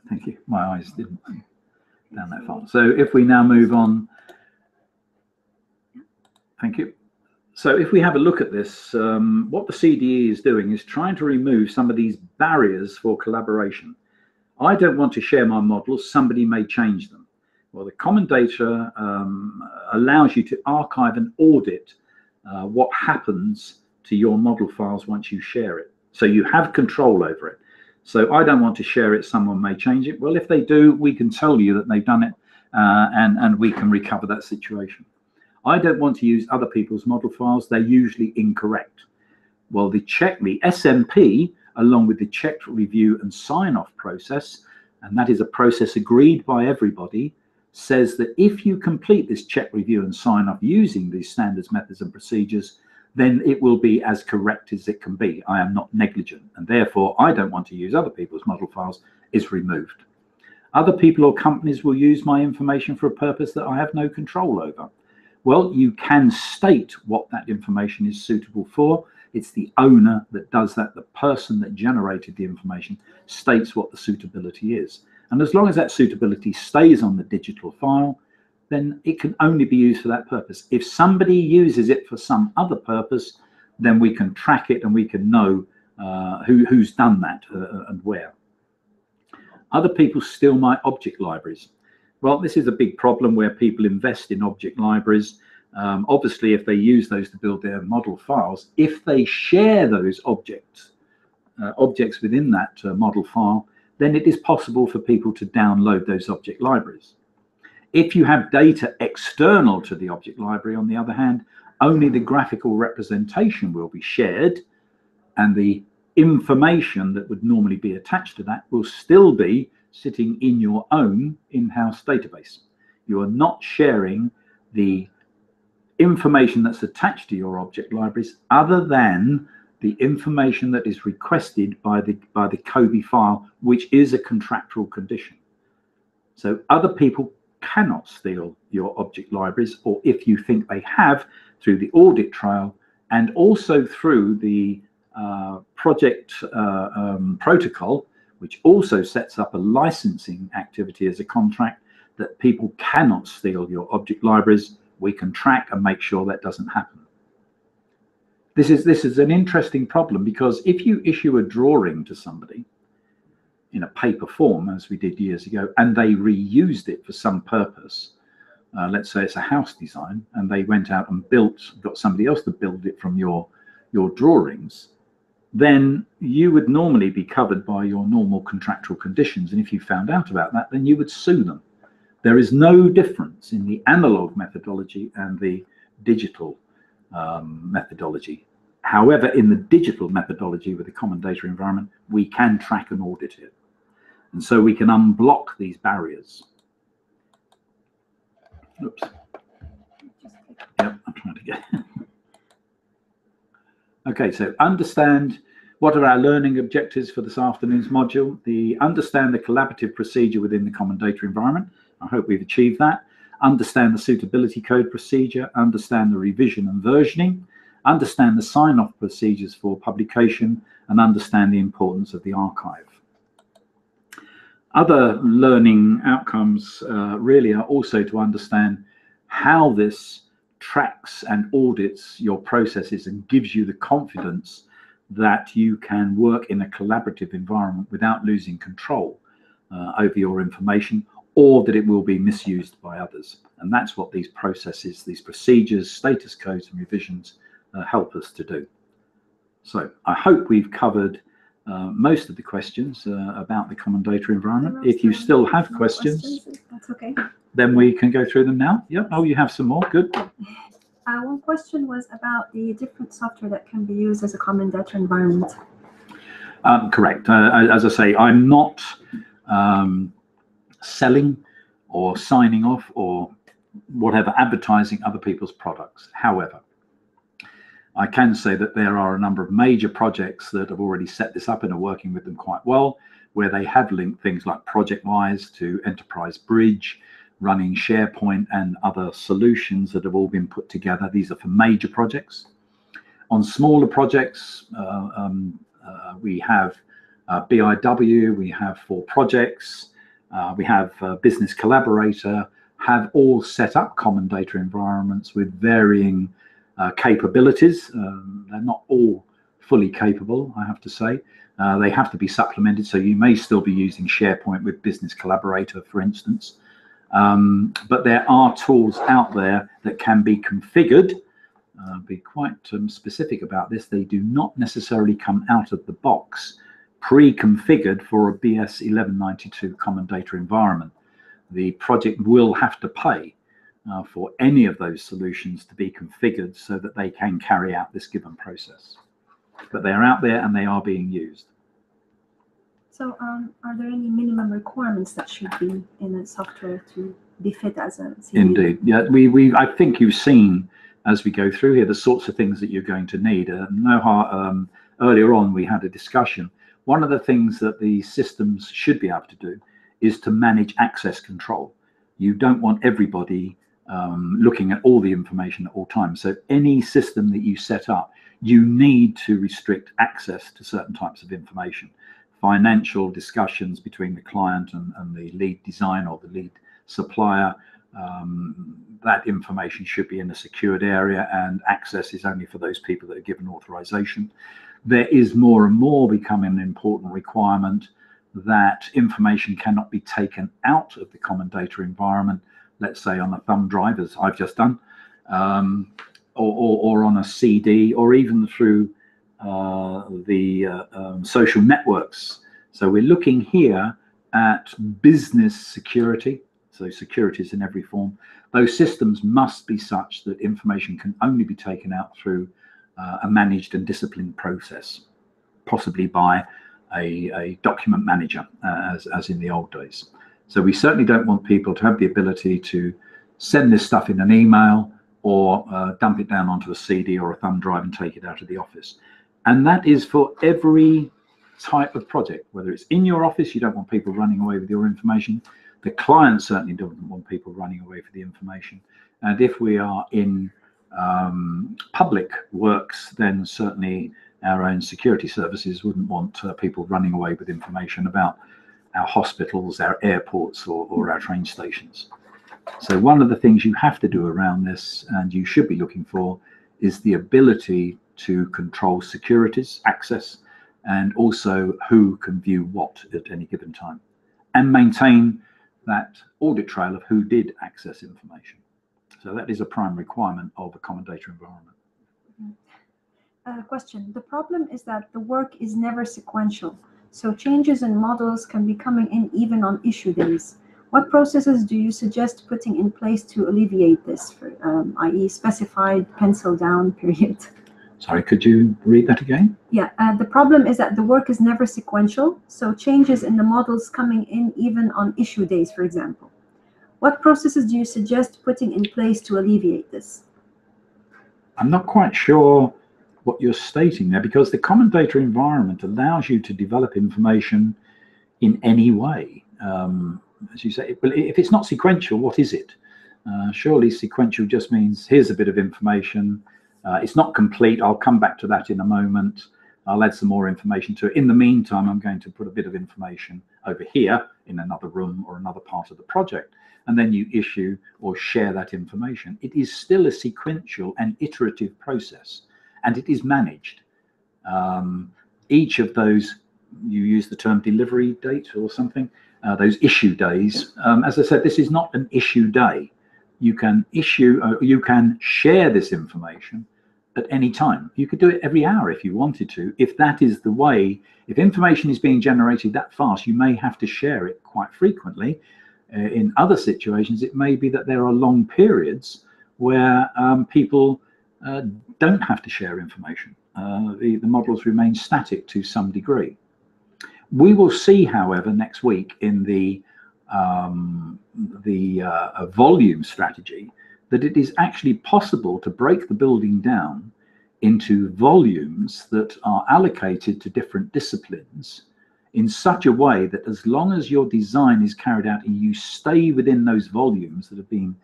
Thank you. My eyes didn't down that far. So if we now move on. Thank you. So if we have a look at this, um, what the CDE is doing is trying to remove some of these barriers for collaboration. I don't want to share my models, somebody may change them. Well, the common data um, allows you to archive and audit uh, what happens to your model files once you share it. So you have control over it. So I don't want to share it, someone may change it. Well, if they do, we can tell you that they've done it uh, and, and we can recover that situation. I don't want to use other people's model files. They're usually incorrect. Well, the check, the SMP, along with the check review and sign off process, and that is a process agreed by everybody, says that if you complete this check review and sign off using these standards, methods and procedures, then it will be as correct as it can be. I am not negligent, and therefore I don't want to use other people's model files is removed. Other people or companies will use my information for a purpose that I have no control over. Well, you can state what that information is suitable for. It's the owner that does that. The person that generated the information states what the suitability is. And as long as that suitability stays on the digital file, then it can only be used for that purpose. If somebody uses it for some other purpose, then we can track it and we can know uh, who, who's done that uh, and where. Other people steal my object libraries. Well, this is a big problem where people invest in object libraries. Um, obviously, if they use those to build their model files, if they share those objects, uh, objects within that uh, model file, then it is possible for people to download those object libraries. If you have data external to the object library, on the other hand, only the graphical representation will be shared and the information that would normally be attached to that will still be sitting in your own in-house database. You are not sharing the information that's attached to your object libraries other than the information that is requested by the by the COBie file, which is a contractual condition. So other people cannot steal your object libraries, or if you think they have, through the audit trail and also through the uh, project uh, um, protocol, which also sets up a licensing activity as a contract that people cannot steal your object libraries. We can track and make sure that doesn't happen. This is this is an interesting problem because if you issue a drawing to somebody, in a paper form, as we did years ago, and they reused it for some purpose. Uh, let's say it's a house design, and they went out and built, got somebody else to build it from your your drawings, then you would normally be covered by your normal contractual conditions. And if you found out about that, then you would sue them. There is no difference in the analog methodology and the digital um, methodology. However, in the digital methodology with the common data environment, we can track and audit it. And so we can unblock these barriers. Oops. Yep, I'm trying to get. okay, so understand what are our learning objectives for this afternoon's module? The understand the collaborative procedure within the common data environment. I hope we've achieved that. Understand the suitability code procedure, understand the revision and versioning, understand the sign-off procedures for publication, and understand the importance of the archive. Other learning outcomes uh, really are also to understand how this tracks and audits your processes and gives you the confidence that you can work in a collaborative environment without losing control uh, over your information or that it will be misused by others. And that's what these processes, these procedures, status codes and revisions uh, help us to do. So I hope we've covered uh, most of the questions uh, about the common data environment. If you still have questions, questions, that's okay. then we can go through them now. Yeah. Oh, you have some more. Good. Uh, one question was about the different software that can be used as a common data environment. Um, correct. Uh, as I say, I'm not um, selling or signing off or whatever advertising other people's products. However, I can say that there are a number of major projects that have already set this up and are working with them quite well, where they have linked things like ProjectWise to Enterprise Bridge, running SharePoint and other solutions that have all been put together. These are for major projects. On smaller projects, uh, um, uh, we have uh, BIW, we have 4Projects, uh, we have Business Collaborator, have all set up common data environments with varying uh, capabilities. Um, they're not all fully capable, I have to say. Uh, they have to be supplemented, so you may still be using SharePoint with Business Collaborator, for instance. Um, but there are tools out there that can be configured. Uh, be quite um, specific about this. They do not necessarily come out of the box pre-configured for a BS 1192 common data environment. The project will have to pay uh, for any of those solutions to be configured so that they can carry out this given process. But they are out there and they are being used. So um, are there any minimum requirements that should be in a software to be fit as a CDE? Indeed. Yeah, we, we I think you've seen as we go through here the sorts of things that you're going to need. Uh, Noha, um, earlier on we had a discussion. One of the things that the systems should be able to do is to manage access control. You don't want everybody um, looking at all the information at all times. So any system that you set up, you need to restrict access to certain types of information. Financial discussions between the client and, and the lead designer or the lead supplier, um, that information should be in a secured area and access is only for those people that are given authorization. There is more and more becoming an important requirement that information cannot be taken out of the common data environment let's say on a thumb drive, as I've just done, um, or, or, or, on a CD, or even through the uh, um, social networks. So we're looking here at business security. So security is in every form. Those systems must be such that information can only be taken out through uh, a managed and disciplined process, possibly by a, a document manager, uh, as, as in the old days. So we certainly don't want people to have the ability to send this stuff in an email or uh, dump it down onto a CD or a thumb drive and take it out of the office. And that is for every type of project, whether it's in your office, you don't want people running away with your information. The client certainly doesn't want people running away with the information. And if we are in um, public works, then certainly our own security services wouldn't want uh, people running away with information about our hospitals, our airports, or, or our train stations. So, one of the things you have to do around this, and you should be looking for, is the ability to control securities, access, and also who can view what at any given time, and maintain that audit trail of who did access information. So, that is a prime requirement of a common data environment. Uh, question The problem is that the work is never sequential. So changes in models can be coming in even on issue days. What processes do you suggest putting in place to alleviate this, um, i.e. specified pencil down period? Sorry, could you read that again? Yeah, uh, the problem is that the work is never sequential, so changes in the models coming in even on issue days, for example. What processes do you suggest putting in place to alleviate this? I'm not quite sure what you're stating there because the common data environment allows you to develop information in any way. Um, as you say, if it's not sequential, what is it? Uh, surely sequential just means here's a bit of information. Uh, it's not complete. I'll come back to that in a moment. I'll add some more information to it. In the meantime, I'm going to put a bit of information over here in another room or another part of the project. And then you issue or share that information. It is still a sequential and iterative process and it is managed. Um, each of those, you use the term delivery date or something, uh, those issue days. Um, as I said, this is not an issue day. You can issue, uh, you can share this information at any time. You could do it every hour if you wanted to. If that is the way, if information is being generated that fast, you may have to share it quite frequently. Uh, in other situations, it may be that there are long periods where um, people uh, don't have to share information. Uh, the, the models remain static to some degree. We will see, however, next week in the um, the uh, volume strategy that it is actually possible to break the building down into volumes that are allocated to different disciplines in such a way that as long as your design is carried out and you stay within those volumes that have been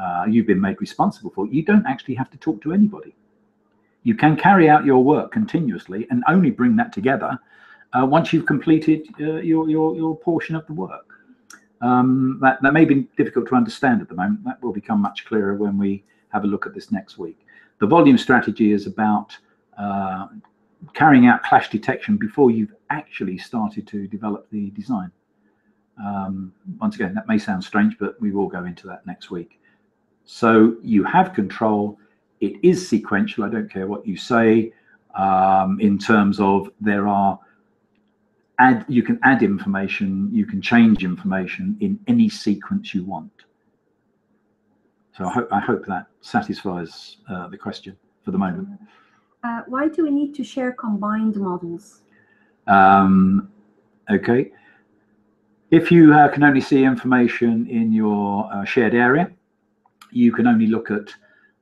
uh, you've been made responsible for, you don't actually have to talk to anybody. You can carry out your work continuously and only bring that together uh, once you've completed uh, your, your, your portion of the work. Um, that, that may be difficult to understand at the moment. That will become much clearer when we have a look at this next week. The volume strategy is about uh, carrying out clash detection before you've actually started to develop the design. Um, once again, that may sound strange, but we will go into that next week. So you have control. It is sequential. I don't care what you say um, in terms of there are add you can add information you can change information in any sequence you want. So i hope i hope that satisfies uh, the question for the moment. Uh, why do we need to share combined models? Um, okay. If you uh, can only see information in your uh, shared area you can only look at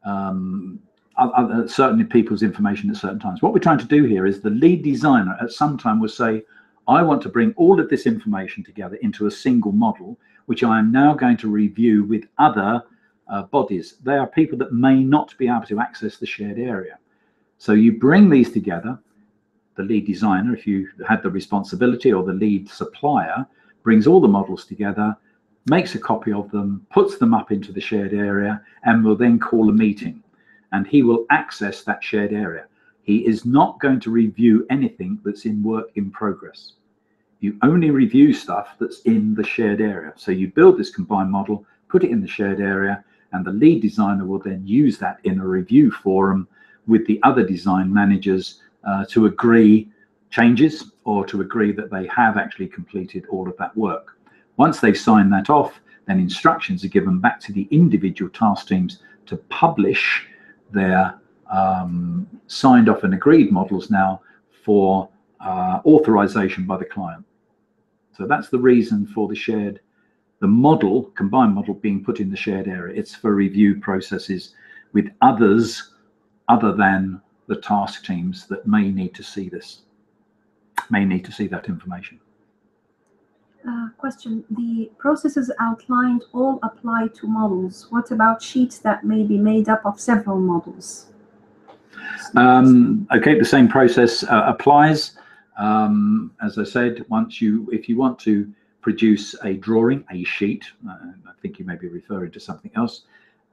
um, other, certain people's information at certain times. What we're trying to do here is the lead designer at some time will say I want to bring all of this information together into a single model, which I am now going to review with other uh, bodies. They are people that may not be able to access the shared area. So you bring these together, the lead designer, if you had the responsibility, or the lead supplier, brings all the models together, makes a copy of them, puts them up into the shared area, and will then call a meeting. And he will access that shared area. He is not going to review anything that's in work in progress. You only review stuff that's in the shared area. So you build this combined model, put it in the shared area, and the lead designer will then use that in a review forum with the other design managers uh, to agree changes or to agree that they have actually completed all of that work. Once they've signed that off, then instructions are given back to the individual task teams to publish their um, signed off and agreed models now for uh, authorization by the client. So that's the reason for the shared, the model, combined model being put in the shared area. It's for review processes with others other than the task teams that may need to see this, may need to see that information. Uh, question, the processes outlined all apply to models. What about sheets that may be made up of several models? Um, okay, the same process uh, applies. Um, as I said, once you, if you want to produce a drawing, a sheet, uh, I think you may be referring to something else,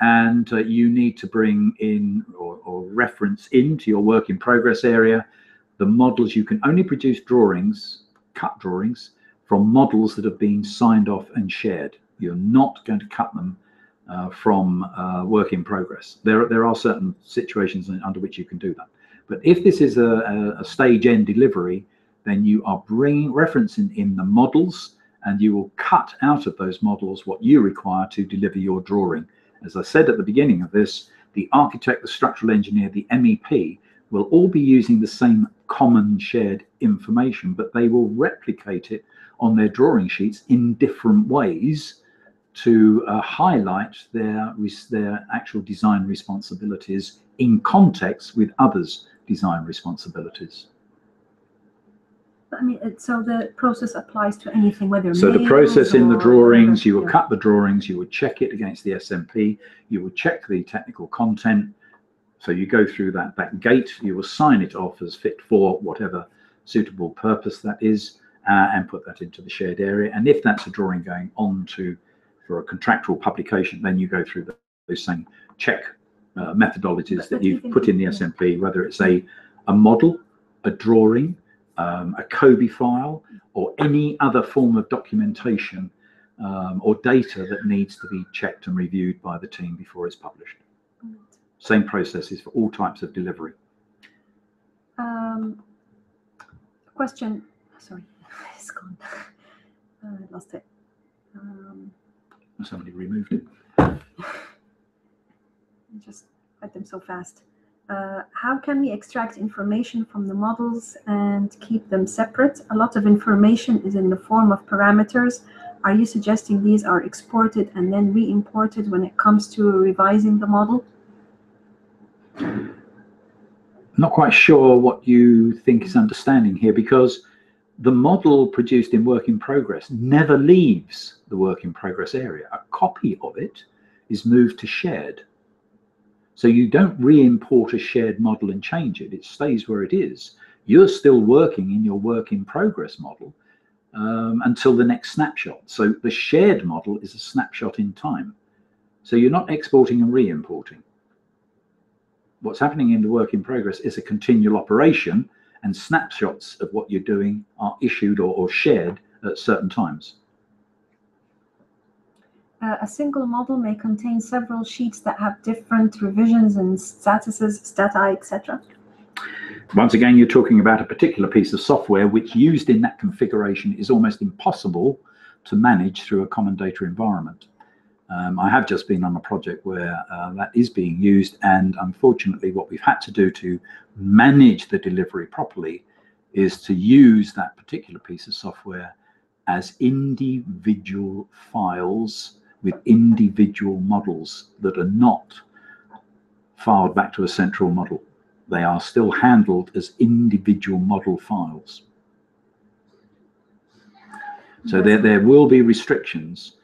and uh, you need to bring in or, or, reference into your work in progress area the models. You can only produce drawings, cut drawings, from models that have been signed off and shared. You're not going to cut them uh, from uh, work in progress. There, there are certain situations under which you can do that. But if this is a, a stage end delivery, then you are bringing referencing in the models and you will cut out of those models what you require to deliver your drawing. As I said at the beginning of this, the architect, the structural engineer, the MEP will all be using the same common shared information, but they will replicate it on their drawing sheets in different ways to uh, highlight their their actual design responsibilities in context with others' design responsibilities. I mean, so the process applies to anything, whether so the process in the drawings, you would yeah. cut the drawings, you would check it against the SMP, you would check the technical content. So you go through that that gate, you will sign it off as fit for whatever suitable purpose that is, uh, and put that into the shared area. And if that's a drawing going on to for a contractual publication, then you go through the, those same check uh, methodologies that you've put in the SMP, whether it's a, a model a drawing, um, a COBie file, or any other form of documentation um, or data that needs to be checked and reviewed by the team before it's published. Same processes for all types of delivery. Um, question, sorry, it's gone. I lost it. Um, Somebody removed it. I just read them so fast. Uh, how can we extract information from the models and keep them separate? A lot of information is in the form of parameters. Are you suggesting these are exported and then re-imported when it comes to revising the model? Not quite sure what you think is understanding here because the model produced in work in progress never leaves the work in progress area. A copy of it is moved to shared. So you don't re-import a shared model and change it. It stays where it is. You're still working in your work in progress model um, until the next snapshot. So the shared model is a snapshot in time. So you're not exporting and re-importing. What's happening in the work in progress is a continual operation and snapshots of what you're doing are issued or, or shared at certain times. Uh, a single model may contain several sheets that have different revisions and statuses, stati, etc. Once again, you're talking about a particular piece of software which used in that configuration is almost impossible to manage through a common data environment. Um, I have just been on a project where uh, that is being used and unfortunately what we've had to do to manage the delivery properly is to use that particular piece of software as individual files with individual models that are not filed back to a central model. They are still handled as individual model files. So there, there will be restrictions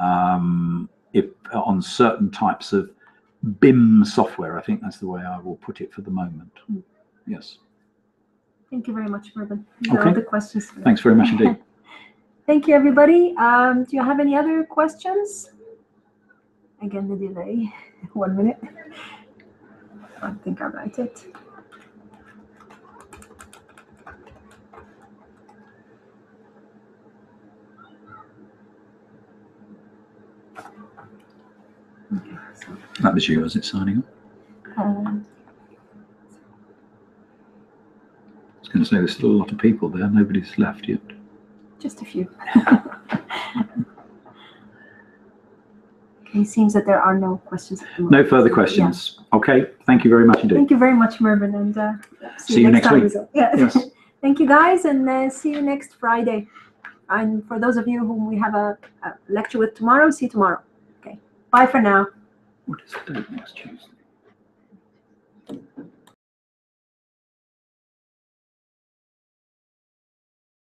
um, if on certain types of BIM software. I think that's the way I will put it for the moment. Mm. Yes. Thank you very much, Mervyn. These are Okay. the questions. Thanks very much indeed. Thank you, everybody. Um, do you have any other questions? Again, the delay. One minute. I think I write it. That was you, was it, signing up? um, I was going to say there's still a lot of people there. Nobody's left yet. Just a few. Okay, seems that there are no questions. No further Yeah. questions. Okay. Thank you very much indeed. Thank you very much, Mervyn, and uh, See you next time. week. Yeah. Yes. Thank you, guys, and uh, see you next Friday. And for those of you whom we have a, a lecture with tomorrow, see you tomorrow. Okay. Bye for now. What is the date next Tuesday?